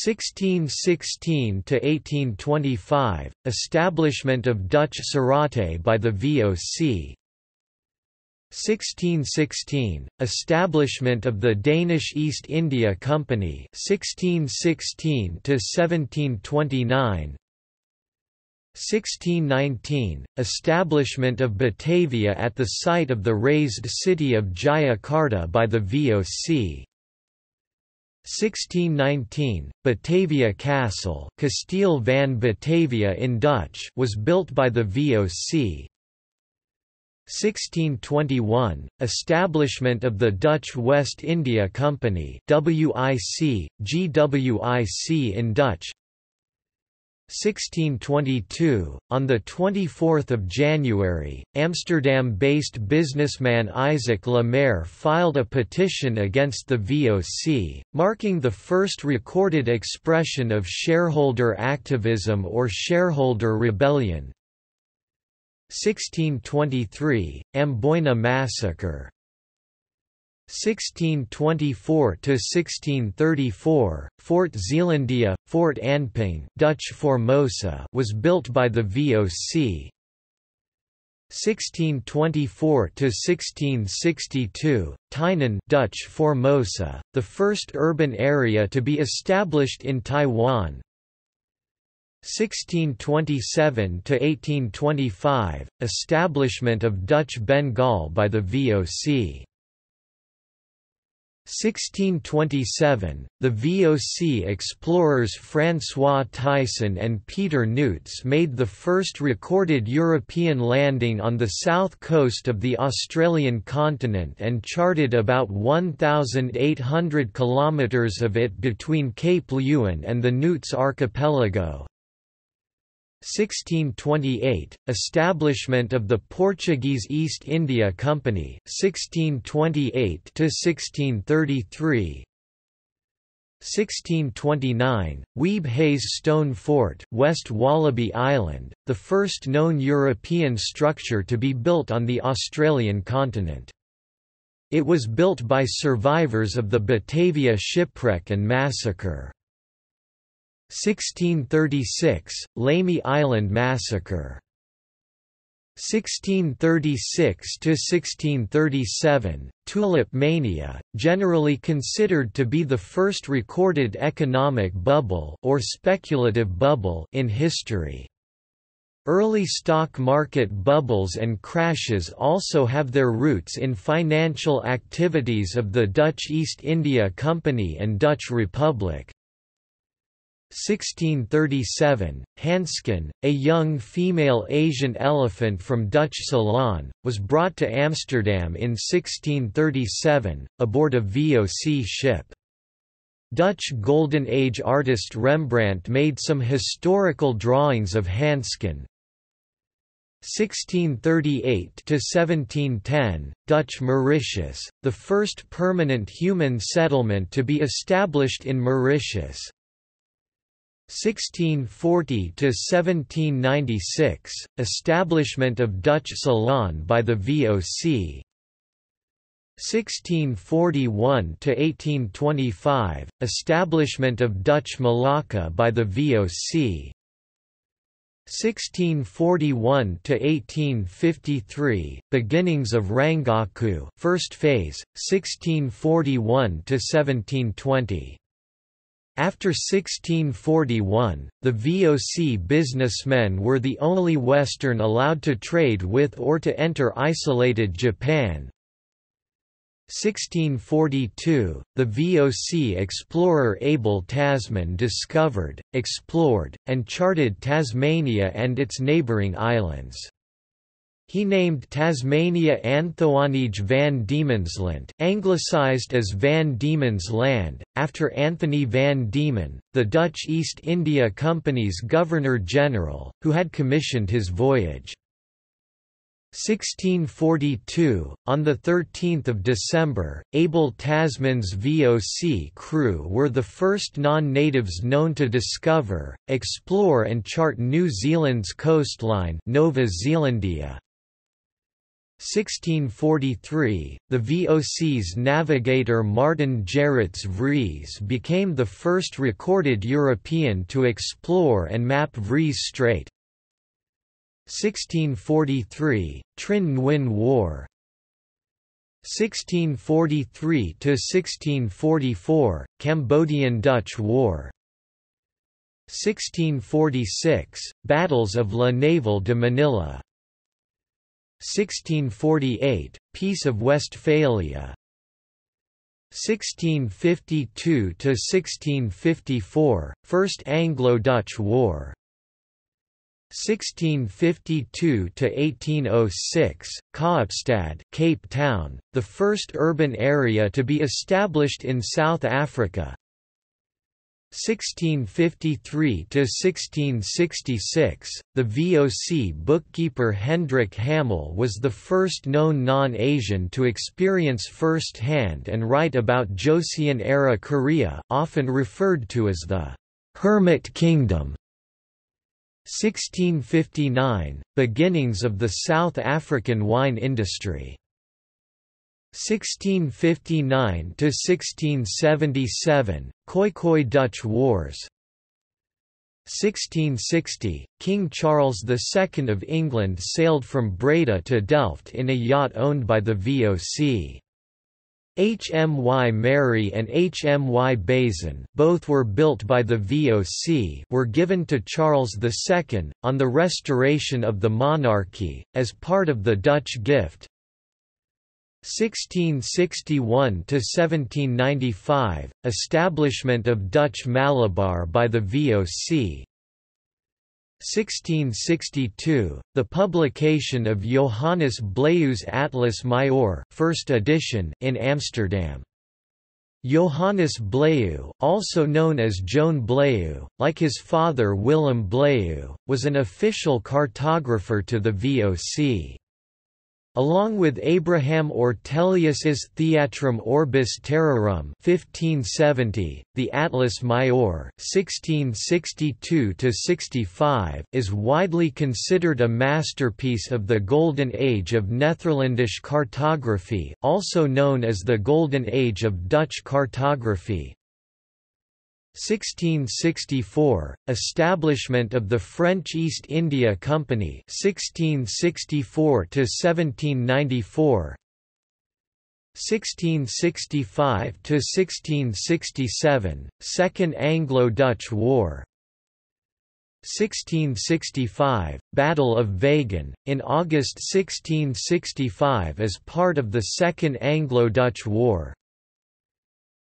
1616–1825, establishment of Dutch Surate by the VOC 1616 – Establishment of the Danish East India Company 1616 1729 1619 – Establishment of Batavia at the site of the razed city of Jayakarta by the VOC 1619, Batavia Castle Kasteel van Batavia in Dutch was built by the VOC 1621 – Establishment of the Dutch West India Company WIC, GWIC in Dutch 1622, on 24 January, Amsterdam-based businessman Isaac Le Maire filed a petition against the VOC, marking the first recorded expression of shareholder activism or shareholder rebellion. 1623, Amboina massacre 1624 to 1634 Fort Zeelandia Fort Anping Dutch Formosa was built by the VOC 1624 to 1662 Tainan Dutch Formosa the first urban area to be established in Taiwan. 1627 to 1825 establishment of Dutch Bengal by the VOC 1627, the VOC explorers François Thijssen and Pieter Nuyts made the first recorded European landing on the south coast of the Australian continent and charted about 1,800 kilometres of it between Cape Leeuwin and the Nuyts archipelago, 1628 – Establishment of the Portuguese East India Company 1628 to 1633 1629, Wiebbe Hayes Stone Fort West Wallaby Island, the first known European structure to be built on the Australian continent. It was built by survivors of the Batavia shipwreck and massacre. 1636, Lamey Island Massacre 1636–1637, Tulip Mania, generally considered to be the first recorded economic bubble or speculative bubble in history. Early stock market bubbles and crashes also have their roots in financial activities of the Dutch East India Company and Dutch Republic. 1637, Hansken, a young female Asian elephant from Dutch Ceylon, was brought to Amsterdam in 1637, aboard a VOC ship. Dutch Golden Age artist Rembrandt made some historical drawings of Hansken. 1638–1710, Dutch Mauritius, the first permanent human settlement to be established in Mauritius, 1640 to 1796 establishment of Dutch Ceylon by the VOC 1641 to 1825 establishment of Dutch Malacca by the VOC 1641 to 1853 beginnings of Rangaku first phase 1641 to 1720 after 1641, the VOC businessmen were the only Western allowed to trade with or to enter isolated Japan. 1642, the VOC explorer Abel Tasman discovered, explored, and charted Tasmania and its neighbouring islands. He named Tasmania Anthoonij van Diemen's anglicised as Van Diemen's Land, after Anthony van Diemen, the Dutch East India Company's Governor-General, who had commissioned his voyage. 1642, on 13 December, Abel Tasman's VOC crew were the first non-natives known to discover, explore and chart New Zealand's coastline Nova Zealandia. 1643, the VOC's navigator Maarten Gerritsz Vries became the first recorded European to explore and map Vries Strait, 1643, Trinh Nguyen War. 1643 to 1644 Cambodian Dutch War. 1646 Battles of La Naval de Manila 1648 Peace of Westphalia 1652 to 1654 First Anglo-Dutch War 1652 to 1806, Kaapstad, Cape Town, the first urban area to be established in South Africa. 1653 to 1666, the VOC bookkeeper Hendrik Hamel was the first known non-Asian to experience first-hand and write about Joseon-era Korea, often referred to as the Hermit Kingdom. 1659 – Beginnings of the South African wine industry 1659–1677, Khoikhoi Dutch Wars 1660, King Charles II of England sailed from Breda to Delft in a yacht owned by the VOC. HMY Mary and HMY Bezan both were built by the VOC were given to Charles II, on the restoration of the monarchy, as part of the Dutch gift. 1661–1795, establishment of Dutch Malabar by the VOC, 1662, the publication of Johannes Blaeu's Atlas Maior, first edition, in Amsterdam. Johannes Blaeu, also known as Joan Blaeu, like his father Willem Blaeu, was an official cartographer to the VOC. Along with Abraham Ortelius's Theatrum Orbis Terrarum 1570, the Atlas Maior 1662–65 is widely considered a masterpiece of the Golden Age of Netherlandish cartography, also known as the Golden Age of Dutch cartography, 1664 – Establishment of the French East India Company 1664 to 1794 1665 to 1667 Second Anglo-Dutch War. 1665 Battle of Vegen in August 1665 as part of the Second Anglo-Dutch War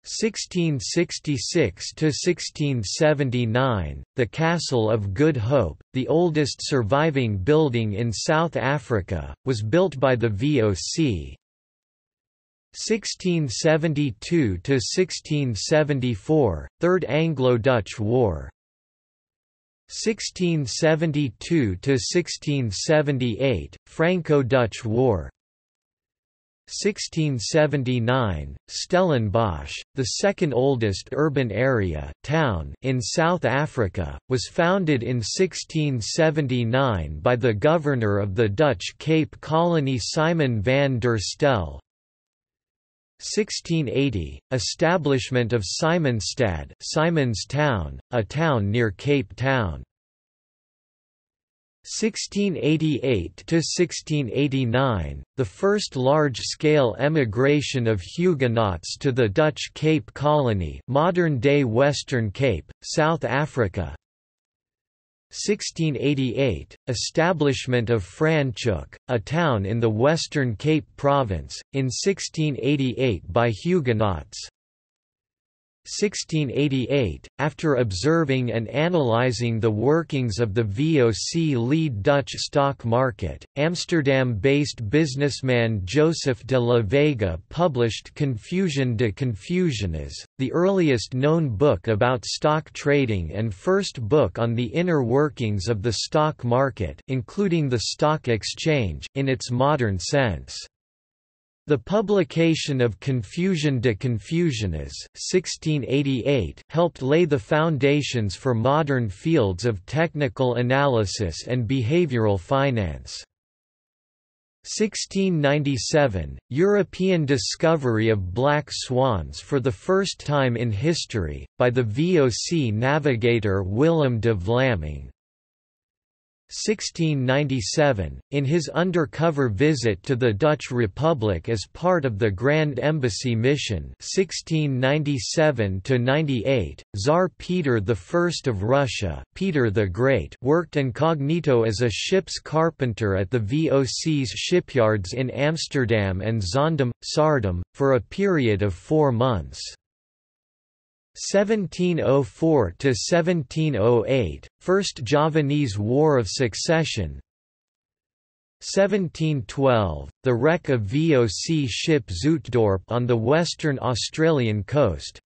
1666 to 1679, the Castle of Good Hope, the oldest surviving building in South Africa, was built by the VOC. 1672 to 1674, Third Anglo-Dutch War. 1672 to 1678, Franco-Dutch War. 1679, Stellenbosch, the second oldest urban area town in South Africa, was founded in 1679 by the governor of the Dutch Cape Colony Simon van der Stel. 1680, establishment of Simonstad Simon's Town, a town near Cape Town. 1688–1689, the first large-scale emigration of Huguenots to the Dutch Cape Colony modern-day Western Cape, South Africa. 1688, establishment of Franschhoek, a town in the Western Cape Province, in 1688 by Huguenots 1688, after observing and analyzing the workings of the VOC lead Dutch stock market, Amsterdam-based businessman Joseph de la Vega published Confusion de Confusiones, the earliest known book about stock trading and first book on the inner workings of the stock market including the stock exchange, in its modern sense. The publication of Confusion de Confusiones 1688 helped lay the foundations for modern fields of technical analysis and behavioral finance. 1697 – European discovery of black swans for the first time in history, by the VOC navigator Willem de Vlaming, 1697, in his undercover visit to the Dutch Republic as part of the Grand Embassy Mission 1697 Tsar Peter I of Russia Peter the Great worked incognito as a ship's carpenter at the VOC's shipyards in Amsterdam and Zaandam, Saardam, for a period of four months. 1704 to 1708 First Javanese War of Succession. 1712 The wreck of VOC ship Zuytdorp on the western Australian coast.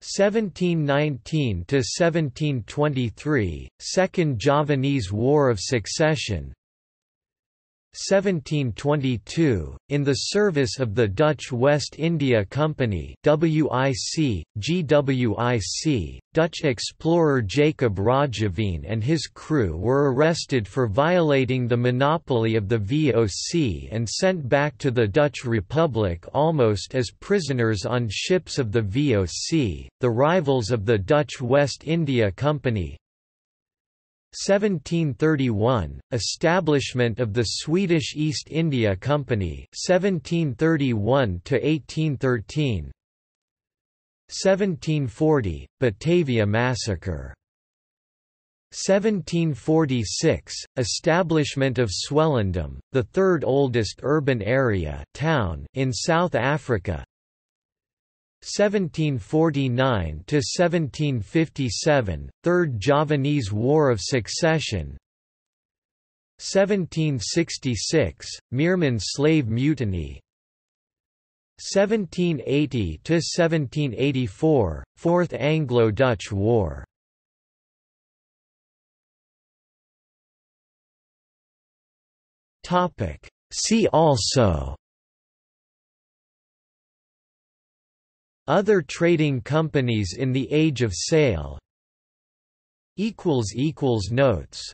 1719 to 1723 Second Javanese War of Succession 1722, in the service of the Dutch West India Company WIC, GWIC, Dutch explorer Jacob Roggeveen and his crew were arrested for violating the monopoly of the VOC and sent back to the Dutch Republic almost as prisoners on ships of the VOC, the rivals of the Dutch West India Company, 1731 – Establishment of the Swedish East India Company 1731 to 1813 1740 – Batavia Massacre. 1746 – Establishment of Swellendam, the third oldest urban area town in South Africa 1749 to 1757 Third Javanese War of Succession. 1766 Meermin slave mutiny. 1780–1784, Fourth Anglo-Dutch War. See also Other trading companies in the Age of Sail Notes